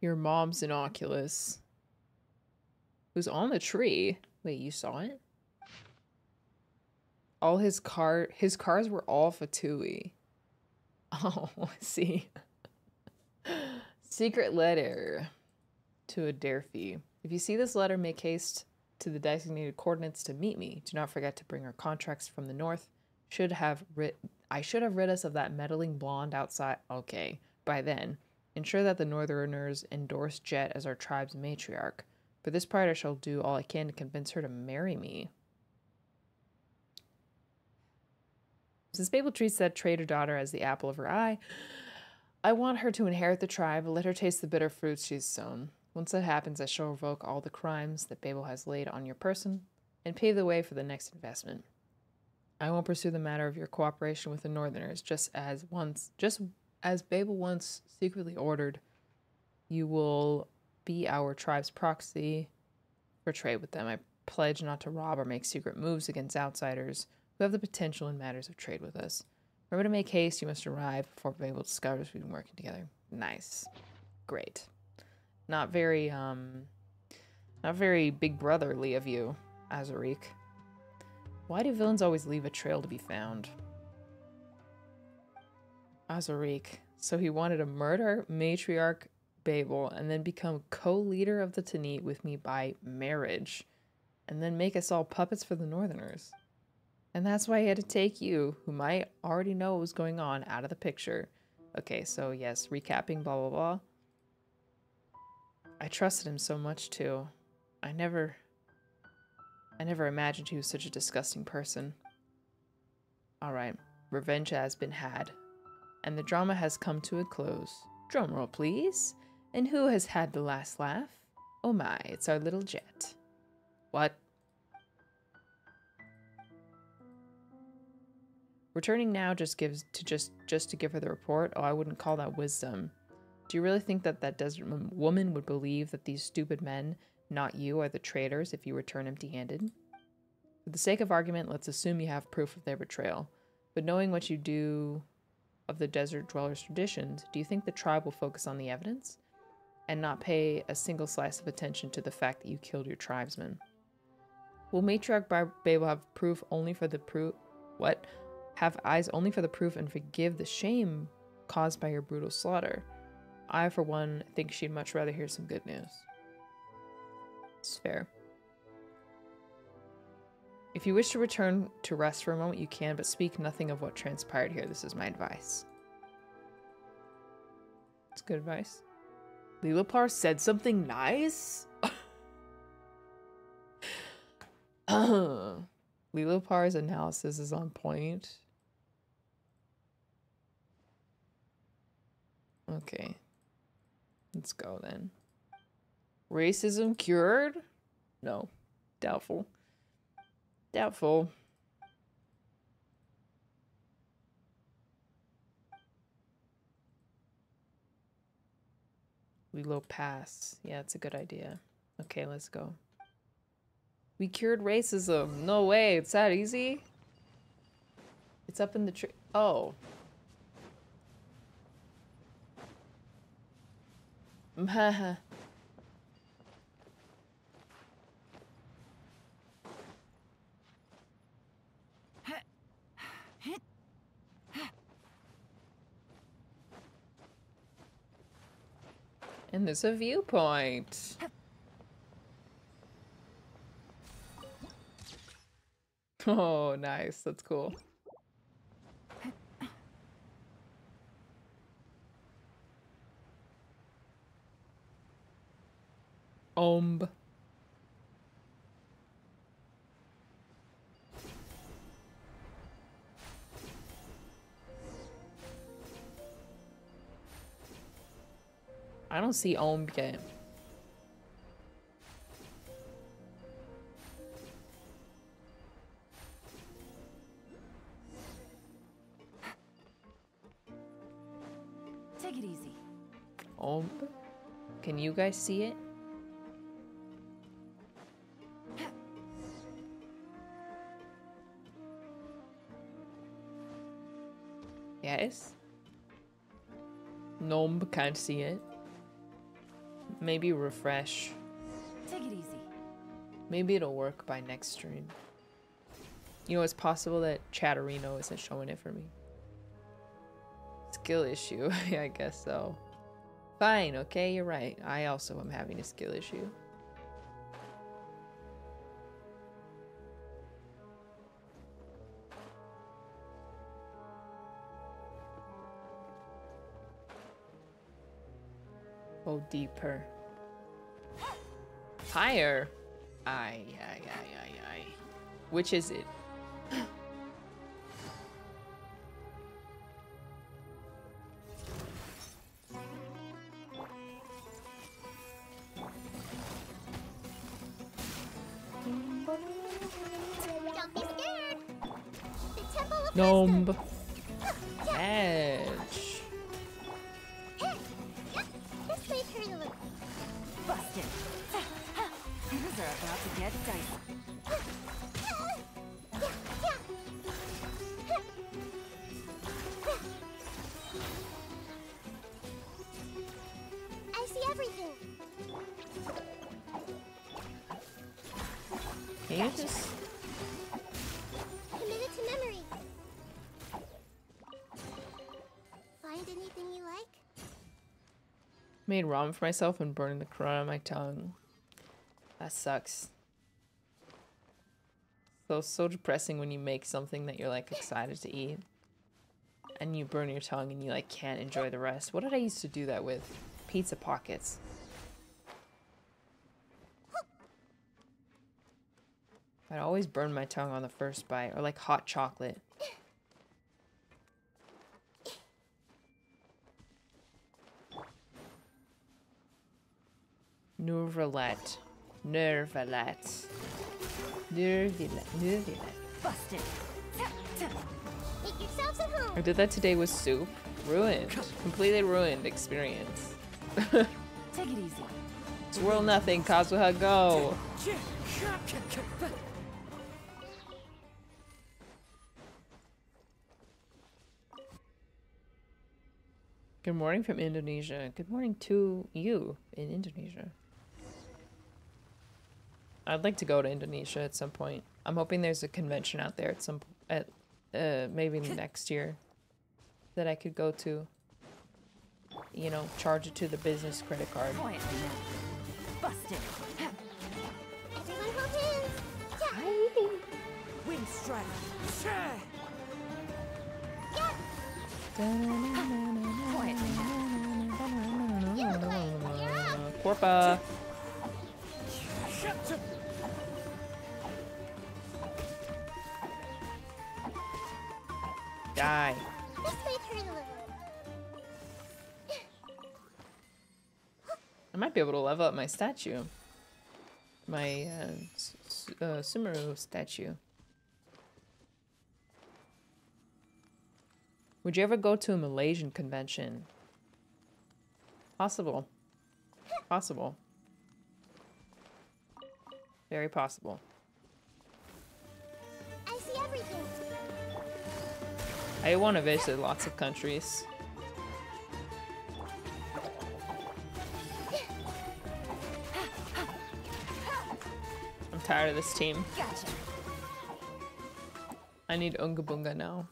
Your mom's an Oculus. Who's on the tree? Wait, you saw it? All his car, his cars were all Fatui. Oh, see. Secret letter to a Derfy. If you see this letter, make haste to the designated coordinates to meet me. Do not forget to bring our contracts from the north. Should have rid I should have rid us of that meddling blonde outside. Okay, by then, ensure that the Northerners endorse Jeht as our tribe's matriarch. For this part, I shall do all I can to convince her to marry me. Since Babel treats that traitor daughter as the apple of her eye, I want her to inherit the tribe, let her taste the bitter fruits she's sown. Once that happens, I shall revoke all the crimes that Babel has laid on your person and pave the way for the next investment. I won't pursue the matter of your cooperation with the Northerners, just as once, just as Babel once secretly ordered. You will be our tribe's proxy for trade with them. I pledge not to rob or make secret moves against outsiders who have the potential in matters of trade with us. Remember to make haste, you must arrive before Babel discovers we've been working together. Nice. Great. Not very, um, not very big brotherly of you, Azariq. Why do villains always leave a trail to be found? Azariq. So he wanted to murder matriarch Babel and then become co-leader of the Tanit with me by marriage. And then make us all puppets for the Northerners. And that's why I had to take you, who might already know what was going on, out of the picture. Okay, so yes, recapping, blah, blah, blah. I trusted him so much, too. I never... I never imagined he was such a disgusting person. Alright, revenge has been had. And the drama has come to a close. Drumroll, please. And who has had the last laugh? Oh my, it's our little Jeht. What? Returning now just gives to just just to give her the report. Oh, I wouldn't call that wisdom. Do you really think that that desert woman would believe that these stupid men, not you, are the traitors if you return empty-handed? For the sake of argument, let's assume you have proof of their betrayal. But knowing what you do of the desert dwellers' traditions, do you think the tribe will focus on the evidence and not pay a single slice of attention to the fact that you killed your tribesmen? Will Matriarch have proof only for the proof? What? Have eyes only for the proof and forgive the shame caused by your brutal slaughter. I, for one, think she'd much rather hear some good news. It's fair. If you wish to return to rest for a moment, you can, but speak nothing of what transpired here. This is my advice. It's good advice. Liloupar said something nice? Liloupar's analysis is on point. Okay. Let's go then. Racism cured? No. Doubtful. Doubtful. Lilo pass. Yeah, it's a good idea. Okay, let's go. We cured racism. No way. It's that easy? It's up in the tree. Oh. And there's a viewpoint. Oh, nice. That's cool. Omb. I don't see Omb yet. Take it easy. Omb? Can you guys see it? Yes. Nomb can't see it. Maybe refresh. Take it easy. Maybe it'll work by next stream. You know, it's possible that Chatterino isn't showing it for me. Skill issue. yeah, I guess so. Fine, okay, you're right. I also am having a skill issue. Go deeper. Higher. Aye, aye, aye, aye, aye. Which is it? You just Commit it to memory. Find anything you like? made ramen for myself and burned the corona on my tongue? That sucks. So so depressing when you make something that you're like excited to eat. And you burn your tongue and you like can't enjoy the rest. What did I used to do that with? Pizza pockets. I'd always burn my tongue on the first bite, or like hot chocolate. Neuvillette. Neuvillette. Neuvillette. Neuvillette. Busted. Make yourselves at home. I did that today with soup. Ruined. Completely ruined experience. Take it easy. Swirl nothing, Kazuha, go! Good morning from Indonesia. Good morning to you in Indonesia. I'd like to go to Indonesia at some point. I'm hoping there's a convention out there at some at uh maybe next year that I could go to. You know, charge it to the business credit card. Busted. Everyone hold hands. Wind strike. Quietly now. Corpa. Die. I might be able to level up my statue. My uh, uh, Sumeru statue. Would you ever go to a Malaysian convention? Possible. Possible. Very possible. I see everything. I want to visit lots of countries. I'm tired of this team. Gotcha. I need Unga Bunga now.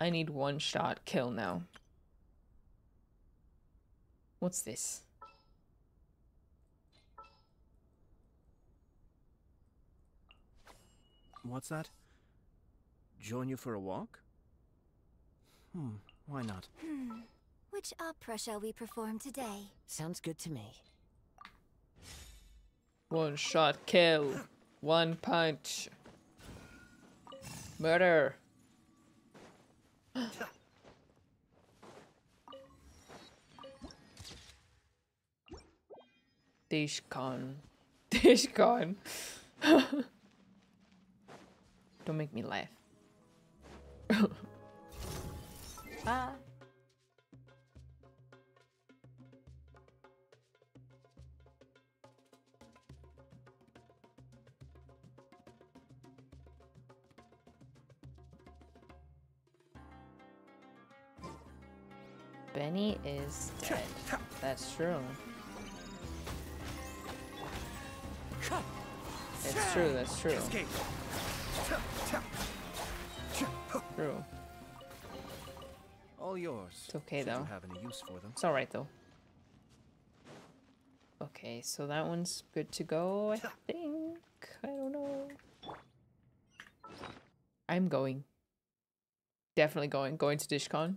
I need one shot kill now. What's this? What's that? Join you for a walk? Hmm, why not? Hmm. Which opera shall we perform today? Sounds good to me. One shot kill. One punch. Murder. Dishcon. Dishcon. Don't make me laugh. ah. Benny is dead. That's true. It's true, that's true. True. All yours. It's okay, though. You have any use for them? It's alright though. Okay, so that one's good to go, I think. I don't know. I'm going. Definitely going. Going to DishCon.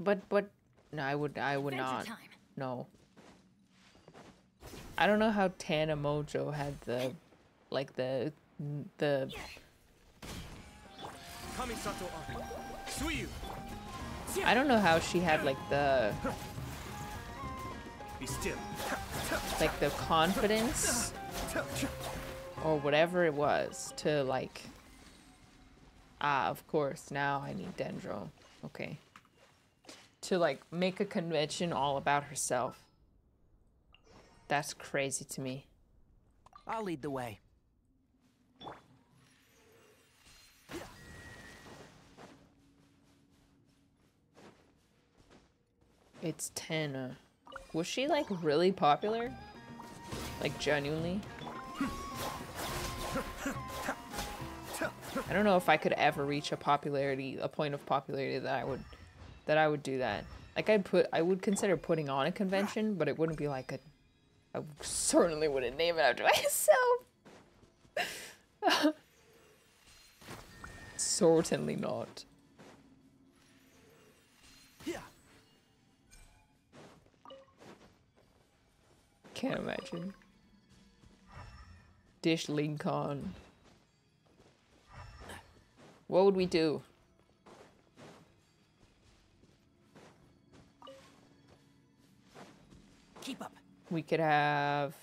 But but no, I would I would Adventure not. time. No. I don't know how Tana Mongeau had the like the the Kamisato on. Suyu! I don't know how she had like the Be still. like the confidence or whatever it was to like ah of course now I need Dendro. Okay. To like make a convention all about herself. That's crazy to me. I'll lead the way. It's Tana. Uh, was she like really popular? Like genuinely? I don't know if I could ever reach a popularity, a point of popularity that I would, that I would do that. Like I'd put, I would consider putting on a convention, but it wouldn't be like a, I certainly wouldn't name it after myself. certainly not. Yeah. Can't imagine. Dish Lincoln. What would we do? Keep up. We could have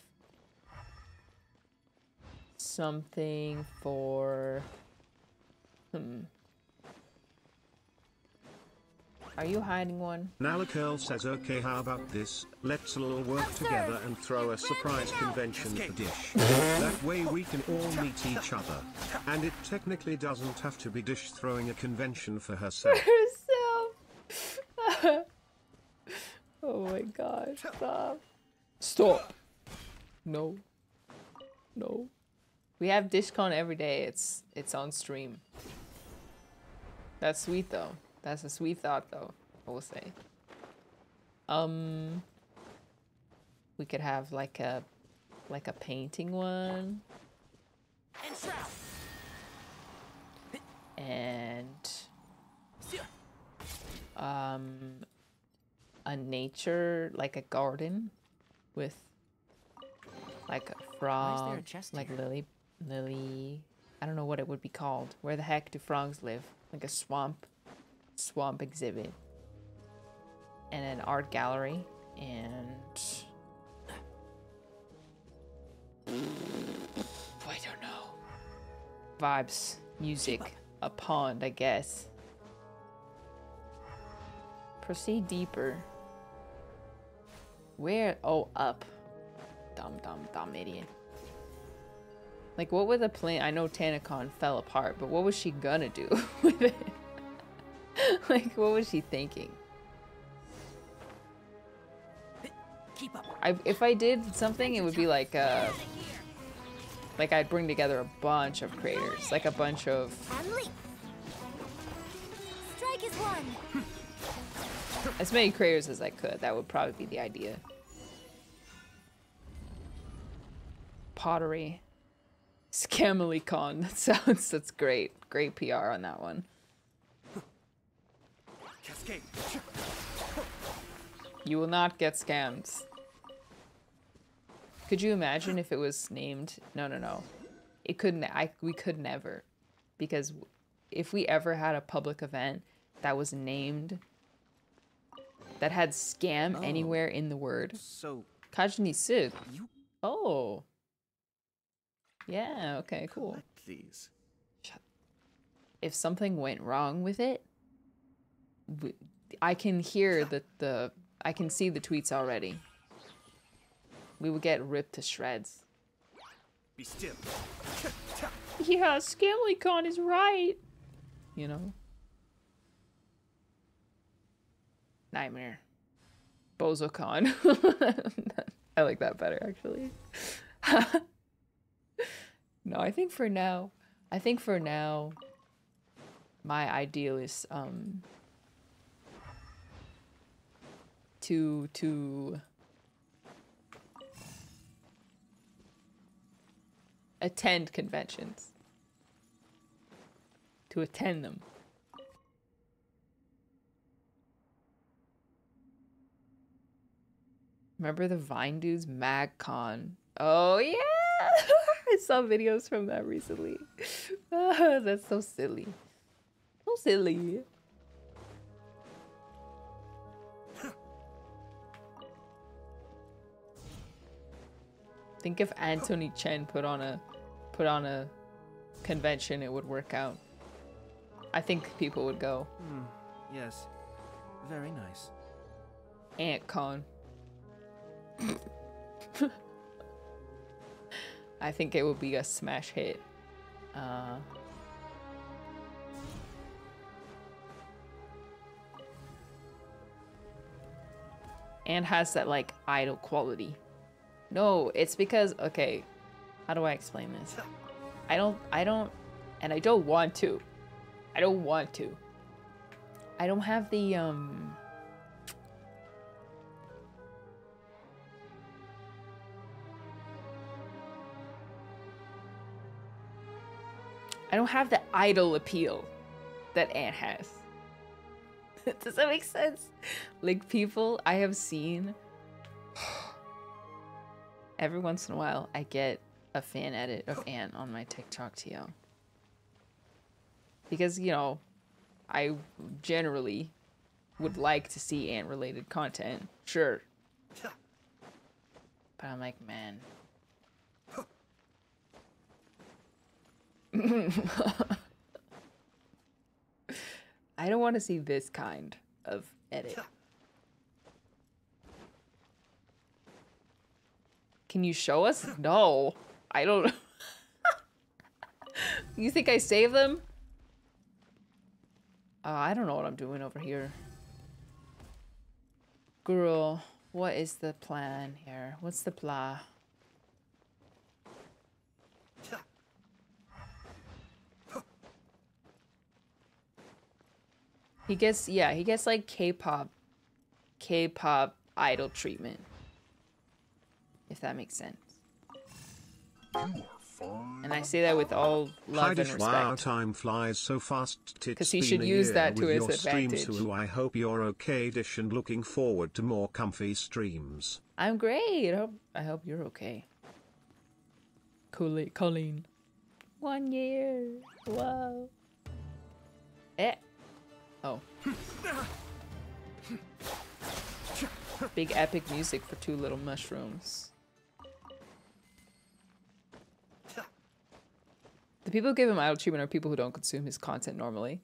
something for. Hmm. Are you hiding one? Nalacurl says okay how about this, let's all work together and throw a surprise convention for Dish. That way we can all meet each other. And it technically doesn't have to be Dish throwing a convention for herself. herself. oh my gosh, stop. Stop. No. No. We have DishCon every day. It's it's on stream. That's sweet though. That's a sweet thought though, I will say. Um we could have like a like a painting one And and um a nature like a garden with like a a frog chest like here? lily lily i don't know what it would be called. Where the heck do frogs live? Like a swamp swamp exhibit. And an art gallery and i don't know. Vibes music a pond i guess. Proceed deeper where? Oh up. Dumb dumb dumb idiot. Like what was the plan? I know tanacon fell apart but what was she gonna do with it? Like what was she thinking? Keep up. I, if i did something it would be like uh like i'd bring together a bunch of creators like a bunch of Strike is one. as many creators as I could. That would probably be the idea. Pottery. Scamolicon. That sounds that's great. Great PR on that one. Cascade. You will not get scammed. Could you imagine if it was named? No, no, no. It couldn't. I we could never, because if we ever had a public event that was named, that had scam Oh. anywhere in the word, So, Khaj-Nisut. you Oh. Yeah. Okay. Cool. these. if something went wrong with it, I can hear that the I can see the tweets already. We would get ripped to shreds. Be still. Yeah, ScamlyCon is right. You know. Nightmare. BozoCon. I like that better actually. no, I think for now, I think for now, my ideal is um to to attend conventions to attend them remember the vine dudes magcon oh yeah i saw videos from that recently that's so silly so silly think if anthony chen put on a put on a convention it would work out i think people would go Hmm. Yes. Very nice. AntCon. I think it would be a smash hit. Uh, and has that like idol quality. No, it's because okay, how do I explain this? I don't I don't and I don't want to. I don't want to. I don't have the um don't have the idol appeal that Anne has. Does that make sense? Like people I have seen every once in a while I get a fan edit of Ant on my TikTok TL. Because, you know, I generally would like to see ant related content. Sure. But I'm like, man. I don't want to see this kind of edit. Can you show us? No. I don't. you think I save them? Uh, I don't know what I'm doing over here. Girl, what is the plan here? What's the plan? He gets, yeah, he gets like K-pop, K-pop idol treatment. If that makes sense. And I say that with all love and Heidish, wow, respect. time flies so fast. It's 'Cause he should use that to his your streams, advantage. Sue. I hope you're okay, Dish, and looking forward to more comfy streams. I'm great. I hope, I hope you're okay. Colleen. Colleen. One year. Whoa. Eh. Oh. Big epic music for two little mushrooms. The people who give him idol treatment are people who don't consume his content normally.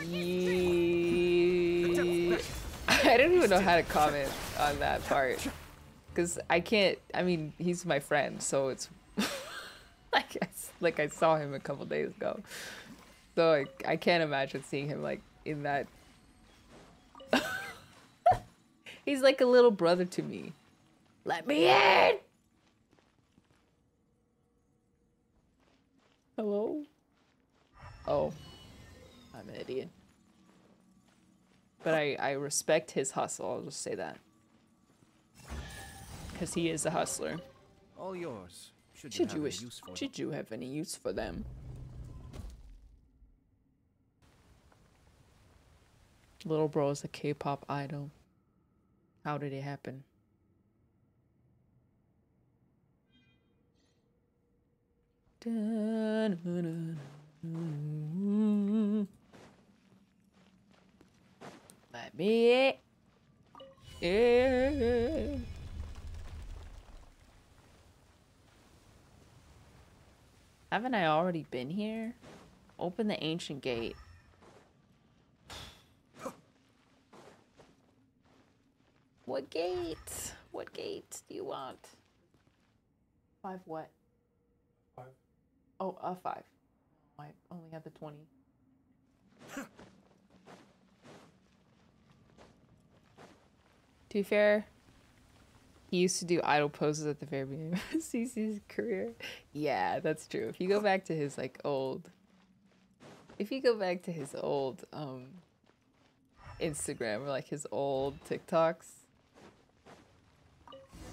I don't even know how to comment on that part. Because I can't, I mean, he's my friend, so it's like, I, like I saw him a couple days ago. So I, I can't imagine seeing him like in that. he's like a little brother to me. Let me in! Hello? Oh. I'm an idiot. But I, I respect his hustle, I'll just say that. Because he is a hustler. All yours. Should, Should have you wish use them. should you have any use for them? Little bro is a K-pop idol. How did it happen? Let me in. Haven't I already been here? Open the ancient gate. What gate? What gate do you want? Five what? Five. Oh, a five. I only have the 20. to be fair, he used to do idle poses at the very beginning of CC's career. Yeah, that's true. If you go back to his like old, if you go back to his old um Instagram or like his old TikToks,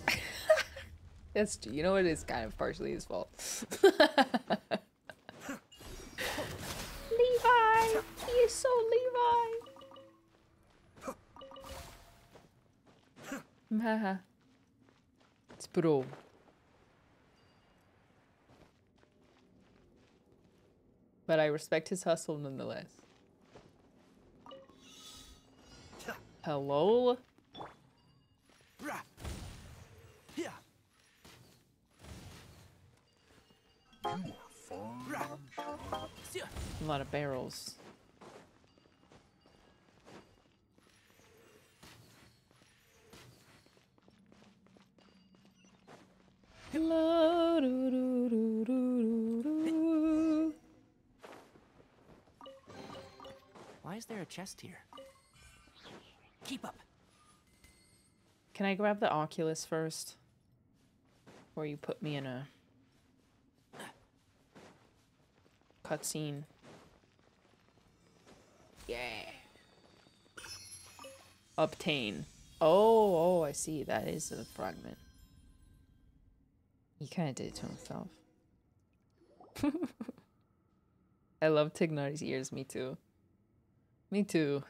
that's true. You know what? It's kind of partially his fault. Levi, he is so Levi. Haha. Bro. But I respect his hustle nonetheless. Hello? A lot of barrels. La, do, do, do, do, do, do. Why is there a chest here? Keep up. Can I grab the Oculus first? Or you put me in a cutscene. Yeah. Obtain. Oh, oh, I see. That is a fragment. He kind of did it to himself. I love Tignari's ears. Me too. Me too.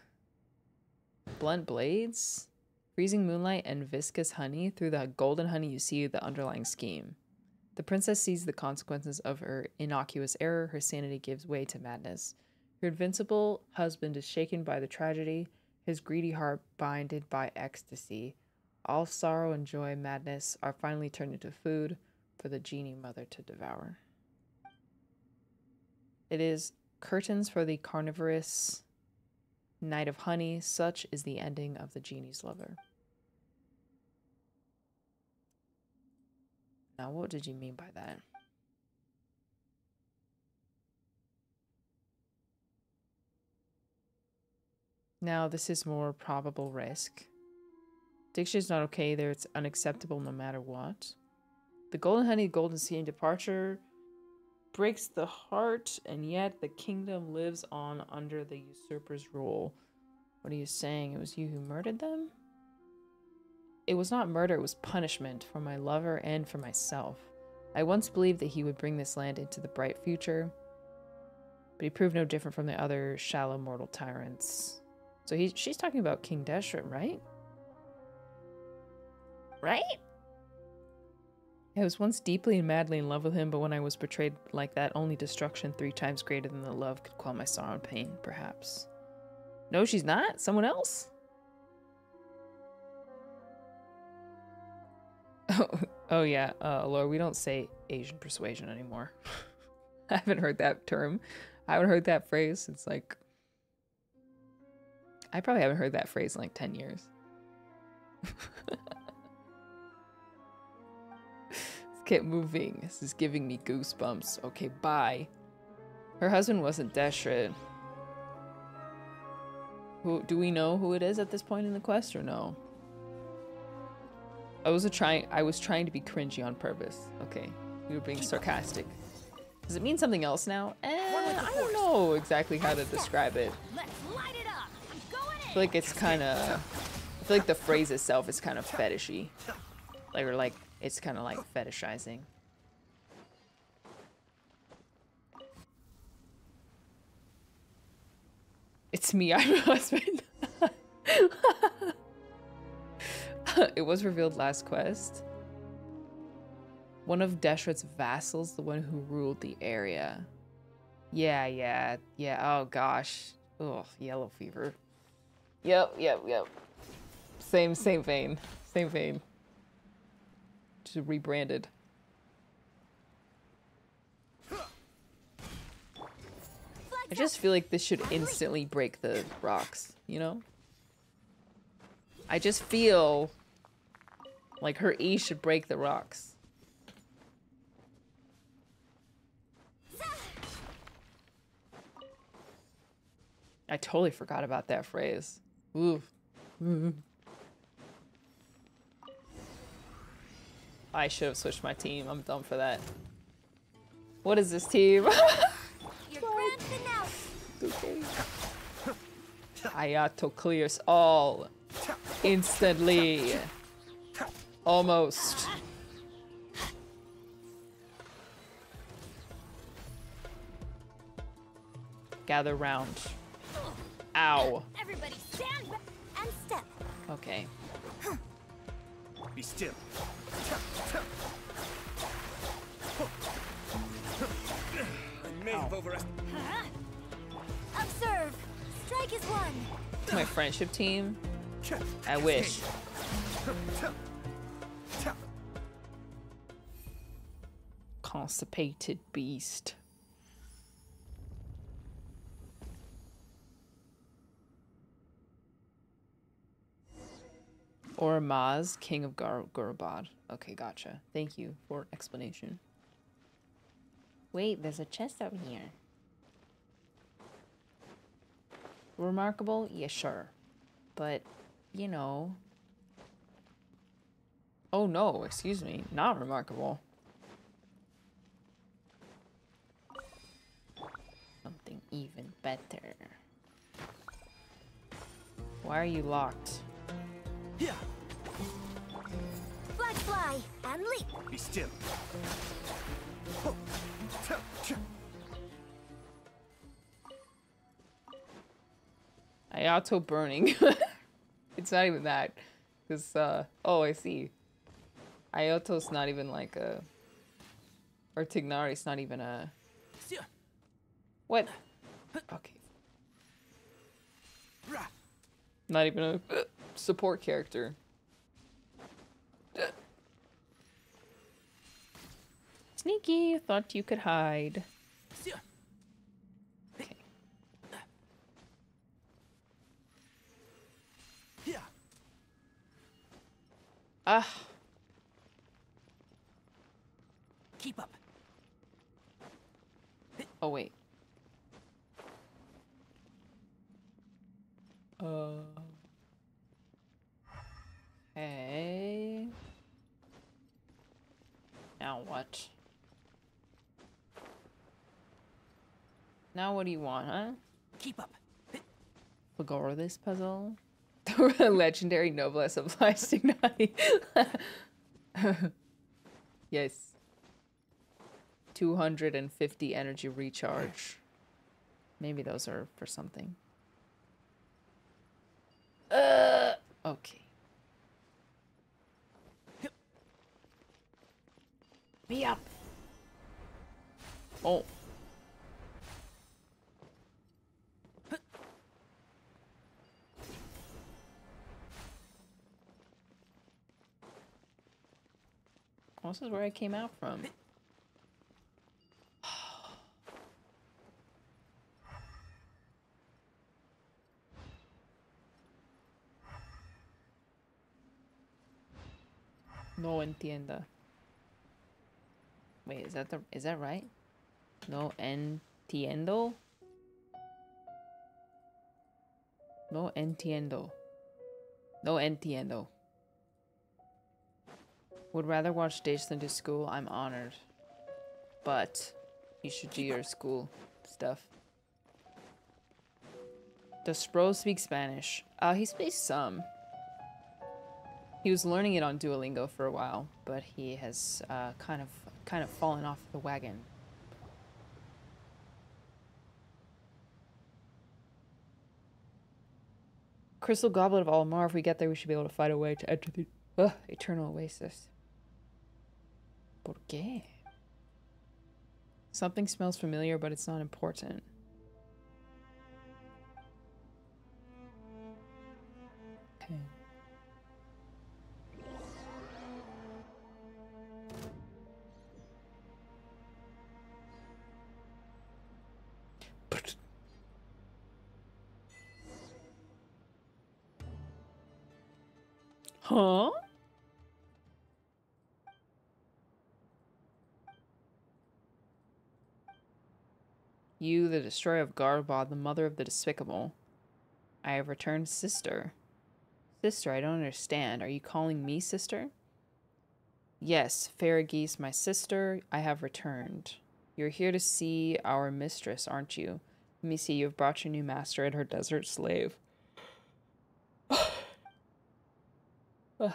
Blunt blades? Freezing moonlight and viscous honey. Through the golden honey, you see the underlying scheme. The princess sees the consequences of her innocuous error. Her sanity gives way to madness. Her invincible husband is shaken by the tragedy, his greedy heart binded by ecstasy. All sorrow and joy, madness are finally turned into food for the genie mother to devour. It is curtains for the carnivorous night of honey. Such is the ending of the genie's lover. Now, what did you mean by that? Now, this is more probable risk. Diction is not okay there, it's unacceptable no matter what. The golden honey, golden sea and departure breaks the heart, and yet the kingdom lives on under the usurper's rule. What are you saying? It was you who murdered them? It was not murder, it was punishment for my lover and for myself. I once believed that he would bring this land into the bright future, but he proved no different from the other shallow mortal tyrants. So he, she's talking about King Deshret, right? Right? I was once deeply and madly in love with him, but when I was betrayed like that, only destruction three times greater than the love could quell my sorrow and pain, perhaps. No, she's not? Someone else? Oh, oh yeah, uh, Laura, we don't say Asian persuasion anymore. I haven't heard that term. I haven't heard that phrase since like. I probably haven't heard that phrase in like 10 years. get moving. This is giving me goosebumps. Okay, bye. Her husband wasn't Deshret. Who do we know who it is at this point in the quest or no? I was trying I was trying to be cringy on purpose. Okay. You were being sarcastic. Does it mean something else now? Eh, I don't know exactly how to describe it. Let's light it up. I'm going I feel like it's kind of I feel like the phrase itself is kind of fetishy. Like or like it's kind of like fetishizing. It's me, I'm your husband. it was revealed last quest. One of Deshret's vassals, the one who ruled the area. Yeah, yeah, yeah. Oh gosh. Oh, yellow fever. Yep, yep, yep. Same, same vein. Same vein. Just rebranded. I just feel like this should instantly break the rocks, you know? I just feel like her E should break the rocks. I totally forgot about that phrase. Ooh. I should have switched my team. I'm dumb for that. What is this team? Your grand finale. okay. Ayato clears all instantly. Almost. Gather round. Ow. Everybody stand and step. Okay. Be still. I may have overestimated. Observe. Strike is one. My friendship team. I wish. Constipated beast. Or Maz, king of Gar. Okay, gotcha. Thank you for explanation. Wait, there's a chest out here. Remarkable? Yeah, sure. But, you know. Oh no, excuse me. Not remarkable. Something even better. Why are you locked? Yeah. Flag fly and leap. Be still. I auto burning. it's not even that. Because, uh, oh, I see. Ayato's not even like a. Or Tignari's not even a. What? Okay. Not even a support character. Sneaky, thought you could hide. Yeah. Okay. Yeah. Ah, Keep up. oh wait. Uh. Okay. Now what? Now what do you want, huh? Keep up. We'll go over this puzzle. The legendary noblesse of Stignati. yes. 250 energy recharge. Maybe those are for something. This is where I came out from. No entienda. Wait, is that the is that right? No entiendo. No entiendo. No entiendo. Would rather watch stage than do school. I'm honored. But you should do your school stuff. Does Spro speak Spanish? Uh, he speaks some. He was learning it on Duolingo for a while, but he has uh, kind of kind of fallen off the wagon. Crystal Goblet of Olimar. If we get there, we should be able to find a way to enter the uh, Eternal Oasis. ¿Por qué? Something smells familiar, but it's not important. Okay. But Huh? You, the destroyer of Gurabad, the mother of the despicable. I have returned sister. Sister, I don't understand. Are you calling me sister? Yes, Faragis, my sister, I have returned. You're here to see our mistress, aren't you? Let me see, you have brought your new master and her desert slave.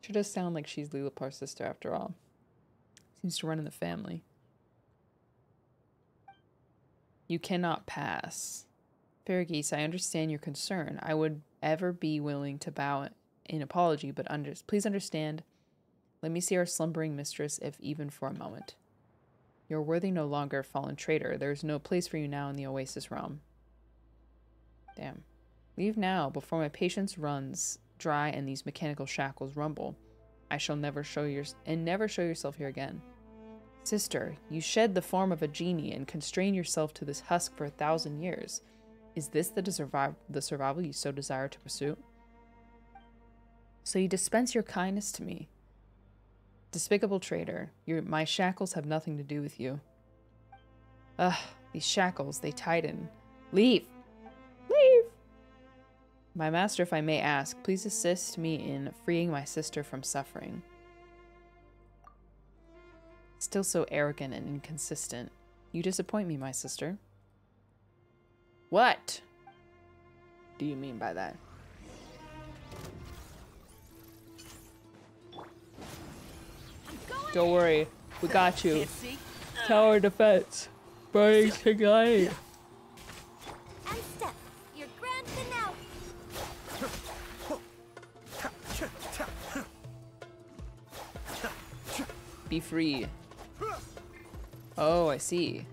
she does sound like she's Liloupar's sister after all. Seems to run in the family. You cannot pass. Faragis, I understand your concern. I would ever be willing to bow in apology, but under please understand. Let me see our slumbering mistress, if even for a moment. You're worthy no longer, fallen traitor. There is no place for you now in the Oasis realm. Damn. Leave now, before my patience runs dry and these mechanical shackles rumble. I shall never show your and never show yourself here again. Sister, you shed the form of a genie and constrain yourself to this husk for a thousand years. Is this the, the survival you so desire to pursue? So you dispense your kindness to me. Despicable traitor, your, my shackles have nothing to do with you. Ugh, these shackles, they tighten. Leave! Leave! My master, if I may ask, please assist me in freeing my sister from suffering. Still so arrogant and inconsistent. You disappoint me, my sister. What do you mean by that? Don't worry, we got you. Tower defense. Burning. Your. Be free. Oh, I see.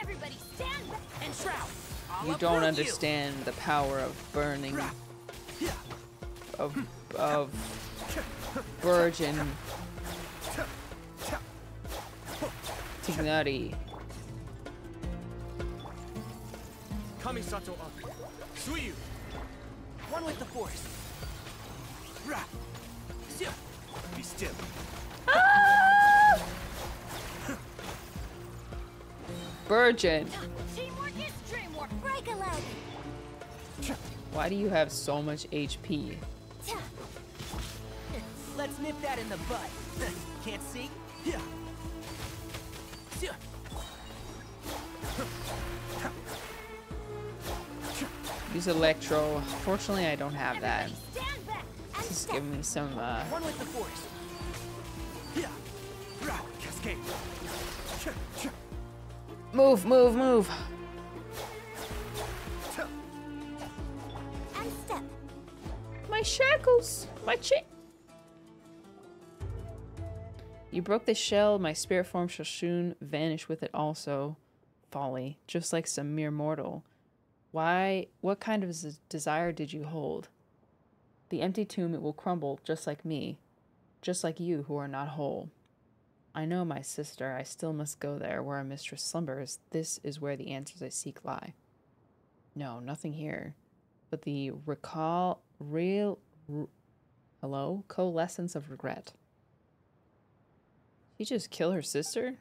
Everybody stand. And Shroud. I'll You don't uproot understand the power of burning of of virgin Tignari. Kamisato up. Suiyu. One with the force. Rah. Sia. Be still. Ah! Virgin. Teamwork is dreamwork. Break a leg. Why do you have so much HP? Let's nip that in the bud. Can't see? Use Electro. Fortunately, I don't have that. Just back. And This is step. giving me some, uh... One with the force. Yeah. Cascade. Move, move, move. And step. My shackles! My chain! You broke the shell, my spirit form shall soon vanish with it also. Folly, just like some mere mortal. Why, what kind of z- desire did you hold? The empty tomb, it will crumble, just like me. Just like you, who are not whole. I know, my sister, I still must go there, where our mistress slumbers. This is where the answers I seek lie. No, nothing here. But the recall real hello? Coalescence of regret. He just kill her sister?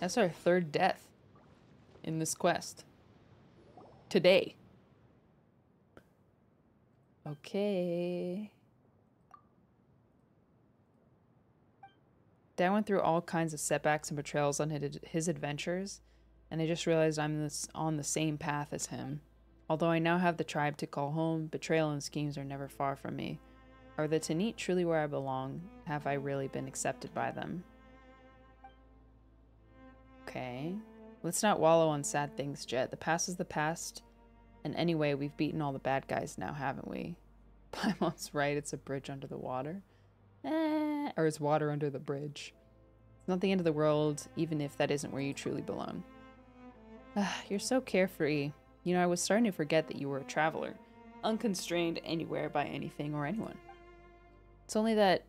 That's our third death in this quest. Today okay Dad went through all kinds of setbacks and betrayals on his, adventures, and I just realized I'm on the same path as him. Although I now have the tribe to call home, betrayal and schemes are never far from me. Are the Tanit truly where I belong? Have I really been accepted by them? Okay. Let's not wallow on sad things, Jeht. The past is the past. And anyway, we've beaten all the bad guys now, haven't we? Paimon's right, it's a bridge under the water. Eh, or is water under the bridge? It's not the end of the world, even if that isn't where you truly belong. Ah, You're so carefree. You know, I was starting to forget that you were a traveler, unconstrained anywhere by anything or anyone. It's only that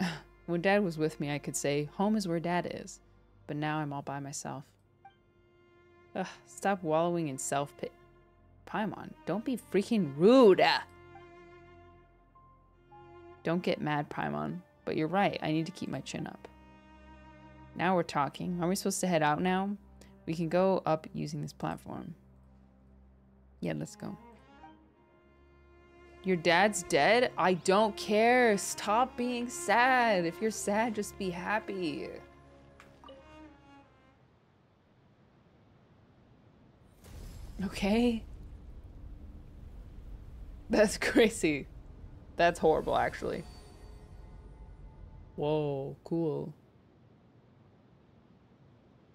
when Dad was with me, I could say, home is where Dad is. But now I'm all by myself. Ugh, stop wallowing in self. Paimon, don't be freaking rude! Don't get mad, Paimon. But you're right, I need to keep my chin up. Now we're talking. Are we supposed to head out now? We can go up using this platform. Yeah, let's go. Your dad's dead? I don't care. Stop being sad. If you're sad, just be happy. Okay. That's crazy. That's horrible, actually. Whoa, cool.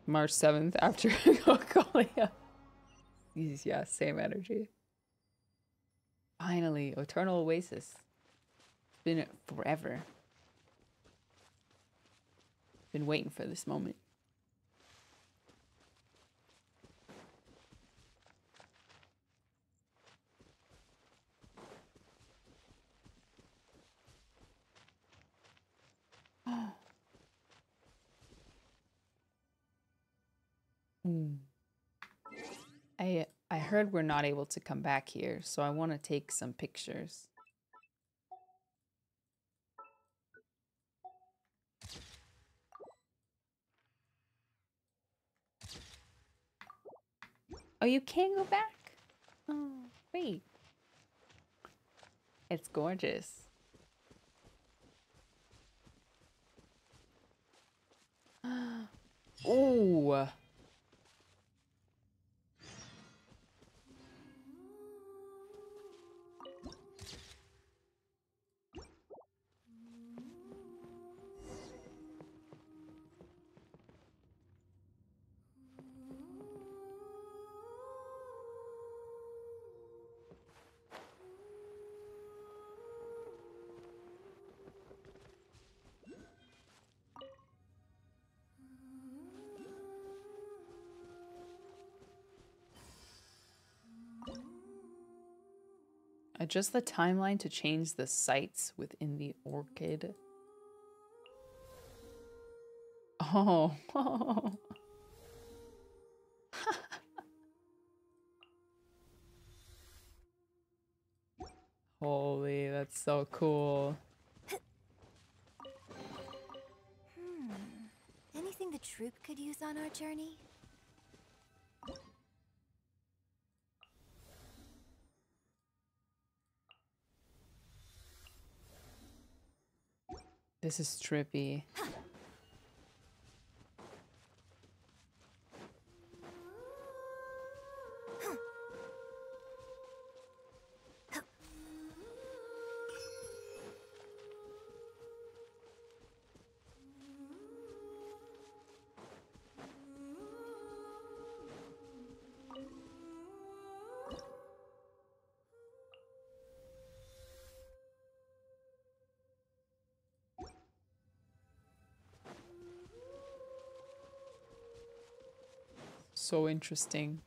March 7th after Cocolia. Yeah, same energy. Finally, Eternal Oasis. It's been forever. Been waiting for this moment. Hmm. I I heard we're not able to come back here, so I want to take some pictures. Oh, you can't go back? Oh, wait. It's gorgeous. Ooh. Adjust the timeline to change the sites within the orchid. Oh. Holy, that's so cool. Hmm. Anything the troop could use on our journey? This is trippy. So interesting.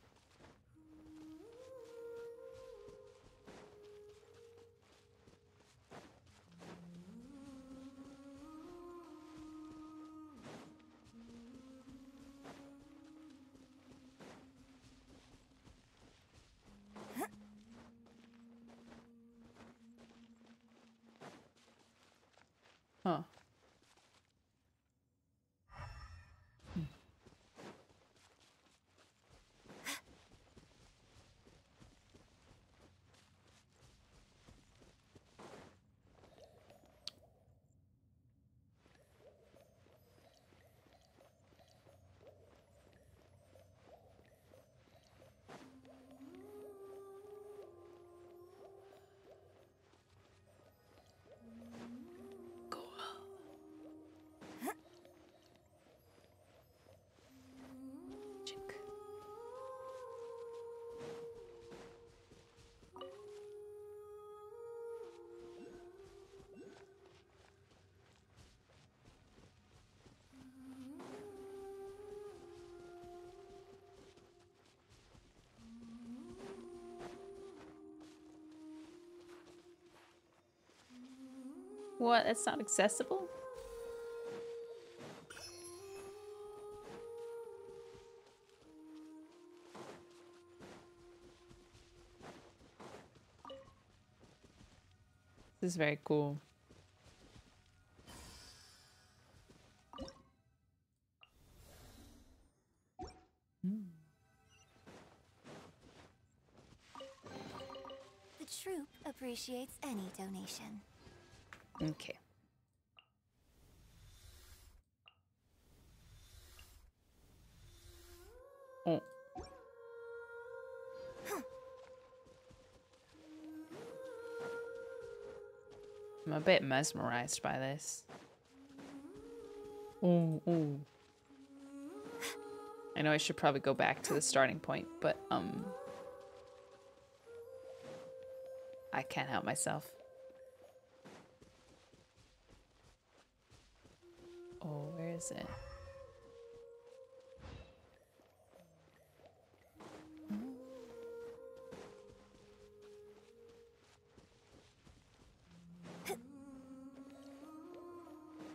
What? That's not accessible? This is very cool. The troop appreciates any donation. Okay. Oh. I'm a bit mesmerized by this. Oh, oh. I know I should probably go back to the starting point, but um I can't help myself. Oh, where is it?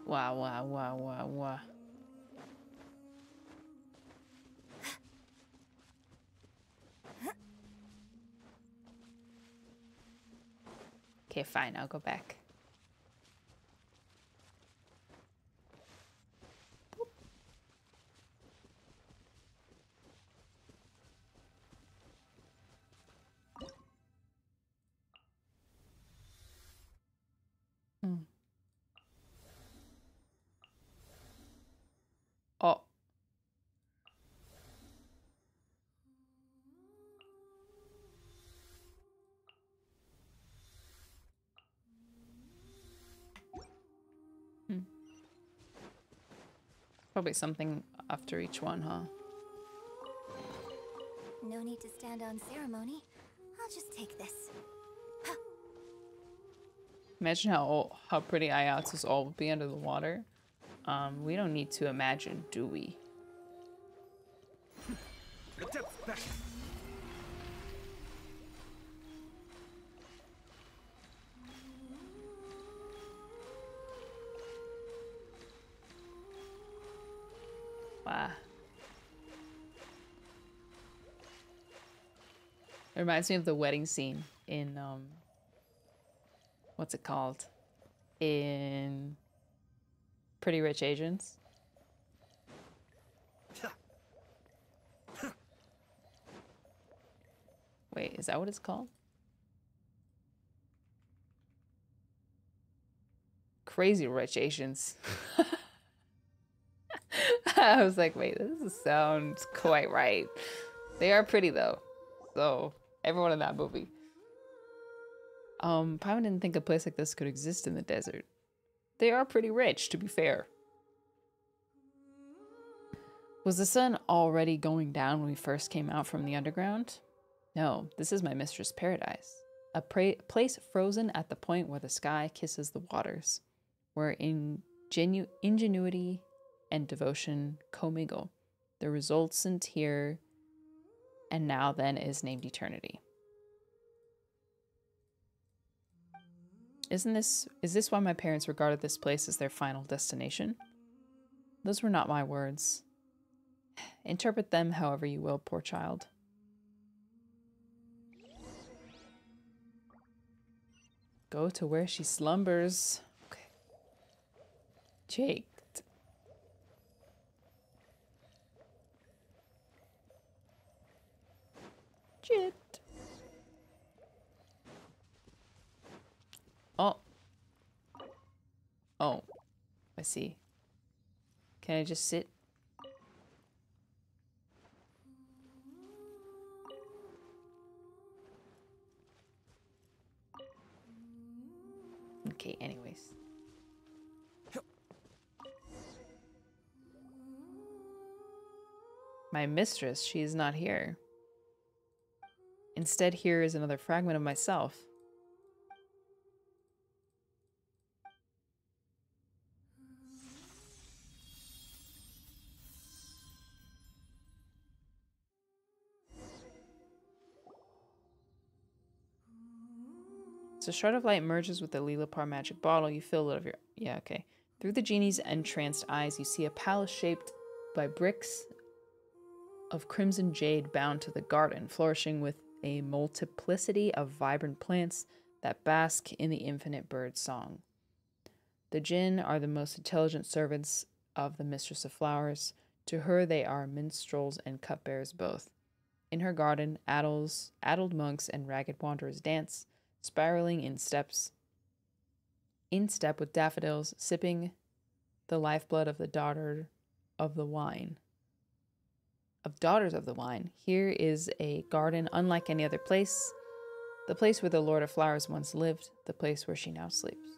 Wow, wow, wow, wow, wow. Okay, fine, I'll go back. Probably something after each one, huh? No need to stand on ceremony. I'll just take this. Imagine how how pretty Ayax's all would be under the water. Um, we don't need to imagine, do we? Reminds me of the wedding scene in um what's it called? In Pretty Rich Asians. Wait, is that what it's called? Crazy Rich Asians. I was like, wait, this doesn't sound quite right. They are pretty though. So everyone in that movie. Um, Paimon didn't think a place like this could exist in the desert. They are pretty rich, to be fair. Was the sun already going down when we first came out from the underground? No, this is my mistress' paradise. A place frozen at the point where the sky kisses the waters, where ingenu- ingenuity and devotion commingle. The resultant here and now then is named eternity. Isn't this is this why my parents regarded this place as their final destination? Those were not my words. Interpret them however you will, poor child. Go to where she slumbers. Okay. Jake. Jit. Oh. Oh. I see. Can I just sit? Okay, anyways. My mistress, she is not here. Instead, here is another fragment of myself. So shard of light merges with the Liloupar magic bottle. You fill it of your yeah okay. Through the genie's entranced eyes, you see a palace shaped by bricks of crimson jade bound to the garden, flourishing with a multiplicity of vibrant plants that bask in the infinite bird song. The jinn are the most intelligent servants of the mistress of flowers. To her, they are minstrels and cupbearers both. In her garden, addles, addled monks and ragged wanderers dance, spiraling in steps, in step with daffodils, sipping the lifeblood of the daughter of the wine of Daughters of the Wine. Here is a garden unlike any other place, the place where the Lord of Flowers once lived, the place where she now sleeps.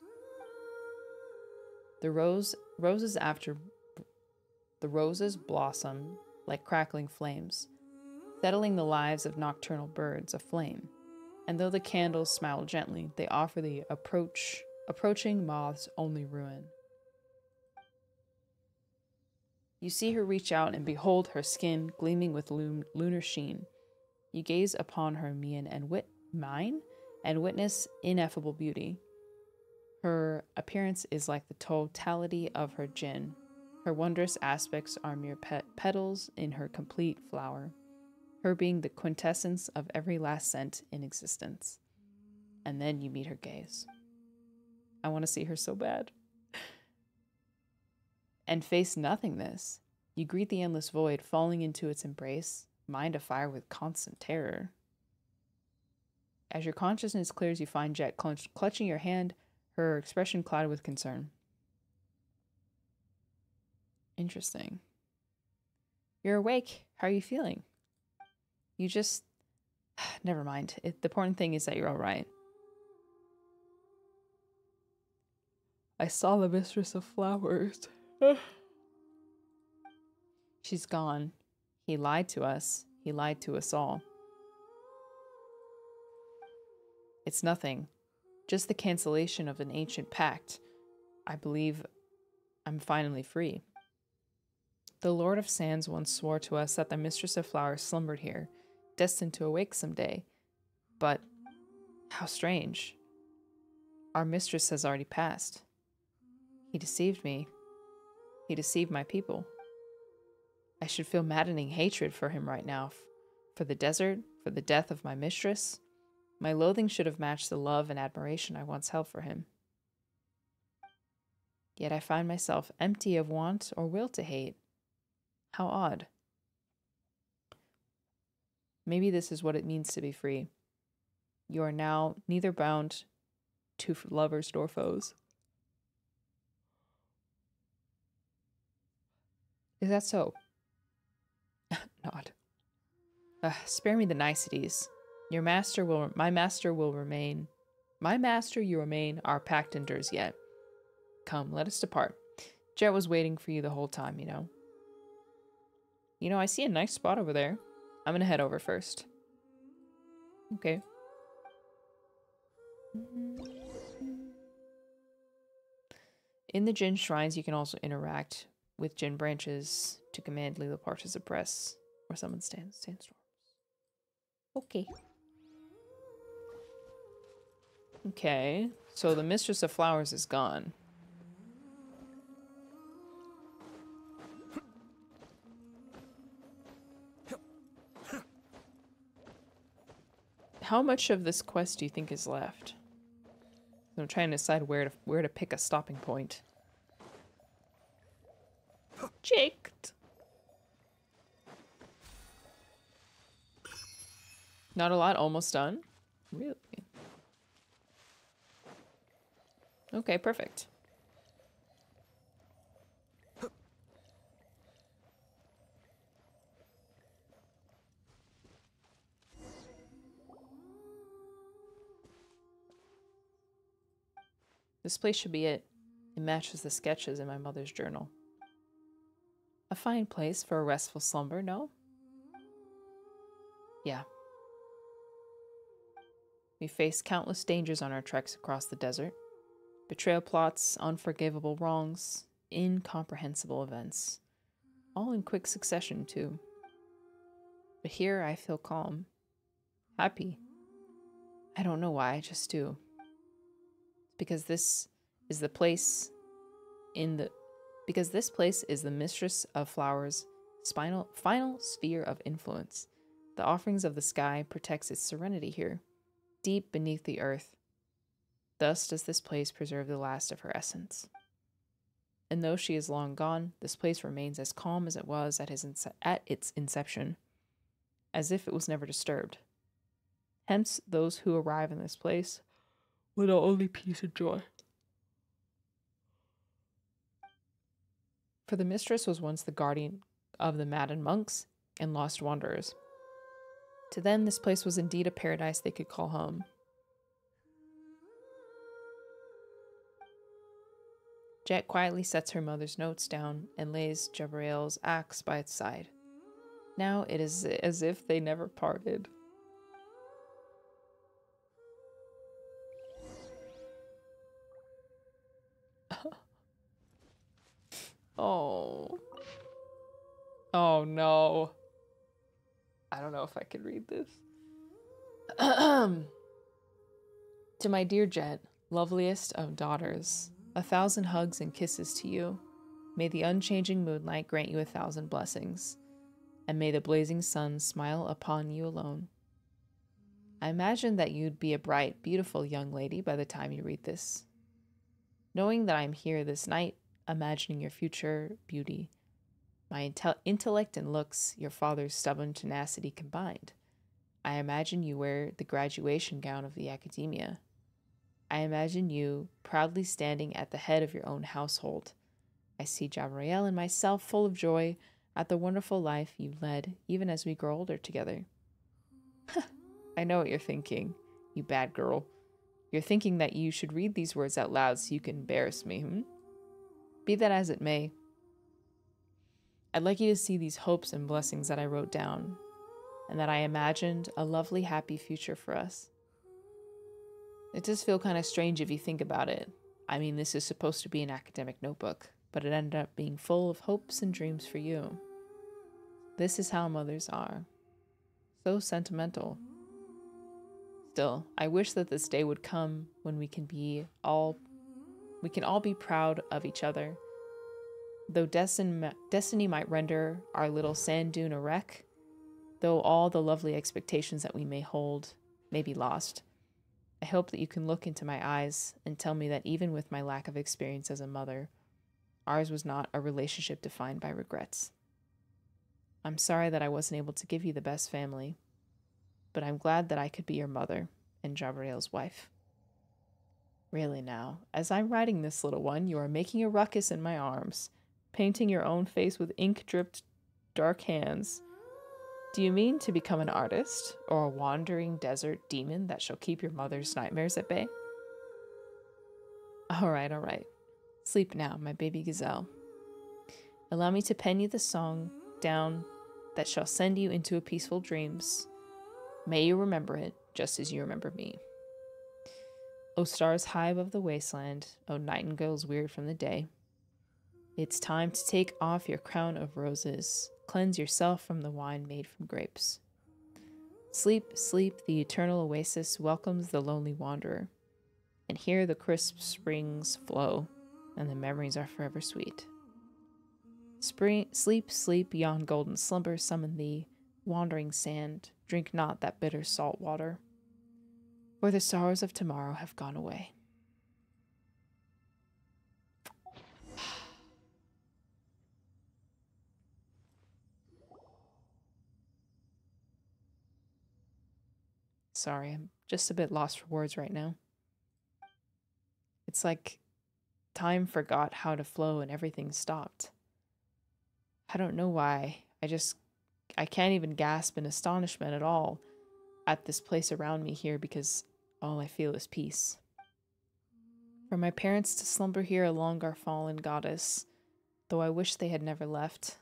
The rose roses after the roses blossom like crackling flames, settling the lives of nocturnal birds aflame. And though the candles smile gently, they offer the approach approaching moths only ruin. You see her reach out and behold her skin gleaming with lun- lunar sheen. You gaze upon her mien and wit mine and witness ineffable beauty. Her appearance is like the totality of her jinn. Her wondrous aspects are mere pet- petals in her complete flower, her being the quintessence of every last scent in existence. And then you meet her gaze. I want to see her so bad and face nothingness. You greet the endless void, falling into its embrace, mind afire with constant terror. As your consciousness clears, you find Jeht clutch- clutching your hand, her expression clouded with concern. Interesting. You're awake. How are you feeling? You just. Never mind. It, the important thing is that you're alright. I saw the mistress of flowers. She's gone. He lied to us. He lied to us all. It's nothing. Just the cancellation of an ancient pact. I believe I'm finally free. The Lord of Sands once swore to us that the Mistress of Flowers slumbered here, destined to awake some day. But how strange. Our mistress has already passed. He deceived me. He deceived my people. I should feel maddening hatred for him right now. For the desert, for the death of my mistress. My loathing should have matched the love and admiration I once held for him. Yet I find myself empty of want or will to hate. How odd. Maybe this is what it means to be free. You are now neither bound to lovers nor foes. Is that so? Nod. Uh, spare me the niceties. Your master will, my master will remain. My master, you remain. Our pact endures yet. Come, let us depart. Jeht was waiting for you the whole time, you know. You know, I see a nice spot over there. I'm gonna head over first. Okay. In the Jinn shrines, you can also interact with jinn branches to command Liloupar to suppress or summon stand sandstorms. Okay. Okay, so the Mistress of Flowers is gone. How much of this quest do you think is left? I'm trying to decide where to where to pick a stopping point. Checked. Not a lot, almost done. Really? Okay, perfect. This place should be it. It matches the sketches in my mother's journal. A fine place for a restful slumber, no? Yeah. We faced countless dangers on our treks across the desert betrayal plots, unforgivable wrongs, incomprehensible events. All in quick succession, too. But here I feel calm, happy. I don't know why, I just do. Because this is the place in the because this place is the mistress of flowers spinal final sphere of influence. The offerings of the sky protects its serenity here deep beneath the earth. Thus does this place preserve the last of her essence. And though she is long gone this place remains as calm as it was at his ince- at its inception as if it was never disturbed. Hence those who arrive in this place will know only peace and joy For the mistress was once the guardian of the maddened monks and lost wanderers. To them, this place was indeed a paradise they could call home. Jeht quietly sets her mother's notes down and lays Jebrail's axe by its side. Now it is as if they never parted. Oh. Oh no. I don't know if I could read this. to my dear Jeht, loveliest of daughters, a thousand hugs and kisses to you. May the unchanging moonlight grant you a thousand blessings, and may the blazing sun smile upon you alone. I imagine that you'd be a bright, beautiful young lady by the time you read this. Knowing that I'm here this night, imagining your future beauty, my intel- intellect and looks, your father's stubborn tenacity combined. I imagine you wear the graduation gown of the academia. I imagine you proudly standing at the head of your own household. I see Jebrail and myself full of joy at the wonderful life you led, even as we grow older together. I know what you're thinking, you bad girl. You're thinking that you should read these words out loud so you can embarrass me, hmm? Be that as it may, I'd like you to see these hopes and blessings that I wrote down, and that I imagined a lovely, happy future for us. It does feel kind of strange if you think about it. I mean, this is supposed to be an academic notebook, but it ended up being full of hopes and dreams for you. This is how mothers are. So sentimental. Still, I wish that this day would come when we can be all we can all be proud of each other. Though destin- destiny might render our little sand dune a wreck, though all the lovely expectations that we may hold may be lost, I hope that you can look into my eyes and tell me that even with my lack of experience as a mother, ours was not a relationship defined by regrets. I'm sorry that I wasn't able to give you the best family, but I'm glad that I could be your mother and Jebrail's wife. Really now, as I'm writing this little one, you are making a ruckus in my arms, painting your own face with ink dripped dark hands. Do you mean to become an artist, or a wandering desert demon that shall keep your mother's nightmares at bay? All right, all right. Sleep now, my baby gazelle. Allow me to pen you the song down that shall send you into a peaceful dreams. May you remember it just as you remember me. O stars high above the wasteland, oh, O nightingales weird from the day. It's time to take off your crown of roses, cleanse yourself from the wine made from grapes. Sleep, sleep, the eternal oasis welcomes the lonely wanderer. And here the crisp springs flow, and the memories are forever sweet. Spring, sleep, sleep, yon golden slumber summon thee, wandering sand, drink not that bitter salt water, for the sorrows of tomorrow have gone away. Sorry, I'm just a bit lost for words right now. It's like time forgot how to flow and everything stopped. I don't know why. I just I can't even gasp in astonishment at all at this place around me here because all I feel is peace. For my parents to slumber here along our fallen goddess, though I wish they had never left.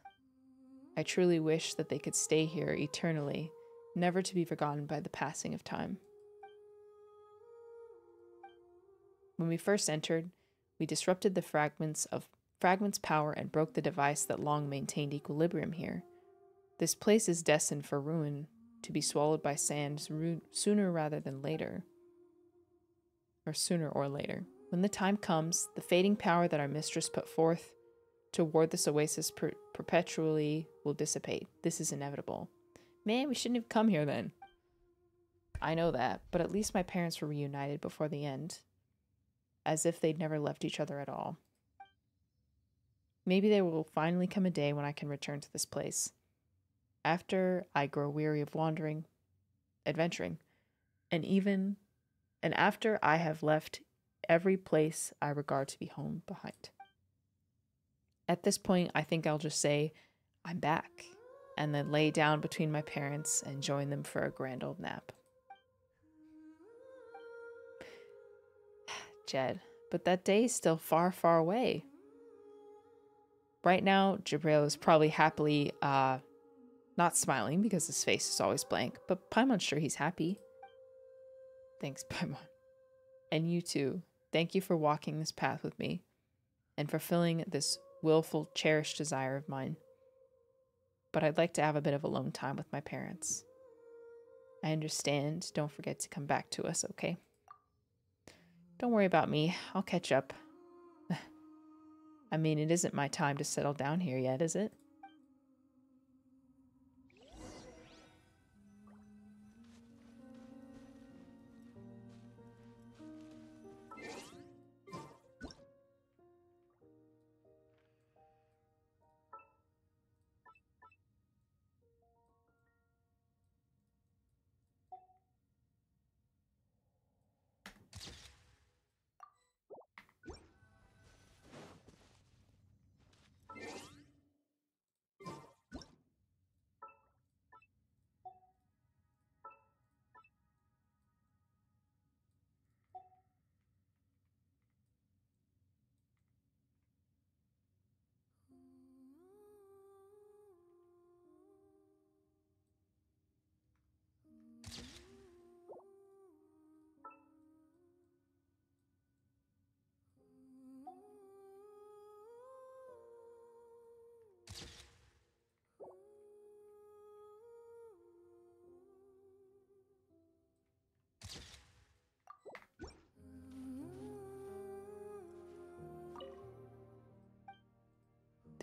I truly wish that they could stay here eternally, never to be forgotten by the passing of time. When we first entered, we disrupted the fragments of fragments power and broke the device that long maintained equilibrium here. This place is destined for ruin, to be swallowed by sand sooner rather than later. Or sooner or later. When the time comes, the fading power that our mistress put forth toward this oasis per- perpetually will dissipate. This is inevitable. Man, we shouldn't have come here then. I know that, but at least my parents were reunited before the end, as if they'd never left each other at all. Maybe there will finally come a day when I can return to this place. After I grow weary of wandering, adventuring, and even, and after I have left every place I regard to be home behind. At this point, I think I'll just say, I'm back, and then lay down between my parents and join them for a grand old nap. Jeht, but that day is still far, far away. Right now, Jebrail is probably happily, uh, not smiling because his face is always blank, but Paimon's sure he's happy. Thanks, Paimon. And you too. Thank you for walking this path with me and fulfilling this willful, cherished desire of mine. But I'd like to have a bit of alone time with my parents. I understand. Don't forget to come back to us, okay? Don't worry about me. I'll catch up. I mean, it isn't my time to settle down here yet, is it?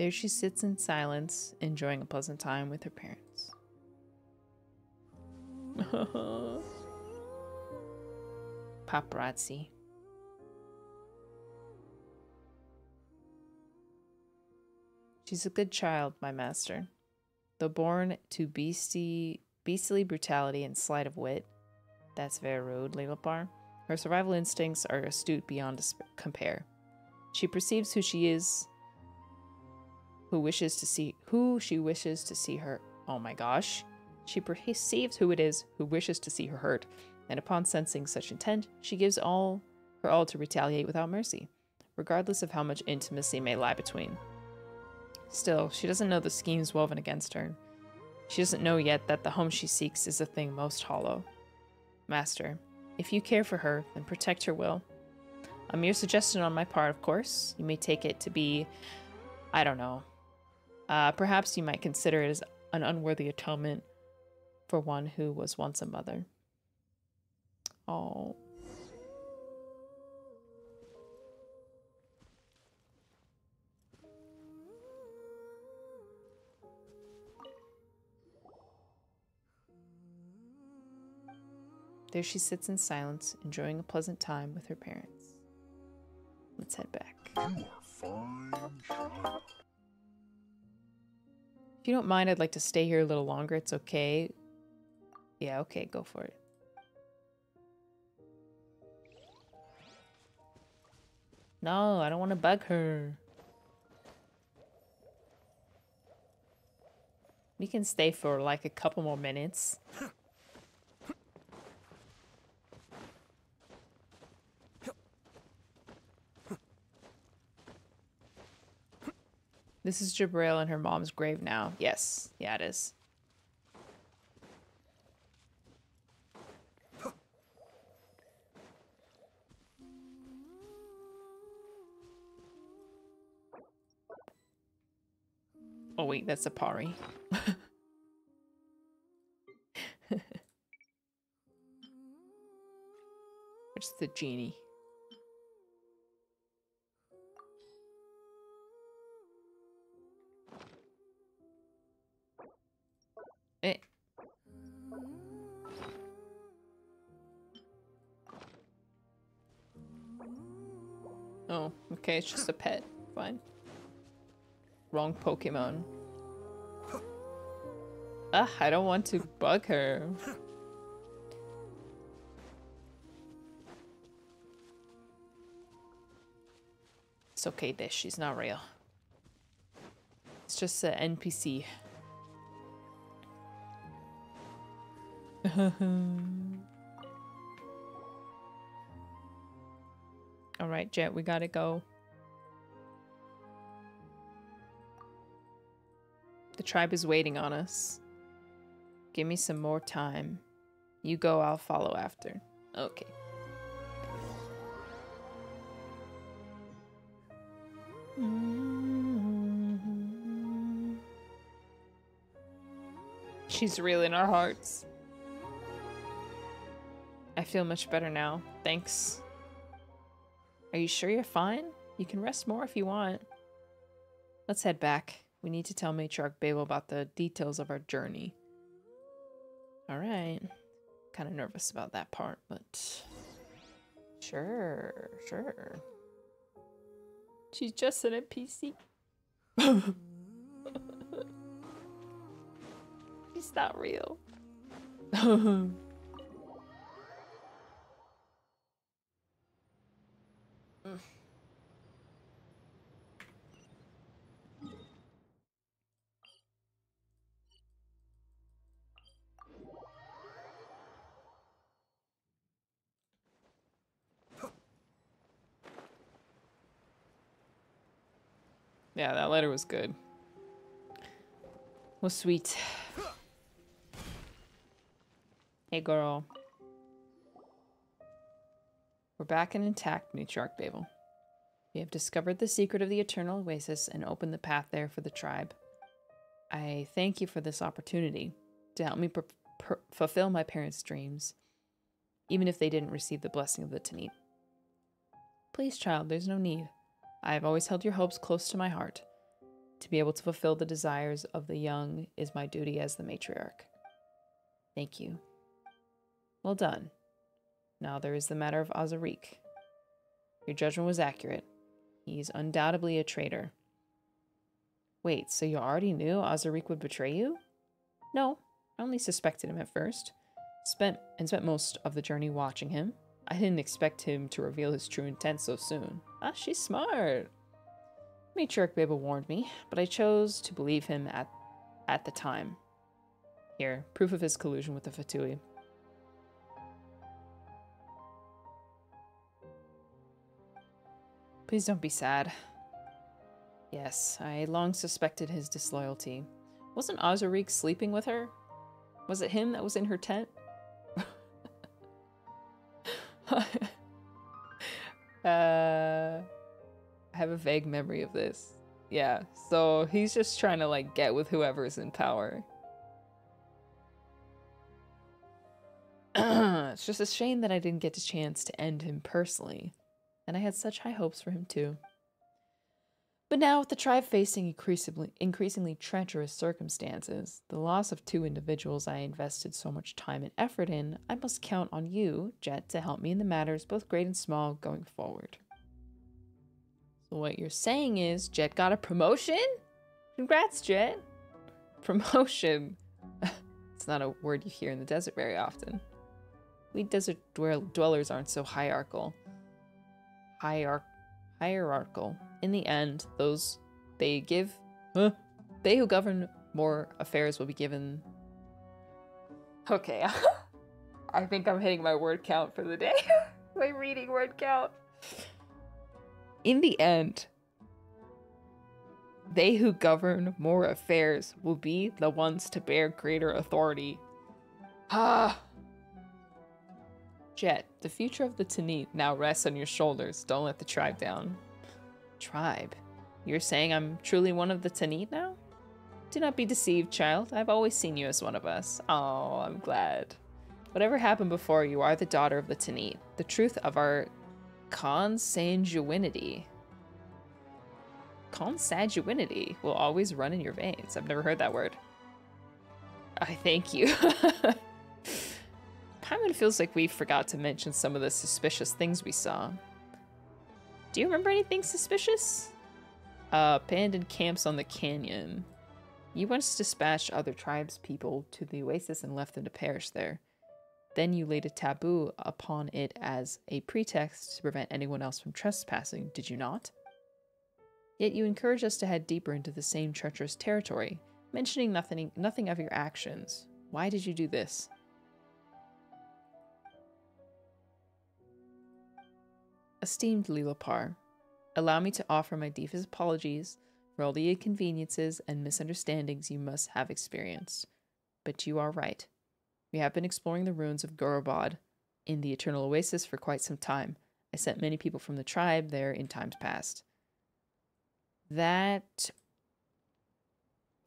There she sits in silence, enjoying a pleasant time with her parents. Paparazzi. She's a good child, my master. Though born to beastie, beastly brutality and sleight of wit, that's very rude, Liloupar. Her survival instincts are astute beyond compare. She perceives who she is, who wishes to see who she wishes to see her. Oh my gosh. She perceives who it is who wishes to see her hurt, and upon sensing such intent, she gives all her all to retaliate without mercy, regardless of how much intimacy may lie between. Still, she doesn't know the schemes woven against her. She doesn't know yet that the home she seeks is a thing most hollow. Master, if you care for her, then protect her will. A mere suggestion on my part, of course. You may take it to be, I don't know. Uh, perhaps you might consider it as an unworthy atonement for one who was once a mother. Oh. There she sits in silence, enjoying a pleasant time with her parents. Let's head back. If you don't mind, I'd like to stay here a little longer. It's okay. Yeah, okay, go for it. No, I don't want to bug her. We can stay for like a couple more minutes. This is Jebrail and her mom's grave now. Yes. Yeah, it is. Oh wait, that's a Pari. It's the genie. Eh. Oh, okay, it's just a pet. Fine. Wrong Pokemon. Ah, I don't want to bug her. It's okay, Dish. She's not real. It's just an NPC. All right, Jeht, we gotta go. The tribe is waiting on us. Give me some more time. You go, I'll follow after. Okay. She's real in our hearts. I feel much better now. Thanks. Are you sure you're fine? You can rest more if you want. Let's head back. We need to tell Matriarch Babel about the details of our journey. Alright. Kind of nervous about that part, but... Sure, sure. She's just an NPC. She's not real. Mm. Yeah, that letter was good. Was sweet. Hey, girl. We're back and intact, Matriarch Babel. We have discovered the secret of the Eternal Oasis and opened the path there for the tribe. I thank you for this opportunity to help me fulfill my parents' dreams, even if they didn't receive the blessing of the Tanit. Please, child, there's no need. I have always held your hopes close to my heart. To be able to fulfill the desires of the young is my duty as the matriarch. Thank you. Well done. Now there is the matter of Azariq. Your judgment was accurate. He's undoubtedly a traitor. Wait, so you already knew Azariq would betray you? No, I only suspected him at first. Spent and spent most of the journey watching him. I didn't expect him to reveal his true intent so soon. Ah, she's smart. Matriarch Bibba warned me, but I chose to believe him at at the time. Here, proof of his collusion with the Fatui. Please don't be sad. Yes, I long suspected his disloyalty. Wasn't Azariq sleeping with her? Was it him that was in her tent? uh, I have a vague memory of this. Yeah, so he's just trying to like get with whoever's in power. it's just a shame that I didn't get a chance to end him personally, and I had such high hopes for him too. But now, with the tribe facing increasingly, increasingly treacherous circumstances, the loss of two individuals I invested so much time and effort in, I must count on you, Jeht, to help me in the matters, both great and small, going forward. So, what you're saying is, Jeht got a promotion? Congrats, Jeht! Promotion. it's not a word you hear in the desert very often. We desert dwell- dwellers aren't so hierarchical. Hierarch- hierarchical. In the end, those they give, huh? They who govern more affairs will be given. Okay, I think I'm hitting my word count for the day. my reading word count. In the end, they who govern more affairs will be the ones to bear greater authority. Ah. Jeht, the future of the Tanit now rests on your shoulders. Don't let the tribe down. Tribe? You're saying I'm truly one of the Tanit now? Do not be deceived, child. I've always seen you as one of us. Oh, I'm glad. Whatever happened before, you are the daughter of the Tanit. The truth of our consanguinity. Consanguinity will always run in your veins. I've never heard that word. I thank you. Feels like we forgot to mention some of the suspicious things we saw. Do you remember anything suspicious? Uh, abandoned camps on the canyon. You once dispatched other tribes people to the oasis and left them to perish there. Then you laid a taboo upon it as a pretext to prevent anyone else from trespassing, did you not? Yet you encouraged us to head deeper into the same treacherous territory, mentioning nothing, nothing of your actions. Why did you do this? Esteemed Liloupar, allow me to offer my deepest apologies for all the inconveniences and misunderstandings you must have experienced. But you are right. We have been exploring the ruins of Gurabad in the Eternal Oasis for quite some time. I sent many people from the tribe there in times past. That.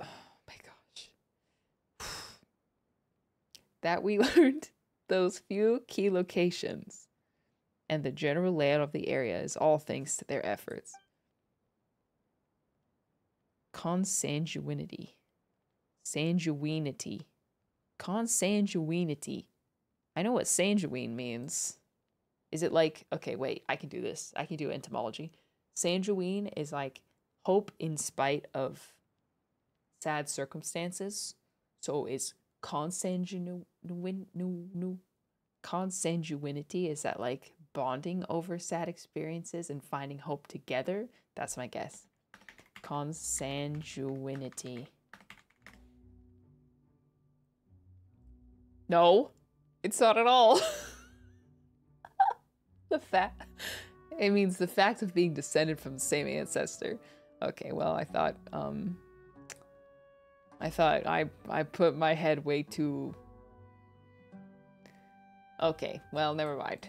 Oh my gosh. that we learned those few key locations and the general layout of the area is all thanks to their efforts. Consanguinity. Sanguinity. Consanguinity. I know what sanguine means. Is it like, okay, wait, I can do this. I can do entomology. Sanguine is like hope in spite of sad circumstances. So is consanguine, consanguinity is that like bonding over sad experiences and finding hope together? That's my guess. Consanguinity. No, it's not at all. the fact. It means the fact of being descended from the same ancestor. Okay, well, I thought, um, I thought I I put my head way too. Okay, well, never mind.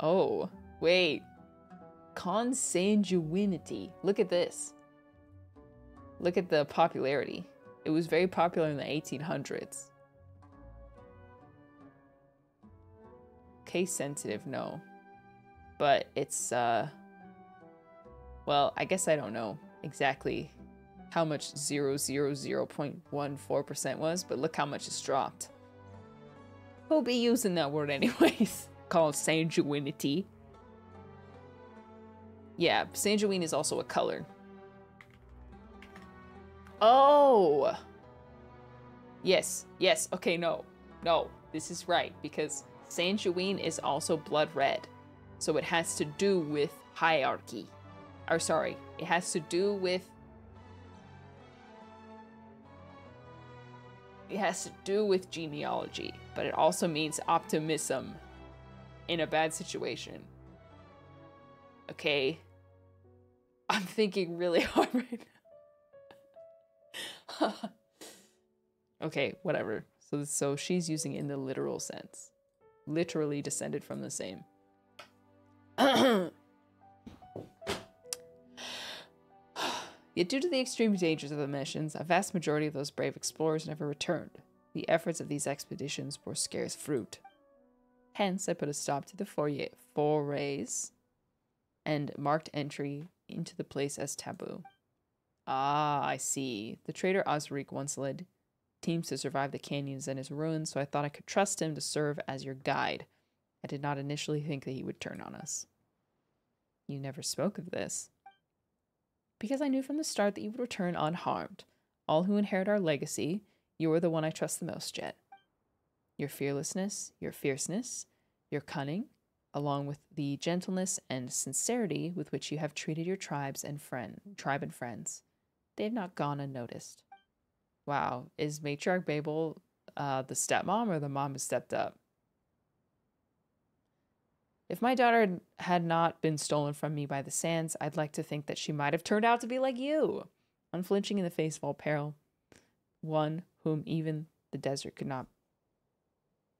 Oh, wait. Consanguinity. Look at this. Look at the popularity. It was very popular in the 1800s. Case sensitive, no. But it's, uh. Well, I guess I don't know exactly how much 000.14% was, but look how much it's dropped. We'll be using that word anyways. Called sanguinity. Yeah, sanguine is also a color. Oh! Yes, yes, okay, no. No, this is right, because sanguine is also blood red. So it has to do with hierarchy. Or sorry, it has to do with it has to do with genealogy, but it also means optimism in a bad situation. Okay. I'm thinking really hard right now. okay, whatever. So so she's using in the literal sense. Literally descended from the same. Yet, due to the extreme dangers of the missions, a vast majority of those brave explorers never returned. The efforts of these expeditions bore scarce fruit. Hence, I put a stop to the foray forays and marked entry into the place as taboo. Ah, I see. The trader Azariq once led teams to survive the canyons and his ruins, so I thought I could trust him to serve as your guide. I did not initially think that he would turn on us. You never spoke of this because I knew from the start that you would return unharmed. All who inherit our legacy, you are the one I trust the most, Jeht. Your fearlessness, your fierceness, your cunning, along with the gentleness and sincerity with which you have treated your tribes and friend tribe and friends, they have not gone unnoticed. Wow, is matriarch Babel uh, the stepmom or the mom who stepped up? If my daughter had not been stolen from me by the sands, I'd like to think that she might have turned out to be like you, unflinching in the face of all peril, one whom even the desert could not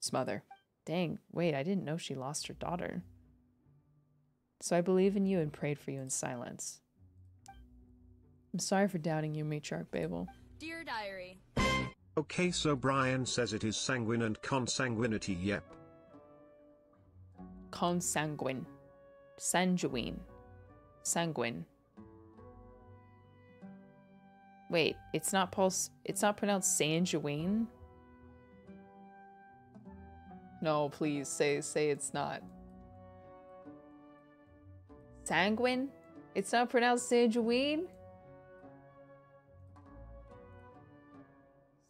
smother. Dang, wait, I didn't know she lost her daughter. So I believe in you and prayed for you in silence. I'm sorry for doubting you, Matriarch Babel. Dear Diary. Okay, so Brian says it is sanguine and consanguinity, yep. Consanguine. Sanguine. Sanguine. Wait, it's not pulse it's not pronounced sanguine? No, please say say it's not. Sanguine? It's not pronounced sanguine?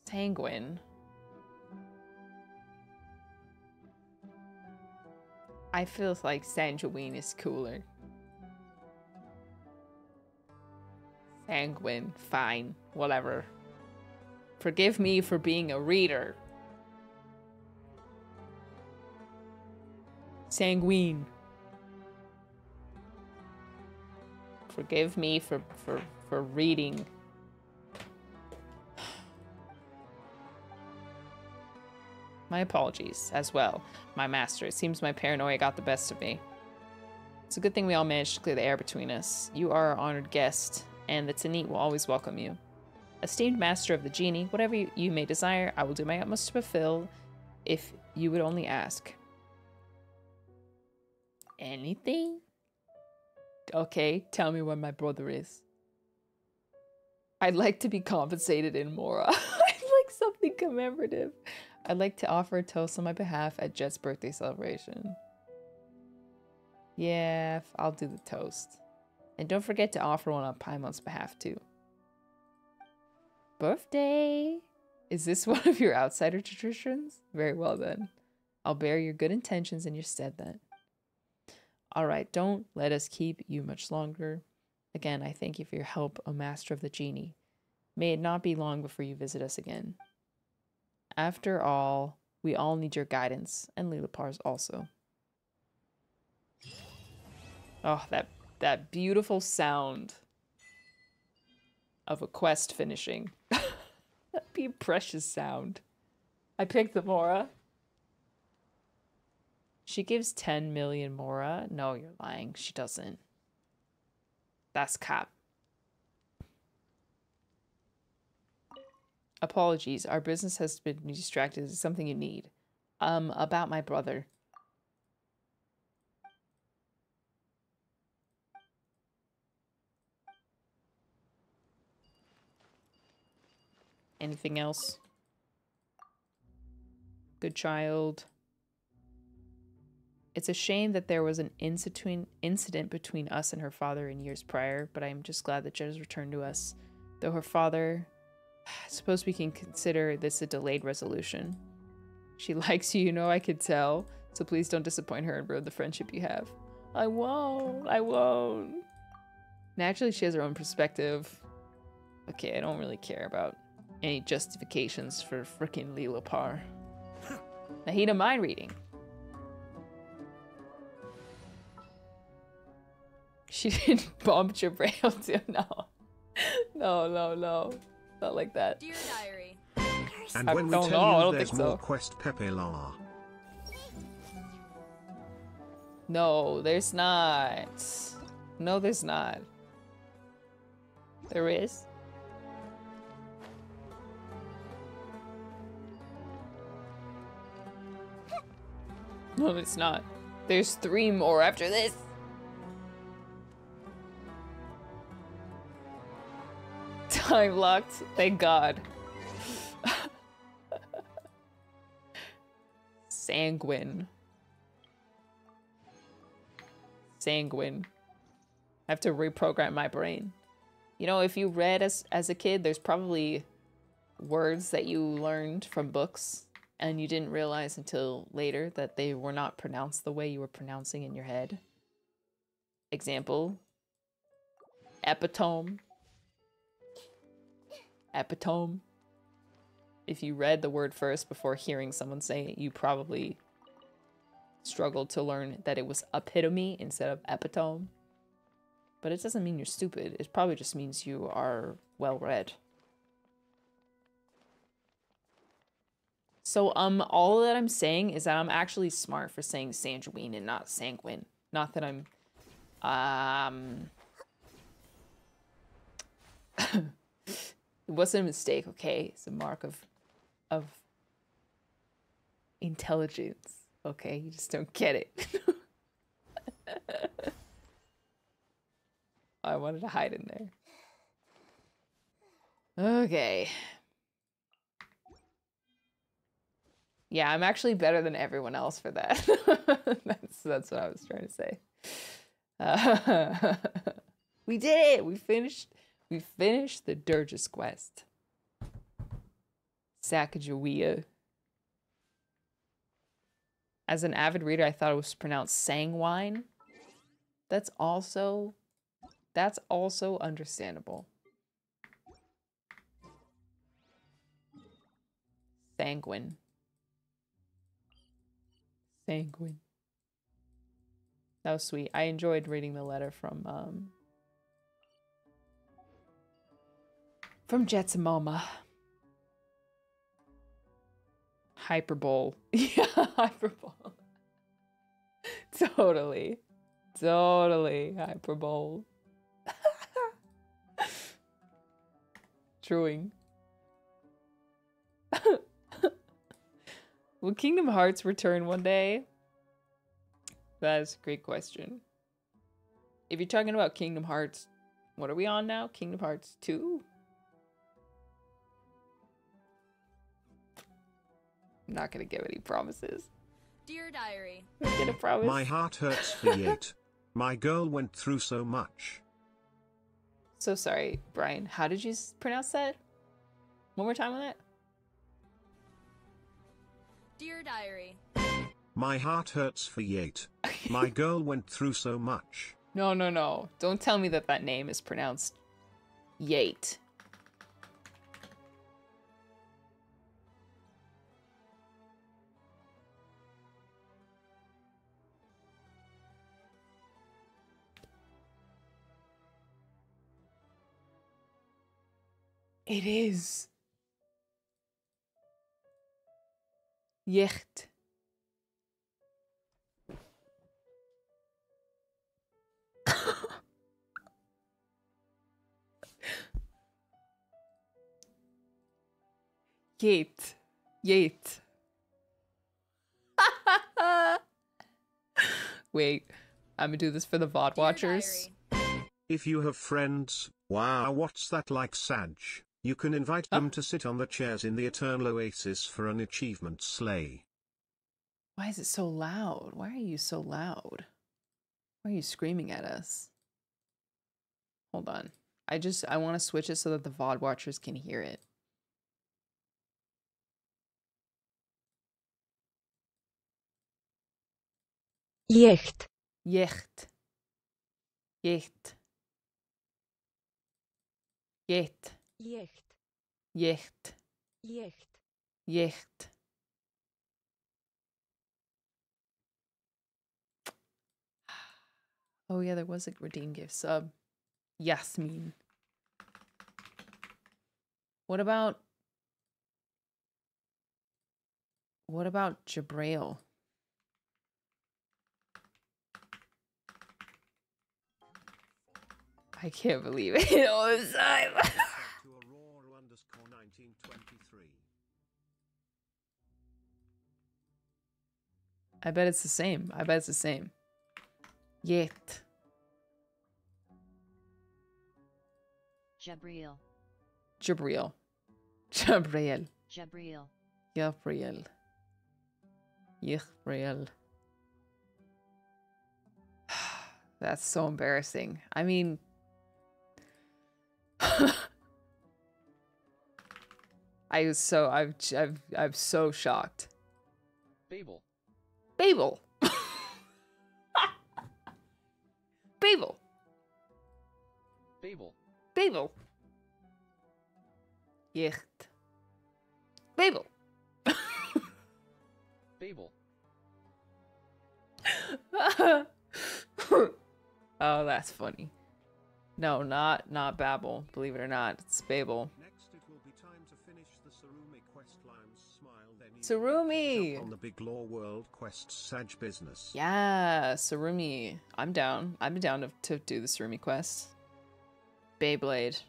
Sanguine. I feel like sanguine is cooler. Sanguine, fine, whatever. Forgive me for being a reader. Sanguine. Forgive me for for for reading. My apologies as well, my master. It seems my paranoia got the best of me. It's a good thing we all managed to clear the air between us. You are our honored guest, and the Tanit will always welcome you. Esteemed master of the genie, whatever you, you may desire, I will do my utmost to fulfill if you would only ask. Anything? Okay, tell me where my brother is. I'd like to be compensated in Mora. I'd like something commemorative. I'd like to offer a toast on my behalf at Jeht's birthday celebration. Yeah, I'll do the toast. And don't forget to offer one on Paimon's behalf too. Birthday! Is this one of your outsider traditions? Very well then. I'll bear your good intentions in your stead then. Alright, don't let us keep you much longer. Again, I thank you for your help, O Master of the Genie. May it not be long before you visit us again. After all, we all need your guidance, and Liloupar's also. Oh, that that beautiful sound of a quest finishing. That'd be precious sound. I picked the Mora. She gives 10 million Mora. No, you're lying. She doesn't. That's cap. Apologies. Our business has been distracted. Is something you need? Um, about my brother. Anything else? Good child. It's a shame that there was an incident incident between us and her father in years prior, but I'm just glad that Jeht has returned to us. Though her father, I suppose we can consider this a delayed resolution. She likes you, you know, I could tell. So please don't disappoint her and ruin the friendship you have. I won't. I won't. Naturally, she has her own perspective. Okay, I don't really care about any justifications for frickin' Liloupar. Nahida mind reading. She didn't bomb Jebrail too. No. No, no, no. Not like that. Dear diary. And I when we don't tell know, I you don't there's think more so. quest Pepe La. No, there's not. No, there's not. There is. No, it's not. There's three more after this. Time locked. Thank God. Sanguine. Sanguine. I have to reprogram my brain. You know, if you read as as a kid, there's probably words that you learned from books and you didn't realize until later that they were not pronounced the way you were pronouncing in your head. Example epitome. Epitome. If you read the word first before hearing someone say it, you probably struggled to learn that it was epitome instead of epitome. But it doesn't mean you're stupid. It probably just means you are well read. So um all that I'm saying is that I'm actually smart for saying sanguine and not sanguine. Not that I'm um it wasn't a mistake, okay? It's a mark of of intelligence. Okay, you just don't get it. I wanted to hide in there. Okay. Yeah, I'm actually better than everyone else for that. that's that's what I was trying to say. Uh, we did it. We finished. We finished the Durgis quest. Sacagawea. As an avid reader, I thought it was pronounced sanguine. That's also that's also understandable. Sanguine. Sanguine. That was sweet. I enjoyed reading the letter from um from Jetsamoma. Hyperbole. Yeah, hyperbole. totally. Totally hyperbole. Truing. Will Kingdom Hearts return one day? That is a great question. If you're talking about Kingdom Hearts, what are we on now? Kingdom Hearts 2? I'm not gonna give any promises. Dear diary. I'm gonna promise. My heart hurts for Yate. My girl went through so much. So sorry, Brian. How did you pronounce that? One more time on that? Dear diary. My heart hurts for Yate. My girl went through so much. No, no, no. Don't tell me that that name is pronounced Yate. It is. Yecht. Yate. Yate. Wait, I'm gonna do this for the VOD Dear watchers. diary. If you have friends, wow, what's that like, Sag? You can invite them to sit on the chairs in the Eternal Oasis for an achievement sleigh. Why is it so loud? Why are you so loud? Why are you screaming at us? Hold on. I just I want to switch it so that the VOD watchers can hear it. Jecht. Jecht. Jecht. Jecht. Jecht. Jecht. Jecht. Jecht. Oh yeah, there was a redeem gift sub. Yasmin. What about what about Jebrail? I can't believe it all the time. I bet it's the same. I bet it's the same. Yet. Jabriel. Jabriel. Jabriel. Jabriel. Gabriel. Gabriel. That's so embarrassing. I mean, I was so I've I've I'm so shocked. Babel. Babel. Babel. Babel. Babel. Jicht. Babel. Babel. oh, that's funny. No, not not Babel. Believe it or not, it's Babel. Sarumi. on the Big Law World quest Sag business. Yeah, Sarumi. I'm down. I'm down to, to do the Sarumi quest. Beyblade.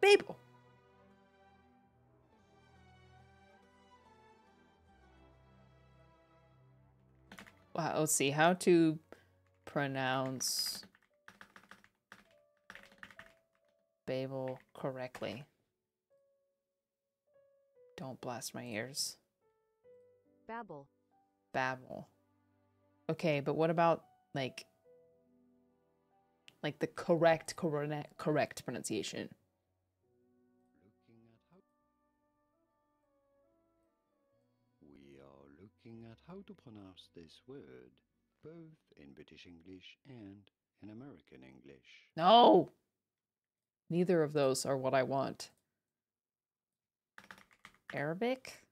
Babel. Wow, let's see how to pronounce Babel correctly. Don't blast my ears. Babel. Babel. Okay, but what about like like the correct correct correct pronunciation? We are looking at how to pronounce this word, both in British English and in American English. No. Neither of those are what I want. Arabic?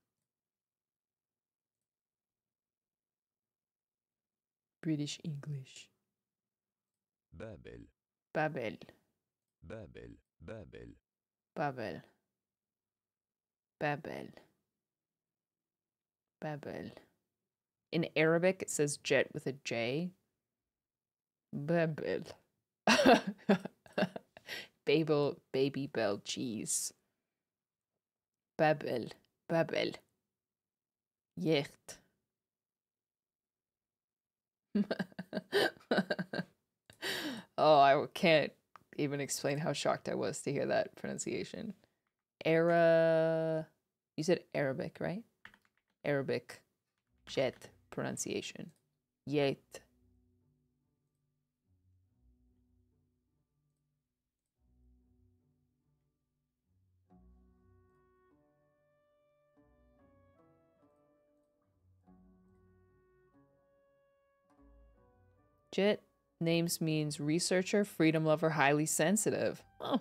British English. Babel, Babel. Babel, Babel. Babel. Babel. Babel. In Arabic, it says jet with a J. Babel. Babel, baby bell cheese. Babel. Babel. Jecht. oh, I can't even explain how shocked I was to hear that pronunciation. Ara. You said Arabic, right? Arabic. Jet pronunciation. Yet. Jet names means researcher, freedom lover, highly sensitive. Oh.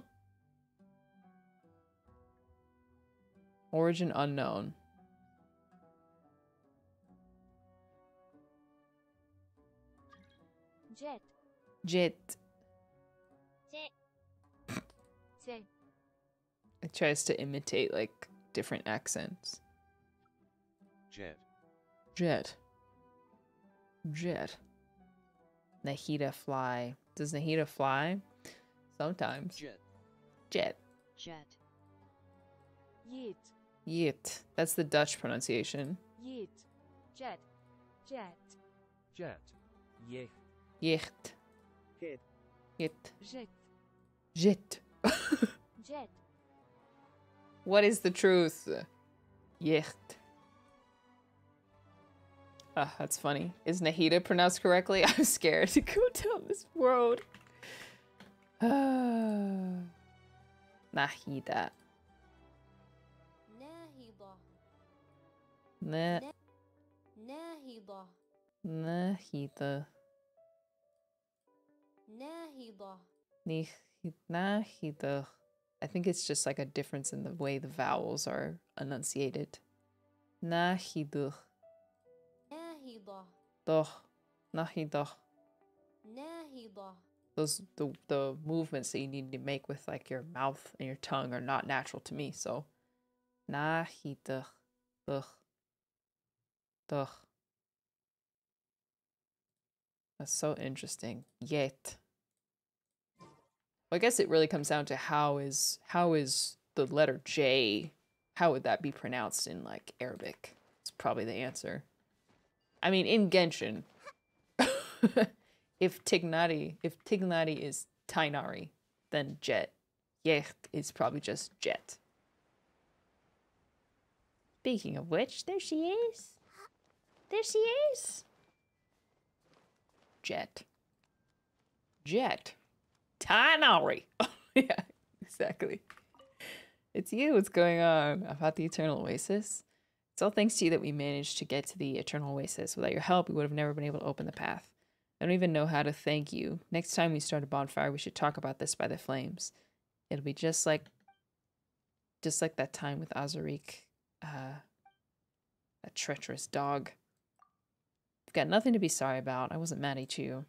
Origin unknown. Jet. Jet. Jet. Jet. It tries to imitate like different accents. Jet. Jet. Jet. Nahida fly. Does Nahida fly? Sometimes. Jet. Jet. Jet. Yeet. Yet. That's the Dutch pronunciation. Yeet. Jet. Jet. Jet. Yeh. Jicht. Hit. Yet. Jet. Jet. Jet. What is the truth? Yicht. Ah, that's funny. Is Nahida pronounced correctly? I'm scared to go down this road. Nahida. Nahida. Nahida. Nahida. Nahida. Nahida. I think it's just like a difference in the way the vowels are enunciated. Nahiduh. Nahida. Doch. Nahidah. Nahida. those the the movements that you need to make with like your mouth and your tongue are not natural to me. So, nah he duh, duh, duh. That's so interesting. Yet. Well, I guess it really comes down to how is how is the letter J? How would that be pronounced in like Arabic? It's probably the answer. I mean, in Genshin, if Tighnari, if Tighnari is Tainari, then Jet. Yecht is probably just Jet. Speaking of which, there she is. There she is. Jet. Jet. Tainari. yeah, exactly. It's you. What's going on? About the Eternal Oasis? It's all thanks to you that we managed to get to the Eternal Oasis. Without your help, we would have never been able to open the path. I don't even know how to thank you. Next time we start a bonfire, we should talk about this by the flames. It'll be just like just like that time with Azariq. Uh that treacherous dog. I've got nothing to be sorry about. I wasn't mad at you.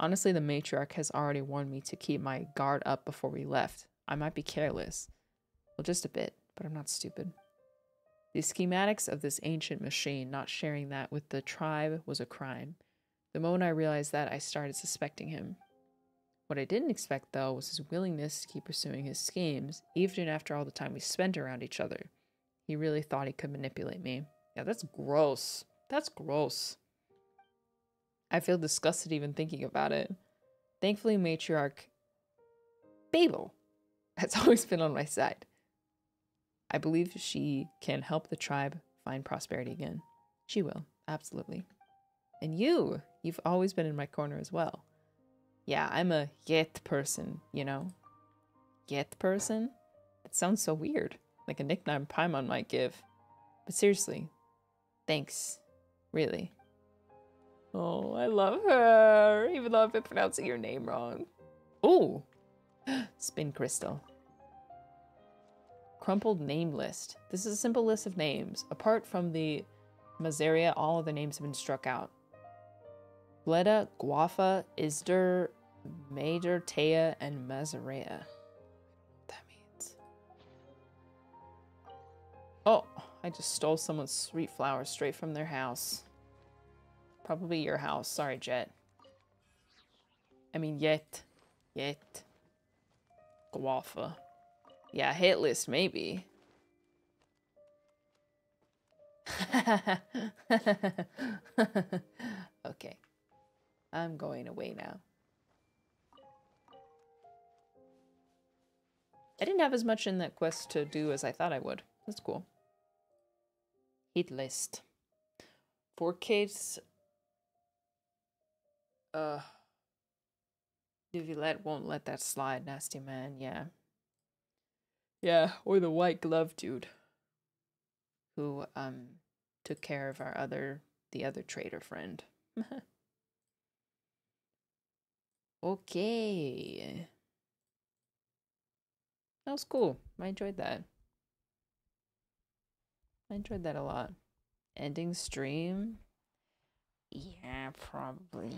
Honestly, the matriarch has already warned me to keep my guard up before we left. I might be careless. Well, just a bit, but I'm not stupid. The schematics of this ancient machine, not sharing that with the tribe was a crime. The moment I realized that, I started suspecting him. What I didn't expect, though, was his willingness to keep pursuing his schemes, even after all the time we spent around each other. He really thought he could manipulate me. Yeah, that's gross. That's gross. I feel disgusted even thinking about it. Thankfully, matriarch Babel has always been on my side. I believe she can help the tribe find prosperity again. She will, absolutely. And you, you've always been in my corner as well. Yeah, I'm a yet person, you know? Yet person? It sounds so weird, like a nickname Paimon might give. But seriously, thanks. Really. Oh, I love her, even though I've been pronouncing your name wrong. Oh, Spincrystal. Crumpled name list. This is a simple list of names. Apart from the Mazaria, all other names have been struck out. Bleda, Guafa, Isder, Major, Tea, and Mazarea. That means. Oh, I just stole someone's sweet flowers straight from their house. Probably your house. Sorry, Jet. I mean, yet. Yet. Guafa. Yeah, hit list, maybe. okay. I'm going away now. I didn't have as much in that quest to do as I thought I would. That's cool. Hit list. Four Kate's uh Duvilet won't let that slide, nasty man, yeah. Yeah, or the white glove dude. Who um took care of our other the other traitor friend. okay. That was cool. I enjoyed that. I enjoyed that a lot. Ending stream? Yeah, probably.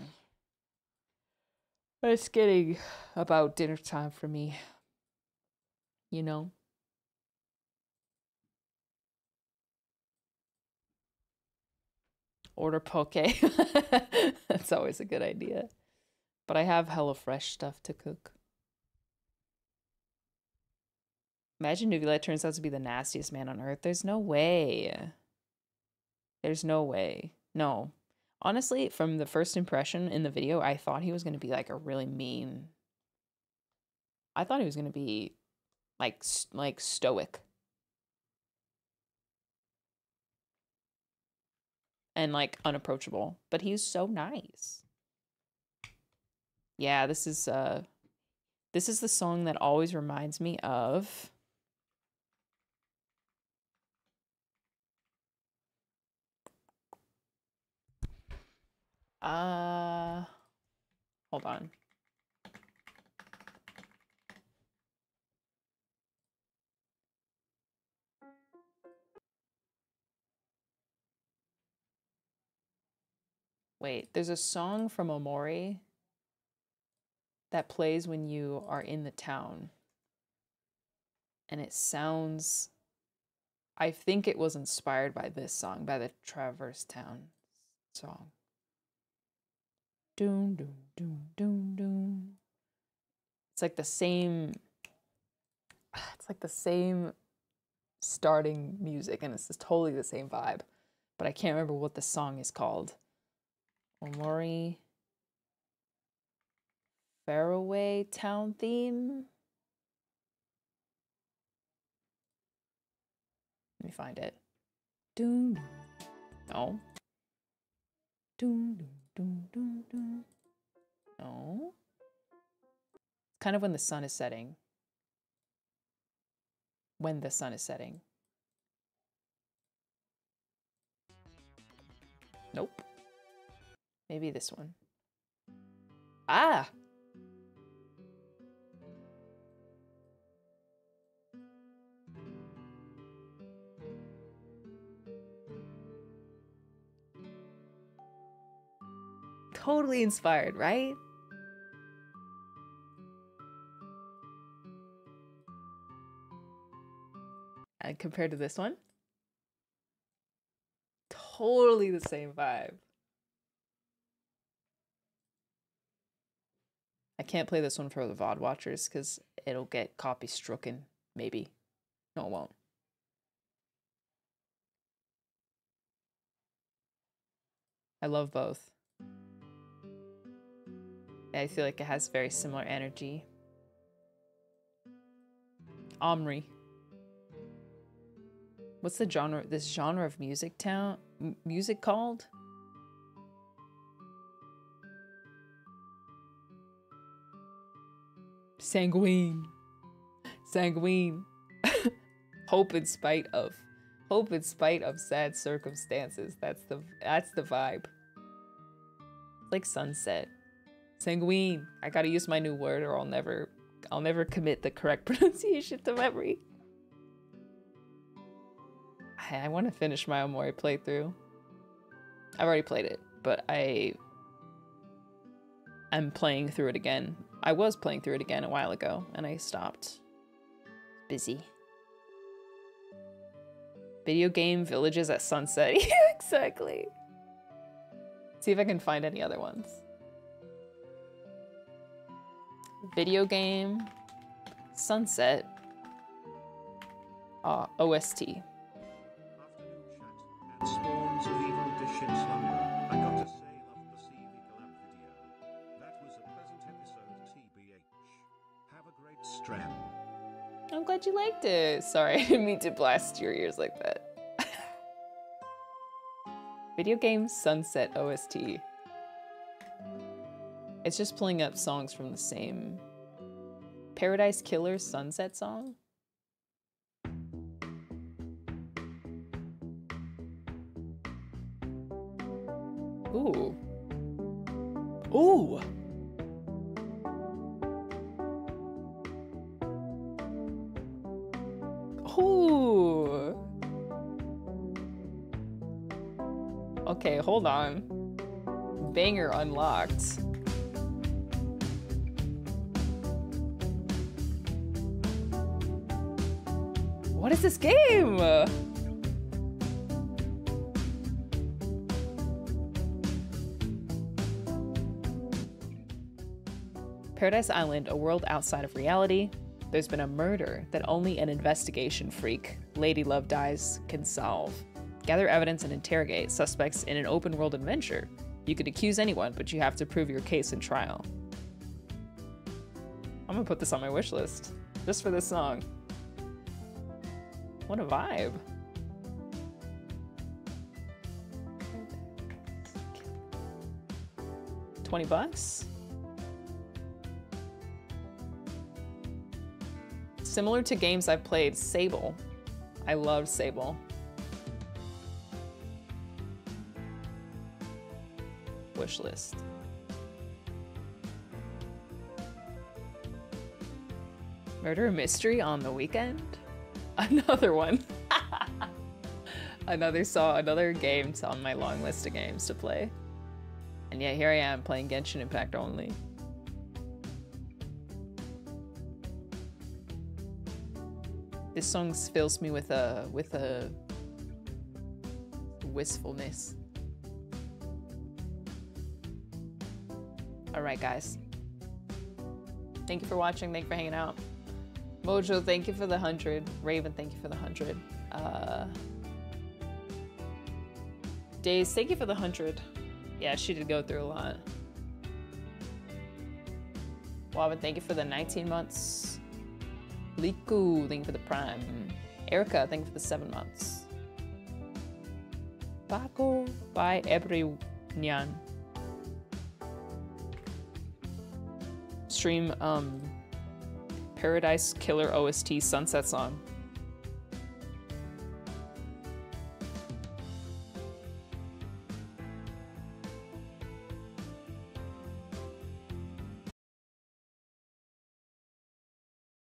It's getting about dinner time for me. You know? Order poke. That's always a good idea. But I have HelloFresh stuff to cook. Imagine Neuvillette turns out to be the nastiest man on earth. There's no way. There's no way. No. Honestly, from the first impression in the video, I thought he was going to be like a really mean. I thought he was going to be like like stoic. And like unapproachable, but he's so nice. Yeah, this is uh this is the song that always reminds me of uh hold on. Wait, there's a song from Omori that plays when you are in the town. And it sounds I think it was inspired by this song, by the Traverse Town song. Doom doom doom doom doom. It's like the same it's like the same starting music and it's just totally the same vibe. But I can't remember what the song is called. Omori Faraway Town theme. Let me find it. Doom. No. Doom doom doom doom doom. No. Kind of when the sun is setting. When the sun is setting. Nope. Maybe this one. Ah! Totally inspired, right? And compared to this one, totally the same vibe. I can't play this one for the VOD watchers because it'll get copy stricken, maybe. No, it won't. I love both. I feel like it has very similar energy. Omori. What's the genre? This genre of music town music called? Sanguine. Sanguine. hope in spite of. Hope in spite of sad circumstances. That's the that's the vibe. Like sunset. Sanguine. I gotta use my new word or I'll never I'll never commit the correct pronunciation to memory. I, I want to finish my Omori playthrough. I've already played it, but I I'm playing through it again. I was playing through it again a while ago and I stopped. Busy. Video game villages at sunset. yeah, exactly. See if I can find any other ones. Video game sunset uh, OST. Stream. I'm glad you liked it. Sorry, I didn't mean to blast your ears like that. Video game Sunset OST. It's just pulling up songs from the same Paradise Killers Sunset song. Ooh. Ooh. Okay, hold on. Banger unlocked. What is this game? Paradise Island, a world outside of reality. There's been a murder that only an investigation freak, Lady Love Dies, can solve. Gather evidence and interrogate suspects in an open world adventure. You could accuse anyone, but you have to prove your case in trial. I'm gonna put this on my wish list just for this song. What a vibe. Twenty bucks. Similar to games I've played, Sable. I love Sable. Wish list. Murder mystery on the weekend? Another one. another saw another game on my long list of games to play. And yet here I am playing Genshin Impact only. This song fills me with a with a wistfulness. All right, guys. Thank you for watching. Thank you for hanging out. Mojo, thank you for the hundred. Raven, thank you for the hundred. Uh, Days, thank you for the hundred. Yeah, she did go through a lot. Wabin, thank you for the 19 months. Liku, thank you for the prime. Erica, thank you for the seven months. Paco, by everyone. Stream um Paradise Killer OST Sunset Song.